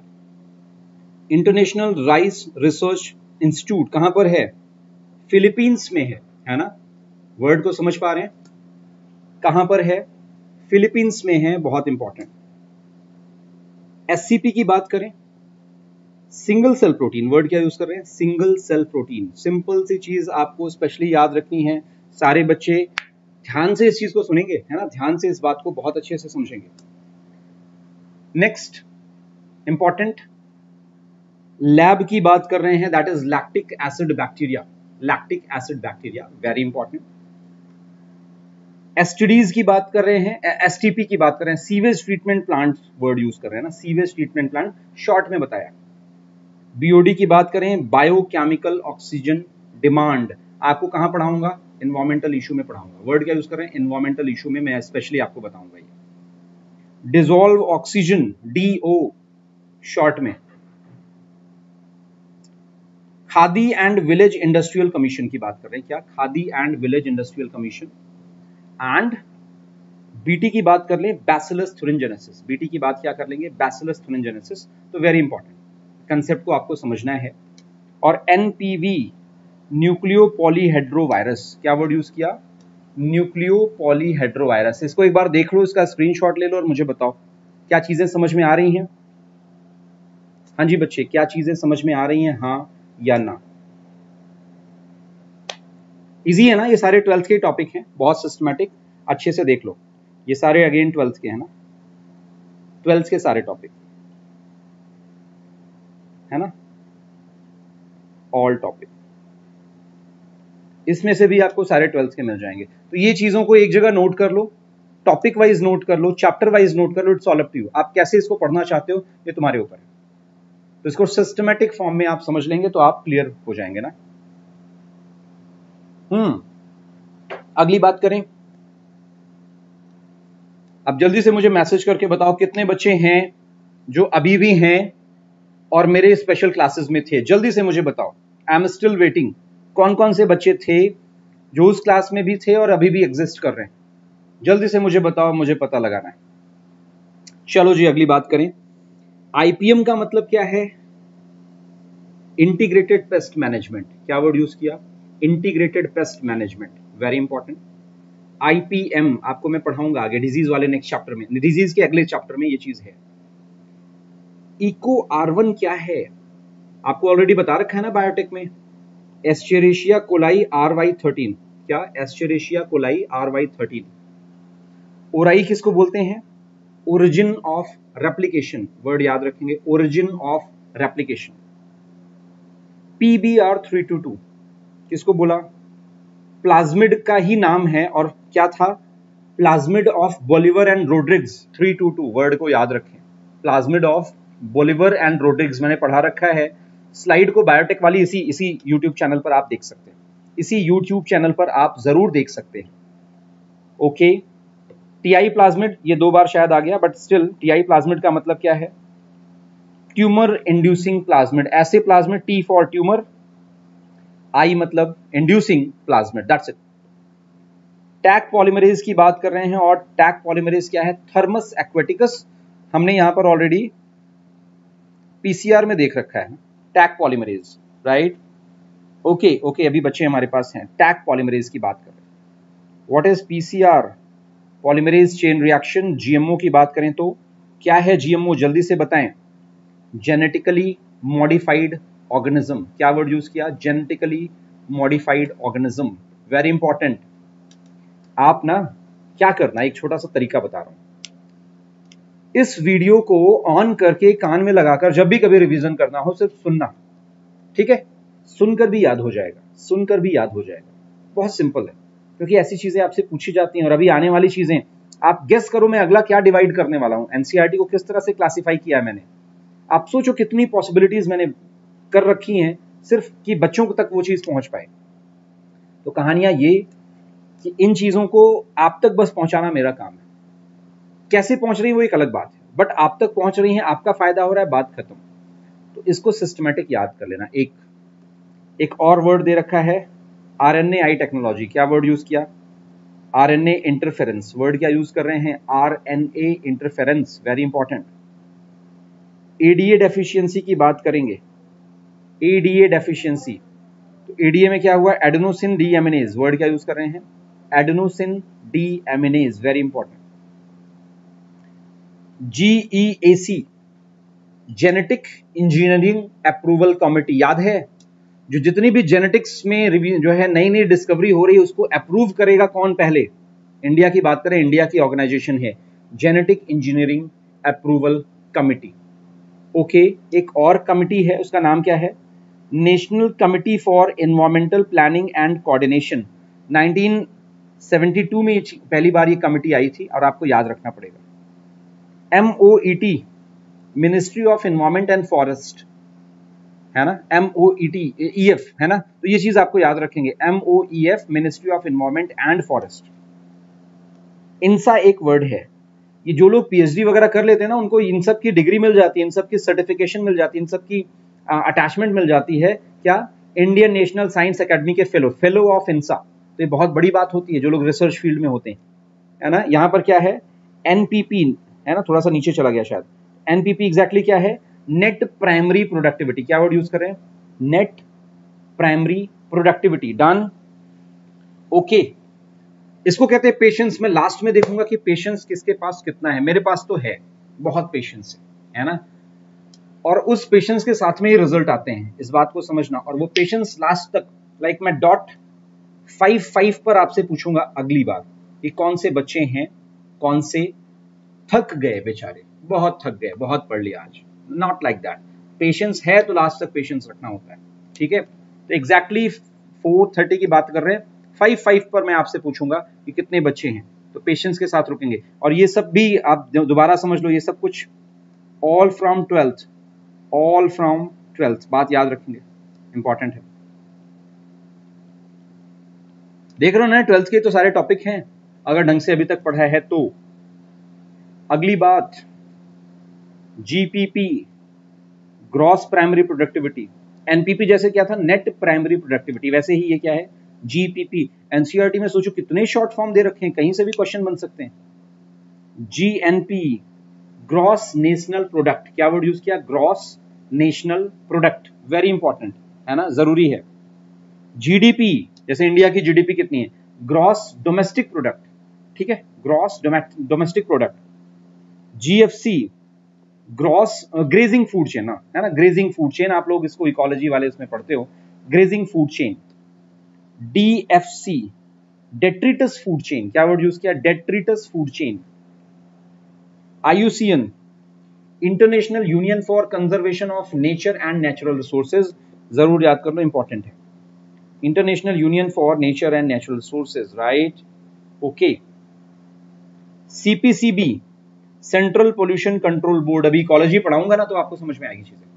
Speaker 1: international rice research institute कहाँ पर है? फिलीपींस में है है ना? वर्ड को समझ पा रहे हैं? कहाँ पर है? फिलीपींस में है, बहुत इंपॉर्टेंट एससीपी की बात करें सिंगल सेल प्रोटीन वर्ड क्या यूज़ कर रहे हैं? सिंगल सेल प्रोटीन सिंपल सी चीज़ आपको स्पेशली याद रखनी है। सारे बच्चे ध्यान से इस चीज़ को सुनेंगे, है ना? ध्यान से इस बात को बहुत अच्छे से समझेंगे। नेक्स्ट इंपॉर्टेंट लैब की बात कर रहे हैं that is lactic acid bacteria lactic acid bacteria very important STDs की बात कर रहे हैं एसटीपी की बात कर रहे हैं sewage treatment plant word use कर रहे हैं ना सीवेज ट्रीटमेंट प्लांट शॉर्ट में बताया। बीओडी की बात करें बायोकेमिकल ऑक्सीजन डिमांड आपको कहाँ पढ़ाऊँगा? इन्वायरमेंटल इशू में पढ़ाऊँगा। वर्ड क्या यूज़ कर रहे हैं? इन्वायरमेंटल इशू में मैं स्पेशली आपको बताऊँगा ये। डिजोल्व ऑक्सीजन डीओ शॉर्ट में। Khadi and village industrial commission की बात कर रहे हैं। क्या? Khadi and village industrial commission and BT की बात कर लें बैसिलस थुरिंजेनेसिस बीटी की बात क्या कर लेंगे? बैसिलस थुरिंजेनेसिस तो वेरी इंपॉर्टेंट कंसेप्ट को आपको समझना है. और एनपीवी न्यूक्लियो पॉलीहेड्रोवायरस क्या वर्ड यूज़ किया? न्यूक्लियो पॉलीहेड्रोवायरस इसको एक बार देख लो, इसका स्क्रीनशॉट ले लो और मुझे बताओ, क्या चीज़ें समझ में आ रही हैं? हाँ जी बच्चे, क्या चीज़ें समझ में आ रही हैं? हाँ या ना? इजी है ना? ये सारे ट्वेल्थ के टॉपिक हैं। बहुत सिस्टमेटिक अच्छे से देख लो। ये सारे अगेन ट्वेल्थ के हैं ना? ट्वेल्थ के सारे टॉपिक है ना? ऑल टॉपिक इसमें से भी आपको सारे ट्वेल्थ के मिल जाएँगे। तो ये चीज़ों को एक जगह नोट कर लो। टॉपिक वाइज नोट कर लो। चैप्टर वाइज नोट कर लो। It's all up to you आप कैसे इसको पढ़ना चाहते हो, ये तुम्हारे ऊपर है। तो इसको सिस्टमेटिक फॉर्म में आप समझ लेंगे तो आप क्लियर हो जाएँगे ना? हम्म। अगली बात करें। अब जल्दी से मुझे मैसेज करके बताओ कितने बच्चे हैं जो अभी भी हैं और मेरे स्पेशल क्लासेस में थे। जल्दी से मुझे बताओ। आई एम स्टिल वेटिंग कौन कौन से बच्चे थे जो उस क्लास में भी थे और अभी भी एग्जिस्ट कर रहे हैं? जल्दी से मुझे बताओ, मुझे पता लगाना है। चलो जी, अगली बात करें। आईपीएम का मतलब क्या है? इंटीग्रेटेड पेस्ट मैनेजमेंट क्या वर्ड यूज़ किया? Integrated pest management very important IPM आपको मैं पढ़ाऊँगा आगे डिज़ीज़ वाले नेक्स्ट चैप्टर में। डिज़ीज़ के अगले चैप्टर में ये चीज़ है। इको आर क्या है? आपको ऑलरेडी बता रखा है ना बायोटेक में? Escherichia coli R Y thirteen क्या? Escherichia coli R Y thirteen ori किसको बोलते हैं? ओरिजिन ऑफ़ रेप्लीकेशन वर्ड याद रखेंगे। Origin of replication pBR three two two किसको बोला? प्लाज्मिड का ही नाम है और क्या था? Plasmid of Bolivar and Rodriguez, three two two, word को याद रखें। Plasmid of Bolivar and Rodriguez मैंने पढ़ा रखा है। स्लाइड को बायोटेक वाली इसी इसी यूट्यूब चैनल पर आप देख सकते हैं। इसी यूट्यूब चैनल पर आप ज़रूर देख सकते हैं। ओके? टीआई प्लाज्मिड, ये दो बार शायद आ गया बट स्टिल टीआई प्लाज्मिड का मतलब क्या है? Tumour inducing plasmid. ऐसे plasmid T for tumour I मतलब inducing plasmid that's it Taq polymerase की बात कर रहे हैं और टैक पॉलीमरेज क्या है? थर्मस एक्वेटिकस हमने यहाँ पर ऑलरेडी पीसीआर में देख रखा है Taq polymerase right okay okay अभी बच्चे हमारे पास हैं टैक पॉलीमरेज की बात कर रहे हैं। What is PCR polymerase chain reaction GMO की बात करें तो क्या है जीएमओ जल्दी से बताएँ। जेनेटिकली मॉडिफाइड ऑर्गेनिज्म क्या वर्ड यूज़ किया? Genetically modified organism very important आप ना क्या करना, एक छोटा सा तरीका बता रहा हूँ। इस वीडियो को ऑन करके कान में लगाकर जब भी कभी रिवीजन करना हो, सिर्फ़ सुनना। ठीक है? सुनकर भी याद हो जाएगा। सुनकर भी याद हो जाएगा। बहुत सिंपल है। क्योंकि ऐसी चीज़ें आपसे पूछी जाती हैं और अभी आने वाली चीज़ें। आप गेस करो मैं अगला क्या डिवाइड करने वाला हूँ। एनसीआरटी को किस तरह से क्लासिफाई किया है मैंने? आप सोचो कितनी पॉसिबिलिटीज मैंने कर रखी हैं, सिर्फ़ कि बच्चों तक वो चीज़ पहुँच पाए। तो कहानियाँ ये कि इन चीज़ों को आप तक बस पहुंचाना मेरा काम है। कैसे पहुँच रही है, वो एक अलग बात है। बट आप तक पहुँच रही है, आपका फ़ायदा हो रहा है, बात खत्म। तो इसको सिस्टमेटिक याद कर लेना। एक एक और वर्ड दे रखा है R N A I technology क्या वर्ड यूज़ किया? R N A interference word क्या यूज़ कर रहे हैं? R N A interference very important ADA deficiency की बात करेंगे। एडीए डेफिशिएंसी तो एडीए में क्या हुआ? एडनोसिन डी एमिनेज वर्ड क्या यूज़ कर रहे हैं? Adenosine deaminase very important GEAC genetic engineering approval committee याद है? जो जितनी भी जेनेटिक्स में जो है नई नई डिस्कवरी हो रही है, उसको अप्रूव करेगा कौन पहले? इंडिया की बात करें इंडिया की ऑर्गेनाइजेशन है। Genetic engineering approval committee okay एक और कमिटी है, उसका नाम क्या है? National committee for environmental planning and coordination 1972 में पहली बार ये कमिटी आई थी और आपको याद रखना पड़ेगा। M O E T Ministry of Environment and Forest है ना? M O E T E F है ना? तो ये चीज़ आपको याद रखेंगे। M O E F Ministry of Environment and Forest INSA एक वर्ड है। ये जो लोग पीएचडी वगैरह कर लेते हैं ना, उनको इन सब की डिग्री मिल जाती है, इन सब की सर्टिफिकेशन मिल जाती है, इन सब की अटैचमेंट मिल जाती है क्या? इंडियन नेशनल साइंस अकेडमी के फेलो फेलो ऑफ़ इंसा तो ये बहुत बड़ी बात होती है, जो लोग रिसर्च फ़ील्ड में होते हैं। है ना? यहाँ पर क्या है? एनपीपी है ना? थोड़ा सा नीचे चला गया शायद। एनपीपी एग्जैक्टली क्या है? नेट प्राइमरी प्रोडक्टिविटी क्या वर्ड यूज़ करें net primary productivity done okay इसको कहते हैं पेशेंस मैं लास्ट में देखूँगा कि पेशेंस किसके पास कितना है। मेरे पास तो है। बहुत पेशेंस है। है ना? और उस पेशेंस के साथ में ही रिज़ल्ट आते हैं, इस बात को समझना। और वो पेशेंस लास्ट तक लाइक मैं डॉट फाइव फाइव पर आपसे पूछूँगा अगली बार कि कौन से बच्चे हैं, कौन से थक गए बेचारे। बहुत थक गए, बहुत पढ़ लिया आज। नॉट लाइक दैट पेशेंस है तो लास्ट तक पेशेंस रखना होता है। ठीक है? तो एग्जैक्टली फोर थर्टी की बात कर रहे हैं। फाइव फाइव पर मैं आपसे पूछूँगा कि कितने बच्चे हैं। तो पेशेंस के साथ रुकेंगे। और ये सब भी आप दोबारा समझ लो, ये सब कुछ all from twelfth all from twelfth बात याद रखेंगे। इंपॉर्टेंट है। देख रहे हो ना ट्वेल्थ के तो सारे टॉपिक हैं। अगर ढंग से अभी तक पढ़ा है तो। अगली बात। GPP gross primary productivity NPP जैसे क्या था? नेट प्राइमरी प्रोडक्टिविटी वैसे ही ये क्या है? जीपीपी एनसीईआरटी में सोचो, कितने शॉर्ट फॉर्म दे रखे हैं। कहीं से भी क्वेश्चन बन सकते हैं। जीएनपी ग्रॉस नेशनल प्रोडक्ट क्या वर्ड यूज़ किया? Gross national product very important है ना? ज़रूरी है। जीडीपी जैसे इंडिया की जीडीपी कितनी है? ग्रॉस डोमेस्टिक प्रोडक्ट ठीक है? Gross domestic product GFC gross grazing food chain ना है ना? ग्रेजिंग फ़ूड चेन आप लोग इसको इकोलॉजी वाले उसमें पढ़ते हो। Grazing food chain DFC detritus food chain क्या वर्ड यूज़ किया? Detritus food chain IUCN International Union for Conservation of Nature and Natural Resources ज़रूर याद कर लो इंपॉर्टेंट है International Union for Nature and Natural Resources right okay CPCB Central Pollution Control Board अभी ecology पढ़ाऊँगा ना तो आपको समझ में आएगी चीज़ें।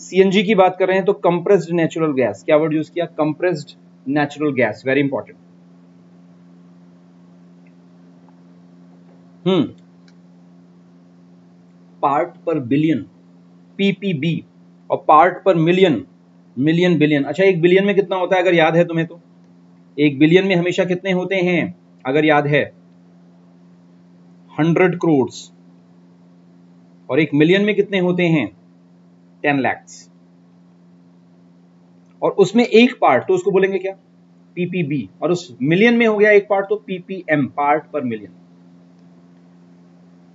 Speaker 1: सीएनजी की बात कर रहे हैं तो कंप्रेस्ड नेचुरल गैस क्या वर्ड यूज़ किया? Compressed natural gas very important hmm. Part per billion PPB और part per million million billion अच्छा एक बिलियन में कितना होता है अगर याद है तुम्हें तो? एक बिलियन में हमेशा कितने होते हैं? अगर याद है हंड्रेड करोड़ और एक मिलियन में कितने होते हैं? टेन लैक्स और उसमें एक पार्ट तो उसको बोलेंगे क्या? पीपीबी और उस मिलियन में हो गया एक पार्ट तो PPM part per million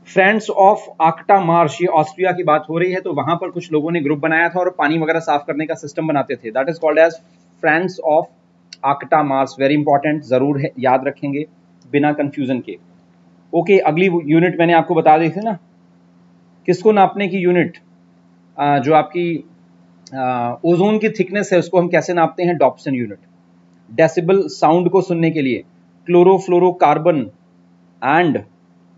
Speaker 1: Friends of Arcata Marsh ये ऑस्ट्रिया की बात हो रही है तो वहाँ पर कुछ लोगों ने ग्रुप बनाया था और पानी वगैरह साफ़ करने का सिस्टम बनाते थे। That is called as Friends of Arcata Marsh very important ज़रूर है याद रखेंगे बिना कंफ्यूजन के। ओके okay, अगली यूनिट मैंने आपको बता दी थी ना? किसको नापने की यूनिट जो आपकी ओजोन की थिकनेस है उसको हम कैसे नापते हैं? डॉप्सन यूनिट डेसिबल साउंड को सुनने के लिए। Chlorofluorocarbon and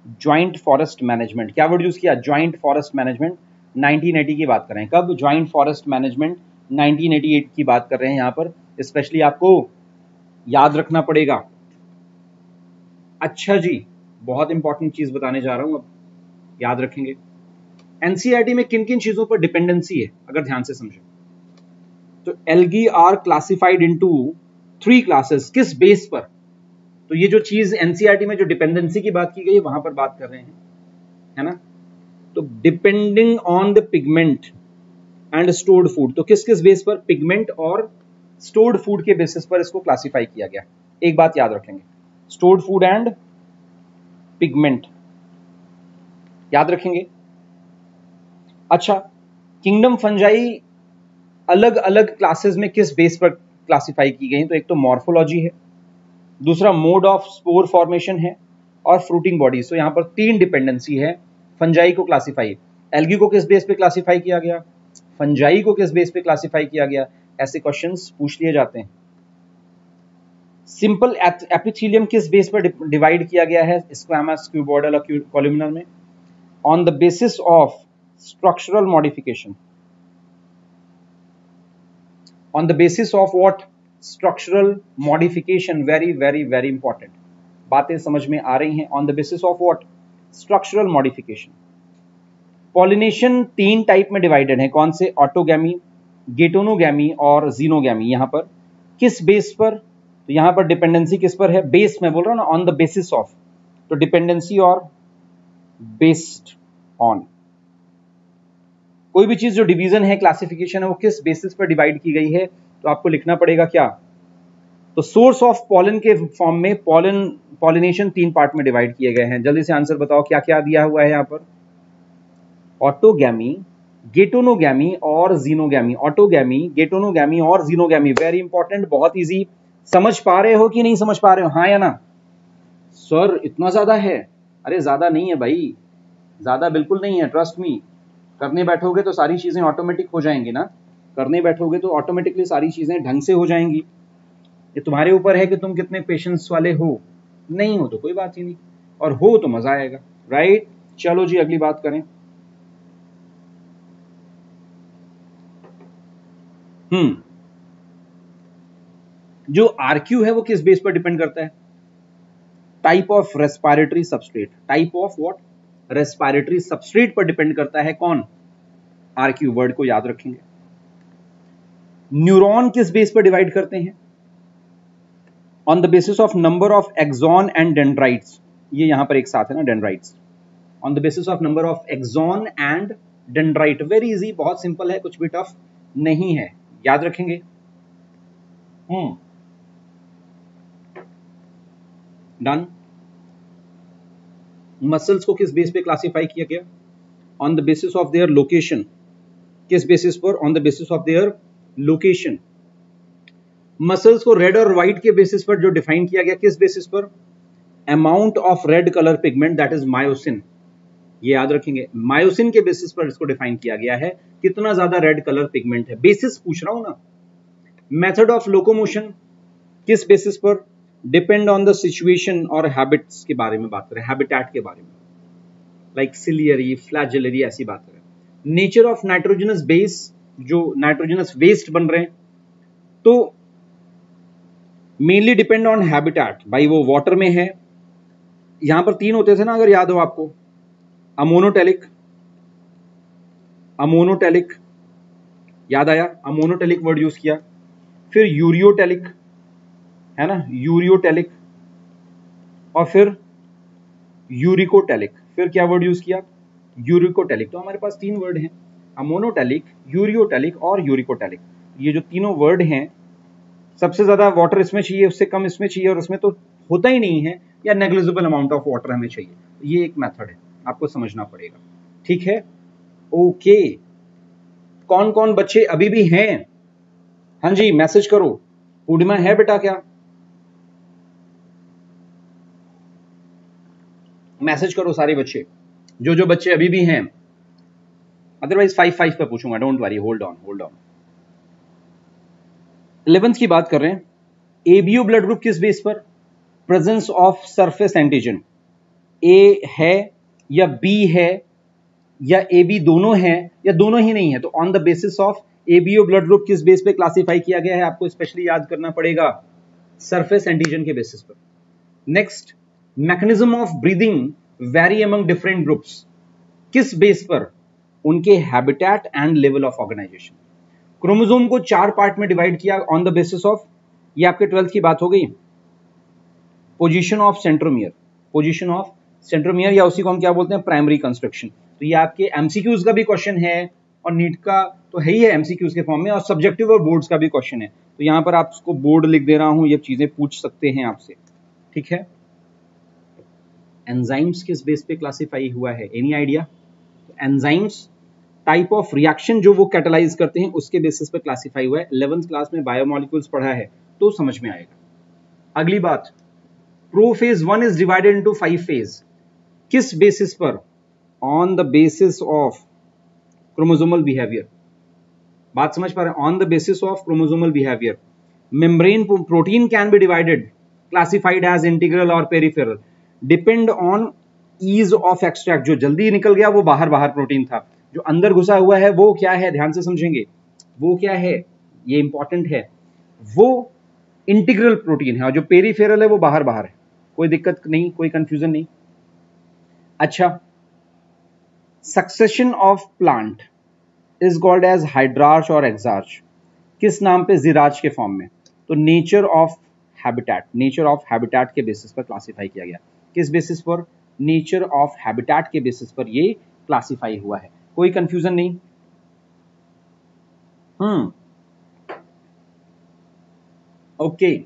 Speaker 1: joint forest management क्या वर्ड यूज़ किया? ज्वाइंट फॉरेस्ट मैनेजमेंट 1980 की बात कर। रहे हैं कब ज्वाइंट फॉरेस्ट मैनेजमेंट 1988 की बात कर रहे हैं यहाँ पर। स्पेशली आपको याद रखना पड़ेगा। अच्छा जी, बहुत इंपॉर्टेंट चीज़ बताने जा रहा हूँ, अब याद रखेंगे। एनसीआरटी में किन किन चीज़ों पर डिपेंडेंसी है, अगर ध्यान से समझे। तो algae are classified into three classes किस बेस पर? तो ये जो चीज़ एनसीआरटी में जो डिपेंडेंसी की बात की गई है वहाँ पर बात कर रहे हैं, है ना? तो depending on the pigment and stored food तो किस किस बेस पर पिगमेंट और स्टोर्ड फ़ूड के बेसिस पर इसको क्लासिफाई किया गया? एक बात याद रखेंगे स्टोर्ड फ़ूड एंड पिगमेंट याद रखेंगे? अच्छा किंगडम फंजाई अलग अलग क्लासेस में किस बेस पर क्लासिफाई की गई? तो एक तो मॉर्फोलॉजी है दूसरा मोड ऑफ़ स्पोर फॉर्मेशन है और फ्रूटिंग बॉडी तो यहाँ पर तीन डिपेंडेंसी है। फंजाई को क्लासिफाई एल्गी को किस बेस पे क्लासिफाई किया गया? फंजाई को किस बेस पे क्लासिफाई किया गया? ऐसे क्वेश्चन पूछ लिए जाते हैं। सिंपल एपिथीलियम किस बेस पर डिवाइड किया गया है? स्क्वामस क्यूबॉर्डल और कॉल्यूमिनर में। On the basis of structural modification on the basis of what structural modification very very very important बातें समझ में आ रही हैं on the basis of what structural modification pollination तीन टाइप में डिवाइडेड है. कौन से? ऑटोगैमी गेटोनोगैमी और जीनोगैमी यहाँ पर किस बेस पर? तो यहाँ पर डिपेंडेंसी किस पर है? बेस में बोल रहा हूँ ना ऑन द बेसिस ऑफ़ तो डिपेंडेंसी और बेस्ड ऑन कोई भी चीज़ जो डिवीज़न है क्लासिफिकेशन है, वो किस बेसिस पर डिवाइड की गई है? तो आपको लिखना पड़ेगा क्या? तो सोर्स ऑफ़ पॉलन के फॉर्म में पॉलन पॉलिनेशन तीन पार्ट में डिवाइड किए गए हैं। जल्दी से आंसर बताओ क्या क्या दिया हुआ है यहाँ पर? ऑटोगैमी गेटोनोगैमी और जीनोगैमी ऑटोगैमी गेटोनोगैमी और जीनोगैमी वेरी इंपॉर्टेंट बहुत इजी समझ पा रहे हो कि नहीं समझ पा रहे हो? हाँ या ना? सर इतना ज़्यादा है? अरे, ज़्यादा नहीं है भाई। ज़्यादा बिल्कुल नहीं है ट्रस्ट मी करने बैठोगे तो सारी चीज़ें ऑटोमेटिक हो जाएँगी ना? करने बैठोगे तो ऑटोमेटिकली सारी चीज़ें ढंग से हो जाएँगी। ये तुम्हारे ऊपर है कि तुम कितने पेशेंस वाले हो। नहीं हो तो कोई बात ही नहीं। और हो तो मज़ा आएगा। राइट चलो जी, अगली बात करें। हम्म। जो आरक्यू है वो किस बेस पर डिपेंड करता है? Type of respiratory substrate type of what respiratory substrate पर डिपेंड करता है कौन? आरक्यू वर्ड को याद रखेंगे। न्यूरॉन किस बेस पर डिवाइड करते हैं? On the basis of number of axon and dendrites ये यहाँ पर एक साथ है ना dendrites on the basis of number of axon and dendrite very easy बहुत सिंपल है, कुछ भी टफ नहीं है। याद रखेंगे। हम्म। डन मसल्स को किस बेस पे क्लासिफाई किया गया? On the basis of their location किस बेसिस पर? On the basis of their location muscles को रेड और व्हाइट के बेसिस पर जो डिफाइन किया गया, किस बेसिस पर? Amount of red colour pigment that is myosin ये याद रखेंगे मायोसिन के बेसिस पर इसको डिफाइन किया गया है, कितना ज़्यादा रेड कलर पिगमेंट है। बेसिस पूछ रहा हूँ ना? मेथड ऑफ़ लोकोमोशन किस बेसिस पर? डिपेंड ऑन द सिचुएशन और हैबिट्स के बारे में बात करें हैबिटेट के बारे में। लाइक सिलियरी फ्लैजिलरी ऐसी बात करें। नेचर ऑफ़ नाइट्रोजनस बेस जो नाइट्रोजनस वेस्ट बन रहे हैं तो मेनली डिपेंड ऑन हैबिटेट भाई वो वाटर में है। यहाँ पर तीन होते थे ना, अगर याद हो आपको अमोनोटेलिक अमोनोटेलिक याद आया अमोनोटेलिक वर्ड यूज़ किया, फिर यूरियोटेलिक है ना यूरियोटेलिक और फिर यूरिकोटेलिक फिर क्या वर्ड यूज़ किया यूरिकोटेलिक तो हमारे पास तीन वर्ड हैं। अमोनोटेलिक, यूरियोटेलिक और यूरिकोटेलिक। ये जो तीनों वर्ड हैं, सबसे ज़्यादा वाटर इसमें चाहिए, उससे कम इसमें चाहिए, और उसमें तो होता ही नहीं है, या नेग्लिजिबल अमाउंट ऑफ़ वाटर हमें चाहिए। ये एक मेथड है, आपको समझना पड़ेगा। ठीक है? ओके कौन कौन बच्चे अभी भी हैं? हाँ जी मैसेज करो। पूर्णिमा है बेटा क्या? मैसेज करो सारे बच्चे। जो जो बच्चे अभी भी हैं। अदरवाइज़ फाइव फाइव पे पूछूँगा don't worry hold on hold on eleventh की बात कर रहे हैं। एबीओ ब्लड ग्रुप किस बेस पर? Presence of surface antigen A है या बी है या ए बी दोनों है या दोनों ही नहीं है तो on the basis of ABO blood group किस बेस पे क्लासिफाई किया गया है, आपको स्पेशली याद करना पड़ेगा सरफेस एंटीजन के बेसिस पर। Next mechanism of breathing very among different groups किस बेस पर? उनके habitat and level of organisation chromosome को चार पार्ट में डिवाइड किया ऑन द बेसिस ऑफ़ ये आपके ट्वेल्थ की बात हो गई? Position of centromere position of centromere या उसी को हम क्या बोलते हैं? प्राइमरी कंस्ट्रक्शन तो ये आपके एमसीक्यूज का भी क्वेश्चन है और नीट का तो है ही है एमसीक्यूज के फॉर्म में और सब्जेक्टिव और बोर्ड्स का भी क्वेश्चन है. तो यहाँ पर आपको बोर्ड लिख दे रहा हूँ, ये चीज़ें पूछ सकते हैं आपसे. ठीक है? एंजाइम्स किस बेस पे क्लासिफाई हुआ है? Any idea enzymes type of reaction जो वो कैटेलाइज करते हैं, उसके बेसिस पे क्लासिफाई हुआ है। इलेवंथ क्लास में बायोमोलिक्यूल्स पढ़ा है तो समझ में आएगा। अगली बात prophase one is divided into five phase किस बेसिस पर? On the basis of chromosomal behaviour बात समझ पा रहे on the basis of chromosomal behaviour membrane protein can be divided classified as integral और peripheral depend on ease of extract जो जल्दी निकल गया, वो बाहर बाहर प्रोटीन था। जो अंदर घुसा हुआ है, वो क्या है? ध्यान से समझेंगे। वो क्या है? ये इंपॉर्टेंट है। वो इंटीग्रल प्रोटीन है, और जो पेरीफेरल है, वो बाहर बाहर है। कोई दिक्कत नहीं, कोई कंफ्यूजन नहीं। अच्छा succession of plant is called as hydrarch और एक्सार्च किस नाम पे? जिराज के फॉर्म में। तो nature of habitat nature of habitat के बेसिस पर क्लासिफाई किया गया। किस बेसिस पर? नेचर ऑफ़ हैबिटेट के बेसिस पर ये क्लासिफाई हुआ है। कोई कंफ्यूजन नहीं। हम्म। ओके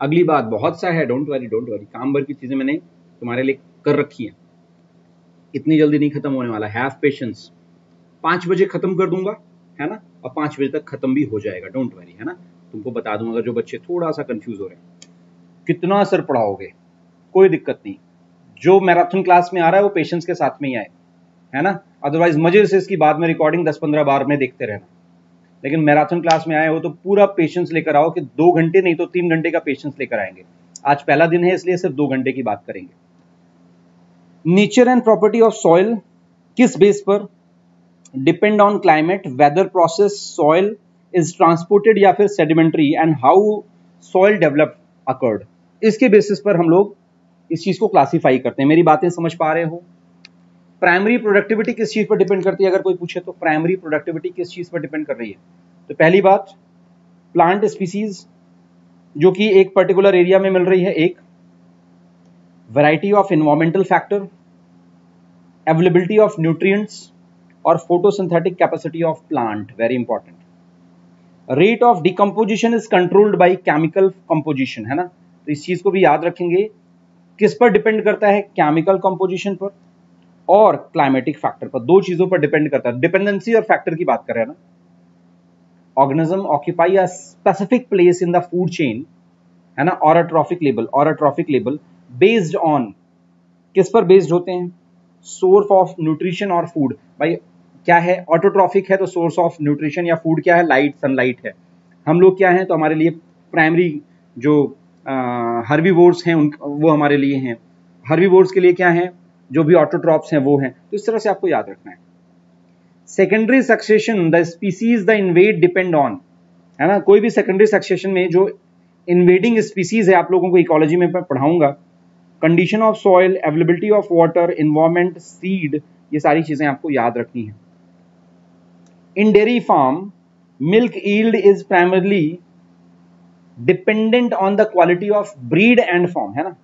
Speaker 1: अगली बात, बहुत सा है डोंट वरी डोंट वरी काम भर की चीज़ें मैंने तुम्हारे लिए कर रखी है। इतनी जल्दी नहीं खत्म होने वाला। हैव पेशेंस पाँच बजे खत्म कर दूँगा, है ना? और पाँच बजे तक खत्म भी हो जाएगा। डोंट वरी है ना? तुमको बता दूँगा जो बच्चे थोड़ा सा कंफ्यूज हो रहे हैं। कितना असर पढ़ाओगे? कोई दिक्कत नहीं। जो मैराथन क्लास में आ रहा है, वो पेशेंस के साथ में ही आए, है ना? अदरवाइज़ मज़े से इसकी बाद में रिकॉर्डिंग दस पंद्रह बार में देखते रहना। लेकिन मैराथन क्लास में आए हो तो पूरा पेशेंस लेकर आओ कि दो घंटे नहीं तो तीन घंटे का पेशेंस लेकर आएँगे। आज पहला दिन है, इसलिए सिर्फ़ दो घंटे की बात करेंगे। Nature and property of soil किस बेस पर? Depend on climate weather process soil is transported या फिर sedimentary and how soil develop occurred इसके बेसिस पर हम लोग इस चीज़ को क्लासीफाई करते हैं। मेरी बातें समझ पा रहे हो? प्राइमरी प्रोडक्टिविटी किस चीज़ पर डिपेंड करती है, अगर कोई पूछे तो? प्राइमरी प्रोडक्टिविटी किस चीज़ पर डिपेंड कर रही है? तो पहली बात प्लांट स्पीसीज जो कि एक पर्टिकुलर एरिया में मिल रही है, एक variety of environmental factor availability of nutrients और photosynthetic capacity of plant very important rate of decomposition is controlled by chemical composition है ना? तो इस चीज़ को भी याद रखेंगे। किस पर डिपेंड करता है? केमिकल कंपोजिशन पर और क्लाइमेटिक फैक्टर पर। दो चीज़ों पर डिपेंड करता है। डिपेंडेंसी और फैक्टर की बात कर रहे हैं ना। Organism occupy a specific place in the food chain है ना? और ट्रॉफिक लेबल और ट्रॉफिक लेबल बेस्ड ऑन किस पर बेस्ड होते हैं? सोर्स ऑफ़ न्यूट्रिशन और फ़ूड भाई, क्या है? ऑटोट्रॉफिक है तो सोर्स ऑफ़ न्यूट्रिशन या फ़ूड क्या है? लाइट सनलाइट है। हम लोग क्या है तो हमारे लिए प्राइमरी जो हर्बीवोर्स हैं उन वो हमारे लिए हैं। हर्बीवोर्स के लिए क्या है? जो भी ऑटोट्रॉप्स हैं, वो हैं। तो इस तरह से आपको याद रखना है। Secondary succession the species the invade depend on है ना? कोई भी सेकेंडरी सक्सेशन में जो इन्वेडिंग स्पीसीज है, आप लोगों को इकोलॉजी में पढ़ाऊँगा। Condition of soil availability of water environment seed ये सारी चीज़ें आपको याद रखनी है। In dairy farm milk yield is primarily dependent on the quality of breed and farm है ना?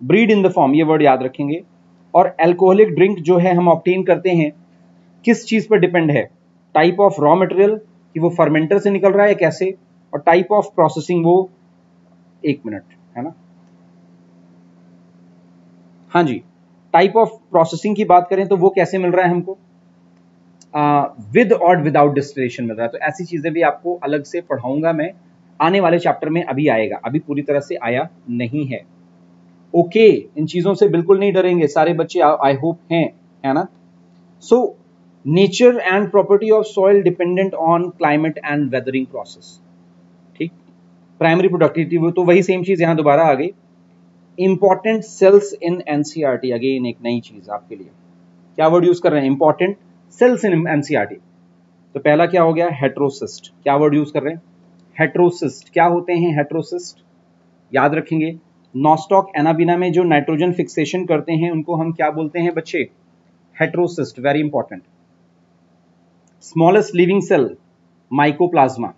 Speaker 1: ब्रीड इन द फॉर्म ये वर्ड याद रखेंगे। और एल्कोहलिक ड्रिंक जो है, हम ऑप्टेन करते हैं, किस चीज़ पर डिपेंड है? टाइप ऑफ़ रॉ मटेरियल कि वो फर्मेंटर से निकल रहा है कैसे? और टाइप ऑफ़ प्रोसेसिंग वो एक मिनट है ना? हाँ जी टाइप ऑफ़ प्रोसेसिंग की बात करें तो वो कैसे मिल रहा है हमको? विद और विदाउट डिस्टिलेशन मिल रहा है। तो ऐसी चीज़ें भी आपको अलग से पढ़ाऊँगा मैं। आने वाले चैप्टर में अभी आएगा। अभी पूरी तरह से आया नहीं है। ओके okay, इन चीज़ों से बिल्कुल नहीं डरेंगे। सारे बच्चे आई होप हैं है ना? So nature and property of soil dependent on climate and weathering process ठीक? प्राइमरी प्रोडक्टिविटी तो वही सेम चीज़ यहाँ दोबारा आ गई। Important cells in NCERT again एक नई चीज़ आपके लिए। क्या वर्ड यूज़ कर रहे हैं? इंपॉर्टेंट सेल्स इन एनसीआरटी तो पहला क्या हो गया? हेट्रोसिस्ट क्या वर्ड यूज़ कर रहे हैं? हेट्रोसिस्ट। क्या होते हैं हेट्रोसिस्ट? याद रखेंगे, नॉस्टॉक एनाबिना में जो नाइट्रोजन फिक्सेशन करते हैं, उनको हम क्या बोलते हैं बच्चे? Heterocyst very important smallest living cell mycoplasma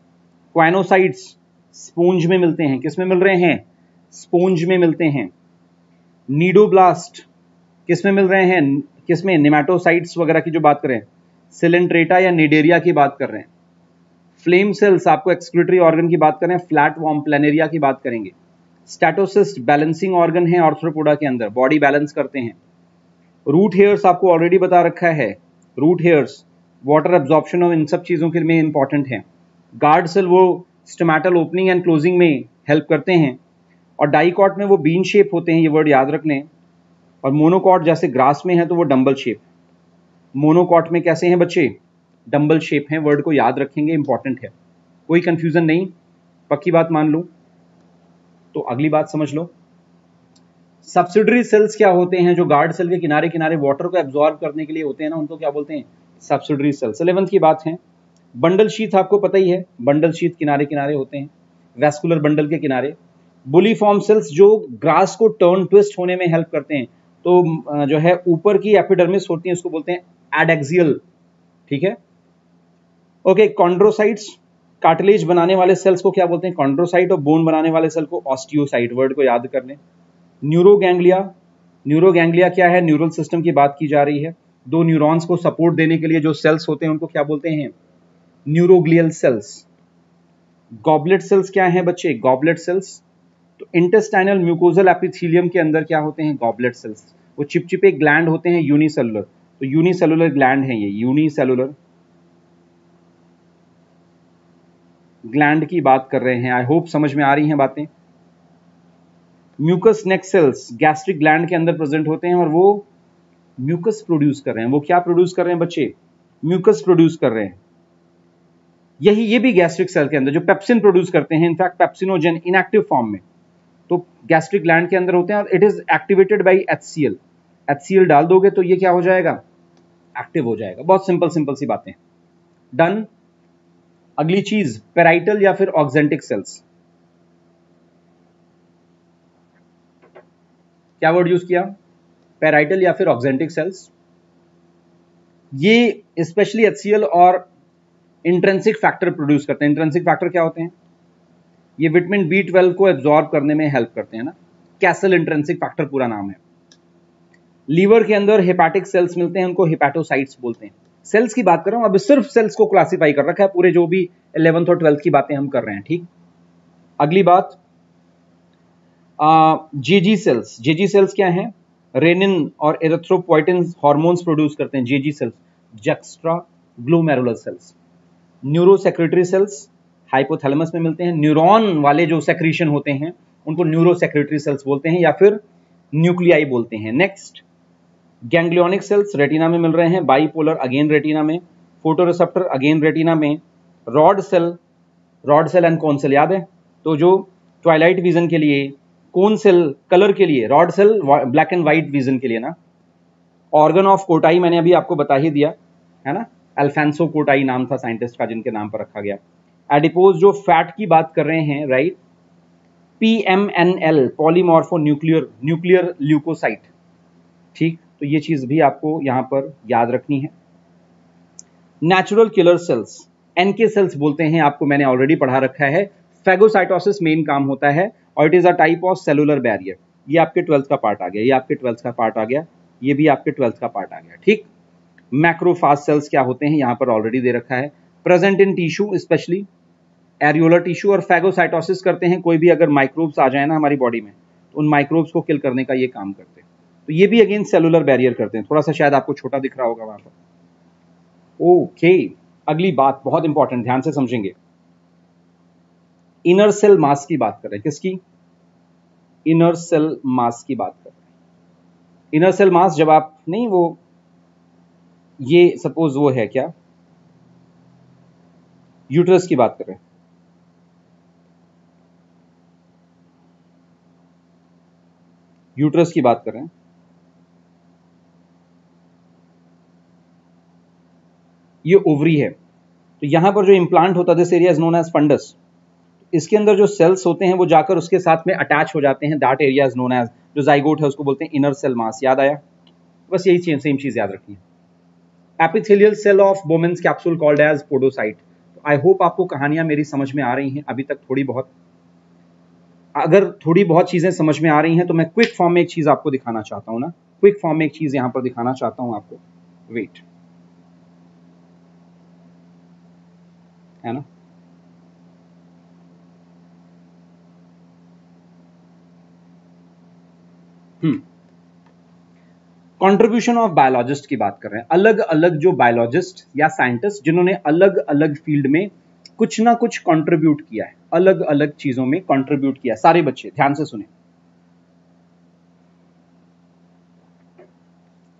Speaker 1: choanocytes sponge में मिलते हैं। किसमें मिल रहे हैं? स्पोंज में मिलते हैं। नीडोब्लास्ट किसमें मिल रहे हैं? किसमें? निमेटोसाइट्स वगैरह की जो बात करें। सिलेंट्रेटा या निडेरिया की बात कर रहे हैं। फ्लेम सेल्स, आपको एक्सक्रिटरी ऑर्गन की बात करें फ्लैट वॉर्म प्लेनेरिया की बात करेंगे। स्टैटोसिस्ट बैलेंसिंग ऑर्गन है ऑर्थ्रोपोडा के अंदर बॉडी बैलेंस करते हैं। रूट हेयर्स आपको ऑलरेडी बता रखा है। रूट हेयर्स वाटर एब्जॉर्प्शन और इन सब चीज़ों के लिए इंपॉर्टेंट है। गार्ड सेल वो स्टोमेटल ओपनिंग एंड क्लोजिंग में हेल्प करते हैं। और डाइकॉट में वो बीन शेप होते हैं, ये वर्ड याद रख लें। और मोनोकॉट जैसे ग्रास में है तो वो डम्बल शेप मोनोकॉट में कैसे हैं बच्चे? डम्बल शेप हैं वर्ड को याद रखेंगे इंपॉर्टेंट है। कोई कंफ्यूजन नहीं, पक्की बात मान लो। तो अगली बात समझ लो। सब्सिडरी सेल्स क्या होते हैं, जो गार्ड सेल के किनारे किनारे वाटर को एब्जॉर्ब करने के लिए होते हैं ना, उनको क्या बोलते हैं? सब्सिडरी सेल्स इलेवंथ की बात है। बंडल शीथ आपको पता ही है बंडल शीथ किनारे किनारे होते हैं वेस्कुलर बंडल के किनारे। बुली फॉर्म सेल्स जो ग्रास को टर्न ट्विस्ट होने में हेल्प करते हैं तो जो है, ऊपर की एपिडर्मिस होती है, उसको बोलते हैं एडेक्सियल ठीक है? ओके कॉन्ड्रोसाइट्स कार्टिलेज बनाने वाले सेल्स को क्या बोलते हैं? कॉन्ड्रोसाइट और बोन बनाने वाले सेल को ऑस्टियोसाइट वर्ड को याद कर लें। न्यूरोगैंग्लिया न्यूरोगैंग्लिया क्या है? न्यूरल सिस्टम की बात की जा रही है। दो न्यूरॉन्स को सपोर्ट देने के लिए जो सेल्स होते हैं, उनको क्या बोलते हैं? न्यूरोग्लियल सेल्स गॉबलेट सेल्स क्या है बच्चे? गॉबलेट सेल्स तो इंटेस्टाइनल म्यूकोजल एपिथीलियम के अंदर क्या होते हैं? गॉबलेट सेल्स वो चिपचिपे ग्लैंड होते हैं यूनिसेलुलर तो यूनिसेलुलर ग्लैंड है ये यूनिसेलुलर ग्लैंड की बात कर रहे हैं। आई होप समझ में आ रही हैं बातें। Mucus neck cells gastric gland के अंदर प्रेजेंट होते हैं और वो म्यूकस प्रोड्यूस कर रहे हैं। वो क्या प्रोड्यूस कर रहे हैं बच्चे? म्यूकस प्रोड्यूस कर रहे हैं। यही ये भी गैस्ट्रिक सेल के अंदर, जो पेप्सिन प्रोड्यूस करते हैं। इनफैक्ट पेप्सिनोजन इनएक्टिव फॉर्म में। तो गैस्ट्रिक ग्लैंड के अंदर होते हैं और it is activated by HCl HCl डाल दोगे तो ये क्या हो जाएगा? एक्टिव हो जाएगा। बहुत सिंपल सिंपल सी बातें। डन अगली चीज़ पेराइटल या फिर ऑक्जेंटिक सेल्स क्या वर्ड यूज़ किया? पेराइटल या फिर ऑक्जेंटिक सेल्स ये स्पेशली एचसीएल और इंट्रेंसिक फैक्टर प्रोड्यूस करते हैं। इंट्रेंसिक फैक्टर क्या होते हैं? ये विटामिन बी ट्वेल्व को एब्जॉर्ब करने में हेल्प करते हैं ना। कैसल इंट्रेंसिक फैक्टर पूरा नाम है। लीवर के अंदर हेपाटिक सेल्स मिलते हैं, उनको हिपैटोसाइट्स बोलते हैं। सेल्स की बात कर रहा हूँ अब सिर्फ़ सेल्स को क्लासिफाई कर रखा है, पूरे जो भी इलेवंथ और ट्वेल्थ की बातें हम कर रहे हैं, ठीक? अगली बात जेजी सेल्स जेजी सेल्स क्या है? रेनिन और एरेथ्रोपोइटिन हार्मोन्स प्रोड्यूस करते हैं JG cells juxtaglomerular cells neurosecretory cells hypothalamus में मिलते हैं न्यूरॉन वाले जो सेक्रीशन होते हैं, उनको न्यूरो सेक्रेटरी सेल्स बोलते हैं या फिर न्यूक्लियाई बोलते हैं। नेक्स्ट गैंग्लियोनिक सेल्स रेटिना में मिल रहे हैं बाईपोलर अगेन रेटिना में फोटोरिसेप्टर अगेन रेटिना में rod cell rod cell and कौन सेल याद है? तो जो ट्वाइलाइट विजन के लिए कौन सेल कलर के लिए rod cell black and white vision के लिए ना ऑर्गन ऑफ़ कोटाई मैंने अभी आपको बता ही दिया, है ना? अल्फेंसो कोटाई नाम था साइंटिस्ट का, जिनके नाम पर रखा गया। एडिपोज जो फैट की बात कर रहे हैं right P M N L polymorphonuclear nuclear leukocyte ठीक? तो ये चीज़ भी आपको यहाँ पर याद रखनी है। Natural killer cells NK cells बोलते हैं, आपको मैंने ऑलरेडी पढ़ा रखा है। फेगोसाइटोसिस मेन काम होता है और it is a type of cellular barrier ये आपके ट्वेल्थ का पार्ट आ गया, ये आपके ट्वेल्थ का पार्ट आ गया, ये भी आपके ट्वेल्थ का पार्ट आ गया, ठीक? मैक्रोफास्ट सेल्स क्या होते हैं, यहाँ पर ऑलरेडी दे रखा है। Present in tissue specially areolar tissue और फैगोसाइटोसिस करते हैं, कोई भी अगर माइक्रोब्स आ जाए ना हमारी बॉडी में तो उन माइक्रोब्स को किल करने का ये काम करते हैं। तो ये भी अगेन सेलुलर बैरियर करते हैं। थोड़ा सा शायद आपको छोटा दिख रहा होगा वहाँ पर। ओके अगली बात बहुत इंपॉर्टेंट ध्यान से समझेंगे। इनर सेल मास की बात कर रहे हैं। किसकी? इनर सेल मास की बात कर रहे हैं। इनर सेल मास जब आप, नहीं, वो, ये सपोज़ वो है क्या? यूट्रस की बात कर रहे हैं। यूट्रस की बात कर रहे हैं। ये ओवरी है। तो यहाँ पर जो इंप्लांट होता है this area is known as fundus इसके अंदर जो सेल्स होते हैं, वो जाकर उसके साथ में अटैच हो जाते हैं। That area is known as जो जाइगोट है, उसको बोलते हैं इनर सेल मास याद आया? बस यही चीज़ सेम चीज़ याद रखनी है epithelial cell of Bowman's capsule called as podocyte I hope आपको कहानियाँ मेरी समझ में आ रही हैं। अभी तक थोड़ी बहुत अगर थोड़ी बहुत चीज़ें समझ में आ रही हैं तो मैं क्विक फॉर्म में एक चीज़ आपको दिखाना चाहता हूँ ना। क्विक फॉर्म में एक चीज़ यहाँ पर दिखाना चाहता हूँ आपको। वेट है ना? कंट्रीब्यूशन ऑफ़ बायोलॉजिस्ट की बात कर रहे हैं। अलग अलग जो बायोलॉजिस्ट या साइंटिस्ट जिन्होंने अलग अलग फ़ील्ड में कुछ ना कुछ कंट्रीब्यूट किया है अलग अलग चीज़ों में कंट्रीब्यूट किया सारे बच्चे, ध्यान से सुने।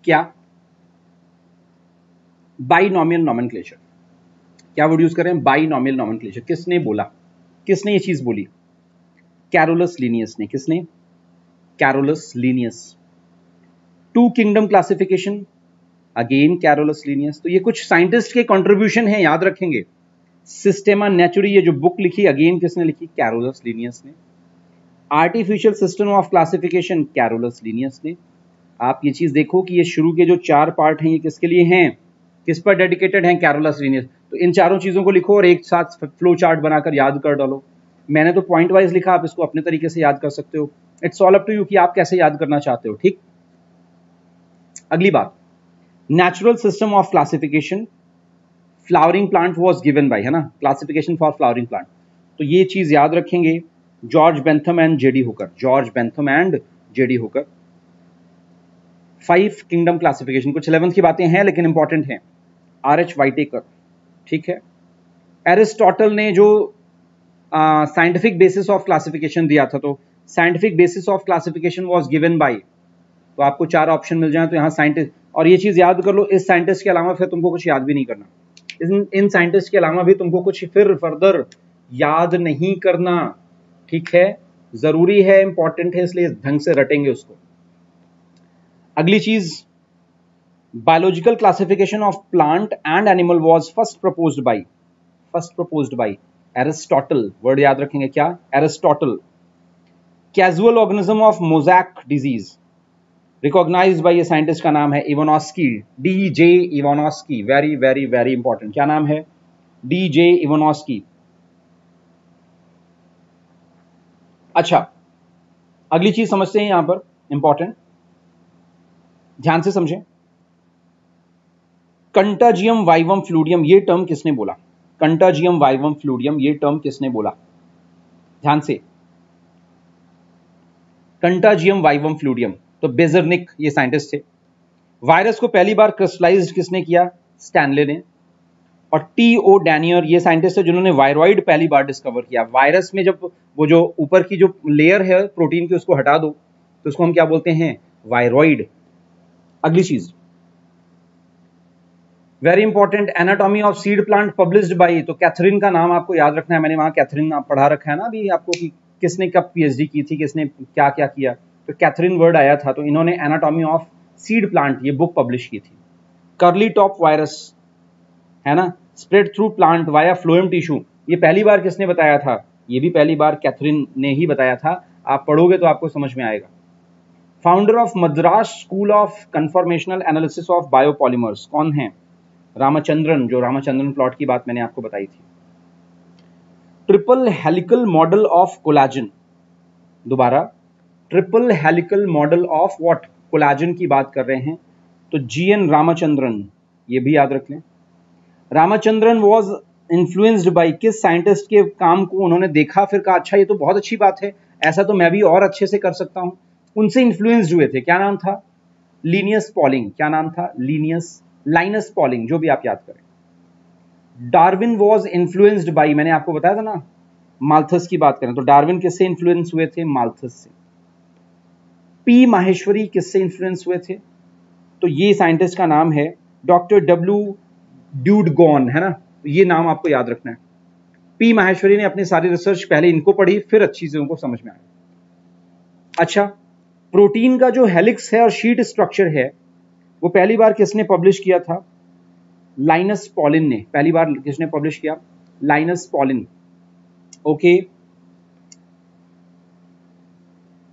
Speaker 1: क्या? बाइनॉमियल नॉमेनक्लेचर क्या वर्ड यूज़ करें बाइनॉमियल नॉमेनक्लेचर किसने बोला? किसने ये चीज़ बोली? कैरोलस लीनियस ने. किसने? Carolus Linnaeus two kingdom classification again Carolus Linnaeus तो ये कुछ साइंटिस्ट के कंट्रीब्यूशन है, याद रखेंगे। सिस्टेमा नेचुरी ये जो बुक लिखी अगेन किसने लिखी? कैरोलस लीनियस ने. Artificial system of classification Carolus Linnaeus ने. आप ये चीज़ देखो कि ये शुरू के जो चार पार्ट हैं, ये किसके लिए हैं? किस पर डेडिकेटेड हैं? कैरोलस लीनियस तो इन चारों चीज़ों को लिखो और एक साथ फ्लो चार्ट बनाकर याद कर डालो। मैंने तो पॉइंट वाइज लिखा, आप इसको अपने तरीके से याद कर सकते हो। It's all up to you कि आप कैसे याद करना चाहते हो, ठीक? अगली बात। Natural system of classification flowering plant was given by है ना? क्लासिफिकेशन फॉर फ्लावरिंग प्लांट तो ये चीज़ याद रखेंगे George Bentham and J D Hooker George Bentham and J D Hooker five kingdom classification कुछ इलेवंथ की बातें हैं, लेकिन इंपॉर्टेंट हैं। आर एच वाइटेकर ठीक है? एरिस्टोटल ने जो साइंटिफिक बेसिस ऑफ़ क्लासिफिकेशन दिया था तो scientific basis of classification was given by तो आपको चार ऑप्शन मिल जाए तो यहाँ साइंटिस्ट और ये चीज़ याद कर लो, इस साइंटिस्ट के अलावा फिर तुमको कुछ याद भी नहीं करना। इन इन साइंटिस्ट के अलावा भी तुमको कुछ फिर फर्दर याद नहीं करना, ठीक है? ज़रूरी है इंपॉर्टेंट है, इसलिए ढंग से रटेंगे उसको। अगली चीज़ biological classification of plant and animal was first propose by first propose by Aristotle word याद रखेंगे क्या? Aristotle causal organism of mosaic disease recognise by ये साइंटिस्ट का नाम है Ivanowsky D J Ivanowsky very very very important क्या नाम है? डी जे इवोनॉस्की अच्छा अगली चीज़ समझते हैं यहाँ पर. इंपॉर्टेंट ध्यान से समझें. कंटाजियम वाइवम फ्लूडियम ये टर्म किसने बोला? कंटाजियम वाइवम फ्लूडियम ये टर्म किसने बोला? ध्यान से। कंटाजियम वाइवम फ्लूडियम तो बेजरनिक ये साइंटिस्ट थे। वायरस को पहली बार क्रिस्टलाइज किसने किया? स्टैनले ने। और टी ओ डैनियर ये साइंटिस्ट है जिन्होंने वायरॉइड पहली बार डिस्कवर किया। वायरस में जब वो जो ऊपर की जो लेयर है प्रोटीन की, उसको हटा दो तो उसको हम क्या बोलते हैं? वायरॉइड अगली चीज़। Very important anatomy of seed plant published by तो कैथरीन का नाम आपको याद रखना है, मैंने वहाँ कैथरीन पढ़ा रखा है ना अभी आपको कि किसने कब पीएचडी की थी, किसने क्या क्या किया। तो कैथरीन वर्ड आया था तो इन्होंने एनाटॉमी ऑफ़ सीड प्लांट ये बुक पब्लिश की थी। करली टॉप वायरस है ना? Spread through plant via phloem tissue ये पहली बार किसने बताया था? ये भी पहली बार कैथरीन ने ही बताया था। आप पढ़ोगे तो आपको समझ में आएगा। Founder of Madras school of conformational analysis of biopolymers कौन है? रामचंद्रन, जो रामचंद्रन प्लॉट की बात मैंने आपको बताई थी। Triple helical model of collagen दोबारा triple helical model of what collagen की बात कर रहे हैं। तो जी एन रामचंद्रन, ये भी याद रख लें। रामचंद्रन वॉज़ इन्फ्लुएंस्ड बाई किस साइंटिस्ट के काम को उन्होंने देखा? फिर कहा अच्छा ये तो बहुत अच्छी बात है। ऐसा तो मैं भी और अच्छे से कर सकता हूँ। उनसे इन्फ्लुएंस्ड हुए थे। क्या नाम था? लीनियस पॉलिंग क्या नाम था? लीनियस लाइनस पॉलिंग जो भी आप याद करें। डार्विन वॉज़ इन्फ्लुएंस्ड बाई मैंने आपको बताया था ना माल्थस की बात करें तो डार्विन किससे इन्फ्लुएंस हुए थे? माल्थस से। पी माहेश्वरी किससे इन्फ्लुएंस हुए थे? तो ये साइंटिस्ट का नाम है डॉक्टर डब्ल्यू ड्यूडगॉन है ना? ये नाम आपको याद रखना है। पी माहेश्वरी ने अपनी सारी रिसर्च पहले इनको पढ़ी, फिर अच्छी चीज़ों को समझ में आया। अच्छा प्रोटीन का जो हेलिक्स है और शीट स्ट्रक्चर है वो पहली बार किसने पब्लिश किया था? लाइनस पॉलिन ने। पहली बार किसने पब्लिश किया? Linus Pauling okay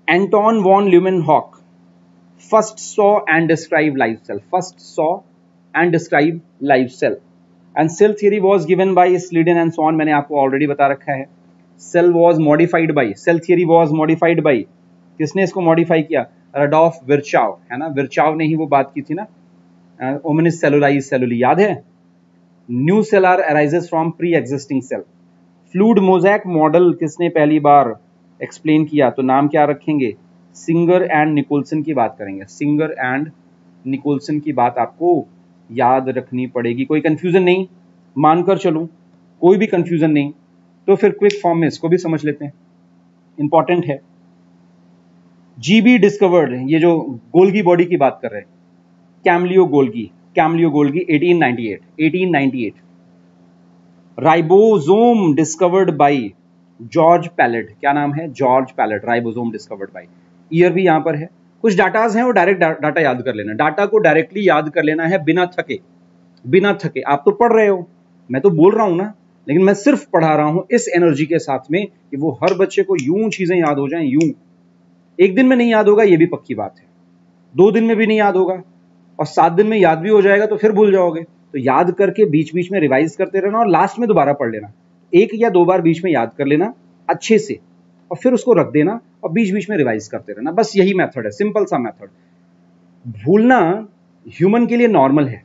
Speaker 1: Anton von Leeuwenhoek first saw and describe life cell first saw and describe life cell and cell theory was given by Schleiden and Schwann मैंने आपको already बता रखा है। Cell was modified by cell theory was modified by किसने इसको modify किया? रडॉफ विरचाव, है ना? विरचाव ने ही वो बात की थी ना? ओमिनिस सेलुलाइज सेलुली याद है? New cell are arises from pre existing cell fluid mosaic model किसने पहली बार एक्सप्लेन किया? तो नाम क्या रखेंगे? सिंगर एंड निकोलसन की बात करेंगे। सिंगर एंड निकोलसन की बात आपको याद रखनी पड़ेगी। कोई कंफ्यूजन नहीं। मानकर चलूँ। कोई भी कंफ्यूजन नहीं। तो फिर क्विक फॉर्म में इसको भी समझ लेते हैं। इंपॉर्टेंट है। जीबी डिस्कवर्ड ये जो गोल्गी बॉडी की बात कर रहे हैं Camillo Golgi Camillo Golgi 1898 1898 ribosome discovered by George Palade क्या नाम है? George Palade ribosome discovered by year भी यहाँ पर है। कुछ डाटाज हैं, वो डायरेक्ट डाटा याद कर लेना। डाटा को डायरेक्टली याद कर लेना है बिना थके। बिना थके। आप तो पढ़ रहे हो। मैं तो बोल रहा हूँ ना, लेकिन मैं सिर्फ़ पढ़ा रहा हूँ इस एनर्जी के साथ में कि वो हर बच्चे को यूँ चीज़ें याद हो जाएँ, यूँ। एक दिन में नहीं याद होगा, ये भी पक्की बात है। दो दिन में भी नहीं याद होगा, और सात दिन में याद भी हो जाएगा तो फिर भूल जाओगे। तो याद करके बीच बीच में रिवाइज करते रहना और लास्ट में दोबारा पढ़ लेना। एक या दो बार बीच में याद कर लेना, अच्छे से, और फिर उसको रख देना और बीच बीच में रिवाइज करते रहना। बस यही मेथड है सिंपल सा मेथड भूलना ह्यूमन के लिए नॉर्मल है।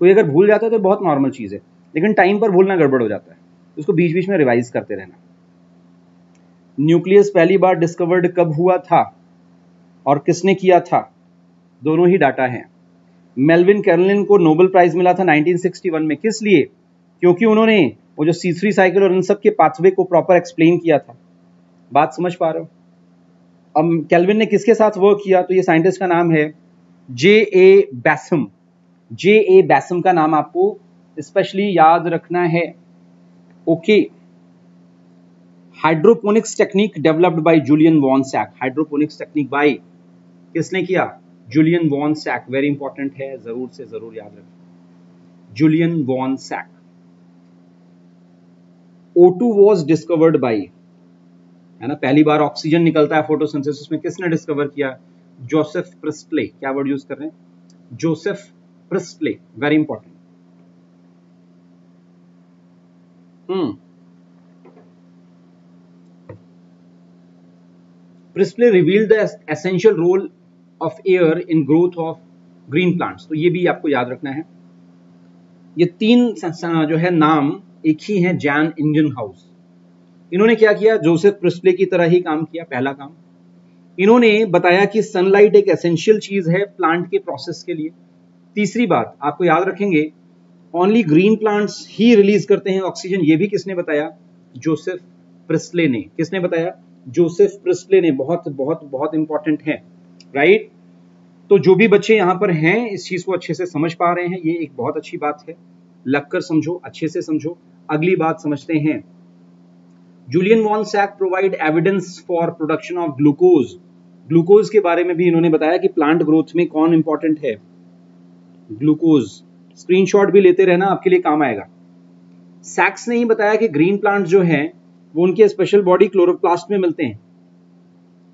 Speaker 1: कोई अगर भूल जाता है तो बहुत नॉर्मल चीज़ है, लेकिन टाइम पर भूलना गड़बड़ हो जाता है। उसको बीच बीच में रिवाइज करते रहना। न्यूक्लियस पहली बार डिस्कवर्ड कब हुआ था और किसने किया था? दोनों ही डाटा हैं। मेलविन कैरलिन को नोबेल प्राइज मिला था 1961 में। किस लिए? क्योंकि उन्होंने वो जो सी थ्री साइकिल और इन सब के पाथवे को प्रॉपर एक्सप्लेन किया था। बात समझ पा रहे हो? अब कैलविन ने किसके साथ वर्क किया? तो ये साइंटिस्ट का नाम है जे ए बैसम जे ए बैसम का नाम आपको स्पेशली याद रखना है। Okay hydroponics technique developed by Julian von Sachs hydroponics technique by किसने किया? Julian von Sachs very important है, ज़रूर से ज़रूर याद रखें। Julian von Sachs O2 was discovered by है ना, पहली बार ऑक्सीजन निकलता है फोटोसिंथेसिस में। किसने डिस्कवर किया? जोसेफ प्रिस्टले क्या वर्ड यूज़ कर रहे हैं? Joseph Priestley very important hmm Priestley revealed the essential role of air in growth of green plants तो ये भी आपको याद रखना है। ये तीन जो है नाम एक ही है जैन इंजन हाउस इन्होंने क्या किया? जोसेफ प्रिस्टले की तरह ही काम किया, पहला काम। इन्होंने बताया कि सनलाइट एक एसेंशियल चीज़ है प्लांट के प्रोसेस के लिए। तीसरी बात, आपको याद रखेंगे ओनली ग्रीन प्लांट्स ही रिलीज़ करते हैं ऑक्सीजन ये भी किसने बताया? जोसेफ प्रिस्ले ने। किसने बताया? जोसेफ प्रिस्टले ने बहुत बहुत बहुत इंपॉर्टेंट है राइट तो जो भी बच्चे यहाँ पर हैं, इस चीज़ को अच्छे से समझ पा रहे हैं, ये एक बहुत अच्छी बात है। लगकर समझो, अच्छे से समझो। अगली बात समझते हैं। Julian von Sachs provide evidence for production of glucose glucose के बारे में भी इन्होंने बताया कि प्लांट ग्रोथ में कौन इंपॉर्टेंट है। ग्लूकोज स्क्रीनशॉट भी लेते रहना, आपके लिए काम आएगा। सैक्स ने ही बताया कि ग्रीन प्लांट जो है वो उनके स्पेशल बॉडी क्लोरोप्लास्ट में मिलते हैं।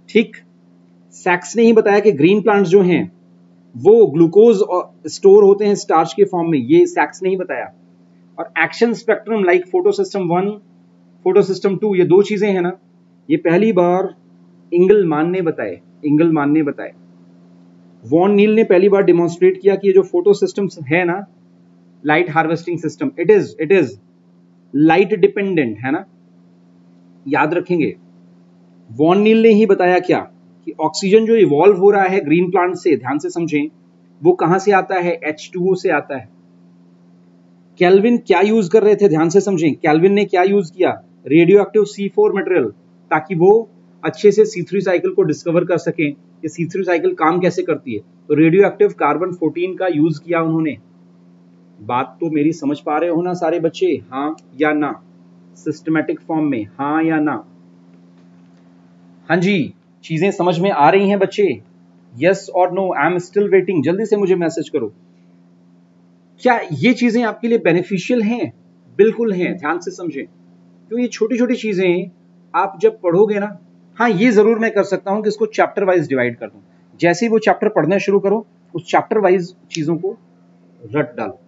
Speaker 1: ठीक? सैक्स ने ही बताया कि ग्रीन प्लांट्स जो हैं, वो ग्लूकोज स्टोर होते हैं स्टार्च के फॉर्म में। ये सैक्स ने ही बताया। और action spectrum like photo system one photo system two ये दो चीज़ें हैं ना, ये पहली बार इंगल मान ने बताए। इंगल मान ने बताए। वॉन नील ने पहली बार डिमोन्स्ट्रेट किया कि ये जो फ़ोटो सिस्टम है ना light harvesting system it is it is light dependent है ना? याद रखेंगे। वॉन नील ने ही बताया क्या? कि ऑक्सीजन जो इवॉल्व हो रहा है ग्रीन प्लांट से, ध्यान से समझें, वो कहाँ से आता है? H2O से आता है। कैल्विन क्या यूज़ कर रहे थे? ध्यान से समझें। कैल्विन ने क्या यूज़ किया? Radio active C four material ताकि वो अच्छे से सी थ्री साइकिल को डिस्कवर कर सकें। कि सी थ्री साइकिल काम कैसे करती है? तो रेडियो एक्टिव कार्बन फोर्टीन का यूज़ किया उन्होंने। बात तो मेरी समझ पा रहे हो ना सारे बच्चे? हाँ या ना? सिस्टमेटिक फॉर्म में हाँ या ना? हाँ जी, चीज़ें समझ में आ रही हैं बच्चे? यस और no I am still waiting जल्दी से मुझे मैसेज करो। क्या ये चीज़ें आपके लिए बेनिफिशियल हैं? बिल्कुल हैं, ध्यान से समझें। क्यों ये छोटी छोटी चीज़ें आप जब पढ़ोगे ना हाँ ये ज़रूर मैं कर सकता हूँ कि इसको चैप्टर वाइज डिवाइड कर दूँ। जैसे ही वो चैप्टर पढ़ना शुरू करो, उस चैप्टर वाइज चीज़ों को रट डालो।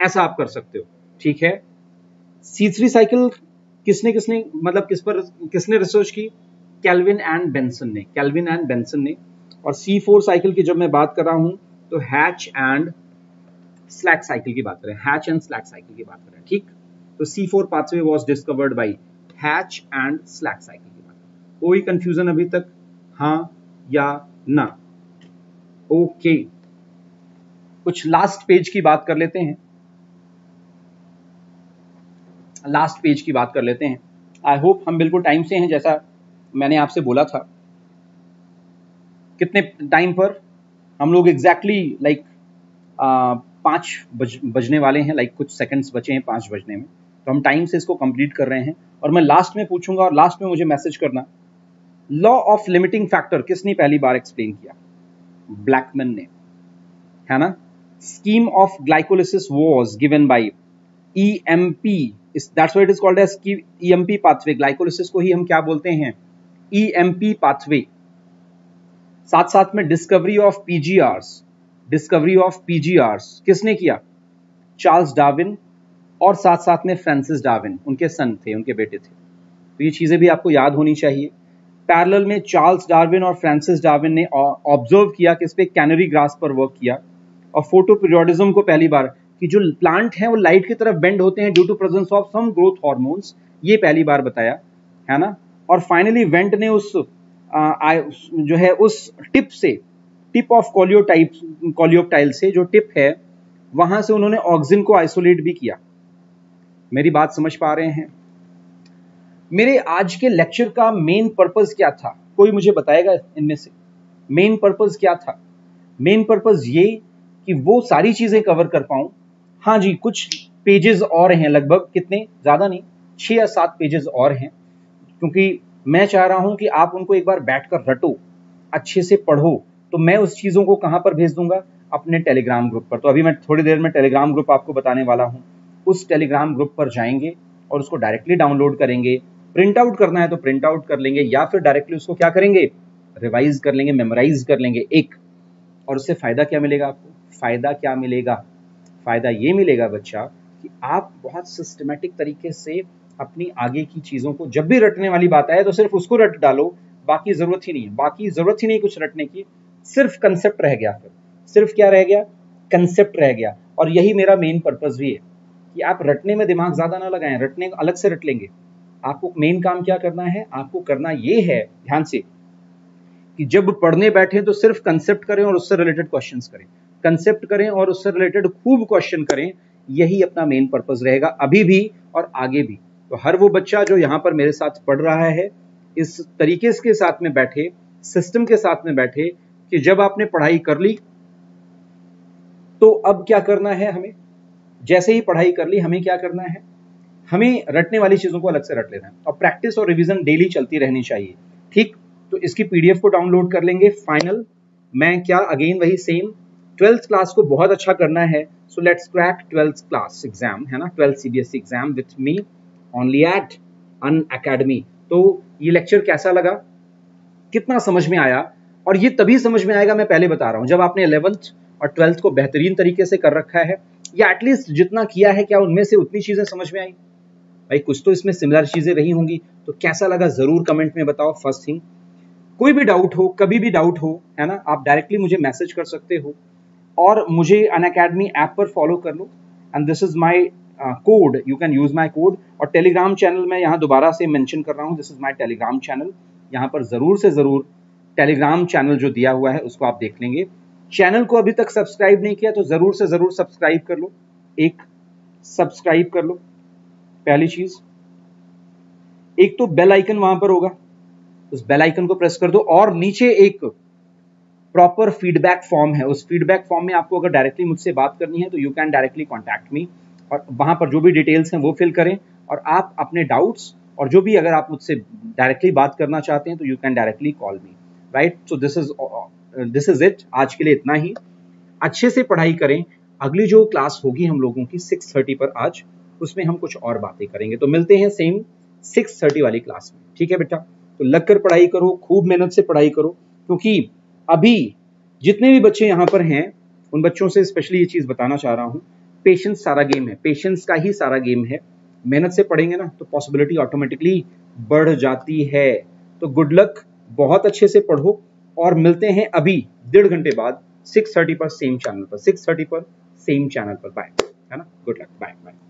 Speaker 1: ऐसा आप कर सकते हो। ठीक है? सी थ्री साइकिल किसने किसने मतलब किस पर, किसने रिसर्च की? कैलविन एंड बेंसन ने कैलविन एंड बेंसन ने। और सी फोर साइकिल की जब मैं बात कर रहा हूँ तो हैच एंड स्लैक साइकिल की बात करें। हैच एंड स्लैक साइकिल की बात करें, ठीक? तो C four pathway was discovered by Hatch and Slack cycle की बात कोई कंफ्यूजन अभी तक? हाँ या ना? ओके कुछ लास्ट पेज की बात कर लेते हैं। लास्ट पेज की बात कर लेते हैं। आई होप हम बिल्कुल टाइम से हैं, जैसा मैंने आपसे बोला था। कितने टाइम पर हम लोग एग्जैक्टली लाइक पाँच बज, बजने वाले हैं लाइक like कुछ सेकंड्स बचे हैं पाँच बजने में। तो हम टाइम से इसको कंप्लीट कर रहे हैं। और मैं लास्ट में पूछूँगा और लास्ट में मुझे मैसेज करना। लॉ ऑफ़ लिमिटिंग फैक्टर किसने पहली बार एक्सप्लेन किया? ब्लैकमैन ने। है ना? Scheme of glycolysis was given by E M P that's it is called as E M P pathway glycolysis को ही हम क्या बोलते हैं? ईएमपी पाथवे साथ साथ में discovery of PGRs discovery of PGRs किसने किया? चार्ल्स डार्विन और साथ साथ में फ्रांसिस डार्विन उनके सन थे, उनके बेटे थे। तो ये चीज़ें भी आपको याद होनी चाहिए। पैरेलल में चार्ल्स डार्विन और फ्रांसिस डार्विन ने ऑब्ज़र्व किया कि इस पे? कैनरी ग्रास पर वर्क किया। और फ़ोटो पीरियोडिज्म को पहली बार कि जो प्लांट हैं वो लाइट की तरफ़ बेंड होते हैं due to presence of some growth hormones ये पहली बार बताया है ना? और फाइनली वेंट ने उस आ, जो है उस टिप से टिप ऑफ़ कॉलियोटाइप कॉलियोटाइल से जो टिप है वहाँ से उन्होंने ऑक्सीजन को आइसोलेट भी किया। मेरी बात समझ पा रहे हैं? मेरे आज के लेक्चर का मेन पर्पज क्या था? कोई मुझे बताएगा इनमें से? मेन पर्पज क्या था? मेन पर्पज ये कि वो सारी चीज़ें कवर कर पाऊँ हाँ जी, कुछ पेजेस और हैं लगभग, कितने? ज़्यादा नहीं, छह या सात पेजेस और हैं। क्योंकि मैं चाह रहा हूँ कि आप उनको एक बार बैठकर रटो, अच्छे से पढ़ो। तो मैं उस चीज़ों को कहाँ पर भेज दूँगा? अपने टेलीग्राम ग्रुप पर। तो अभी मैं थोड़ी देर में टेलीग्राम ग्रुप आपको बताने वाला हूँ। उस टेलीग्राम ग्रुप पर जाएँगे और उसको डायरेक्टली डाउनलोड करेंगे। प्रिंट आउट करना है तो प्रिंट आउट कर लेंगे, या फिर डायरेक्टली उसको क्या करेंगे? रिवाइज कर लेंगे मेमोराइज कर लेंगे, एक। और उससे फ़ायदा क्या मिलेगा आपको? फ़ायदा क्या मिलेगा? फ़ायदा ये मिलेगा बच्चा कि आप बहुत सिस्टमेटिक तरीके से अपनी आगे की चीज़ों को, जब भी रटने वाली बात आए तो सिर्फ़ उसको रट डालो, बाकी ज़रूरत ही नहीं है। बाकी ज़रूरत ही नहीं कुछ रटने की। सिर्फ़ कंसेप्ट रह गया। फिर सिर्फ़ क्या रह गया? कंसेप्ट रह गया। और यही मेरा मेन पर्पज भी है कि आप रटने में दिमाग ज़्यादा ना लगाएँ। रटने अलग से रट लेंगे। आपको मेन काम क्या करना है? आपको करना ये है, ध्यान से, कि जब पढ़ने बैठे तो सिर्फ़ कंसेप्ट करें और उससे रिलेटेड क्वेश्चंस करें। कंसेप्ट करें और उससे रिलेटेड खूब क्वेश्चन करें, यही अपना मेन पर्पज रहेगा अभी भी और आगे भी। तो हर वो बच्चा जो यहाँ पर मेरे साथ पढ़ रहा है, इस तरीके के साथ में बैठे सिस्टम के साथ में बैठे कि जब आपने पढ़ाई कर ली तो अब क्या करना है हमें? जैसे ही पढ़ाई कर ली, हमें क्या करना है? हमें रटने वाली चीज़ों को अलग से रट लेना है। और प्रैक्टिस और रिवीजन डेली चलती रहनी चाहिए। ठीक? तो इसकी पीडीएफ को डाउनलोड कर लेंगे। फाइनल मैं क्या अगेन वही सेम ट्वेल्थ क्लास को बहुत अच्छा करना है। So let's crack twelfth class exam है ना? Twelfth CBSE exam with me only at Unacademy तो ये लेक्चर कैसा लगा? कितना समझ में आया? और ये तभी समझ में आएगा, मैं पहले बता रहा हूँ, जब आपने इलेवंथ और ट्वेल्थ को बेहतरीन तरीके से कर रखा है, या एटलीस्ट जितना किया है, क्या उनमें से उतनी चीज़ें समझ में आई? भाई, कुछ तो इसमें सिमिलर चीज़ें रही होंगी। तो कैसा लगा, ज़रूर कमेंट में बताओ फ़र्स्ट थिंग कोई भी डाउट हो, कभी भी डाउट हो, है ना? आप डायरेक्टली मुझे मैसेज कर सकते हो। और मुझे अन अकेडमी ऐप पर फॉलो कर लो। And this is my code you can use my code और टेलीग्राम चैनल में यहाँ दोबारा से मेंशन कर रहा हूँ। This is my Telegram channel यहाँ पर ज़रूर से ज़रूर टेलीग्राम चैनल जो दिया हुआ है, उसको आप देख लेंगे। चैनल को अभी तक सब्सक्राइब नहीं किया तो ज़रूर से ज़रूर सब्सक्राइब कर लो। एक सब्सक्राइब कर लो। पहली चीज़। एक तो बेल आइकन वहाँ पर होगा। उस बेल आइकन को प्रेस कर दो। और नीचे एक प्रॉपर फीडबैक फॉर्म है। उस फीडबैक फॉर्म में आपको अगर डायरेक्टली मुझसे बात करनी है तो you can directly contact me और वहाँ पर जो भी डिटेल्स हैं वो फिल करें और आप अपने डाउट्स और जो भी अगर आप मुझसे डायरेक्टली बात करना चाहते हैं तो you can directly call me right so this is this is it आज के लिए इतना ही। अच्छे से पढ़ाई करें। अगली जो क्लास होगी हम लोगों की सिक्स थर्टी पर आज, उसमें हम कुछ और बातें करेंगे। तो मिलते हैं सेम सिक्स थर्टी वाली क्लास में। ठीक है बेटा? तो लगकर पढ़ाई करो, खूब मेहनत से पढ़ाई करो, क्योंकि अभी जितने भी बच्चे यहाँ पर हैं, उन बच्चों से स्पेशली ये चीज़ बताना चाह रहा हूँ। पेशेंस सारा गेम है। पेशेंस का ही सारा गेम है। मेहनत से पढ़ेंगे ना तो पॉसिबिलिटी ऑटोमेटिकली बढ़ जाती है। तो गुड लक बहुत अच्छे से पढ़ो। और मिलते हैं अभी, डेढ़ घंटे बाद सिक्स थर्टी पर सेम चैनल पर। सिक्स थर्टी पर सेम चैनल पर। बाय है ना? Good luck bye bye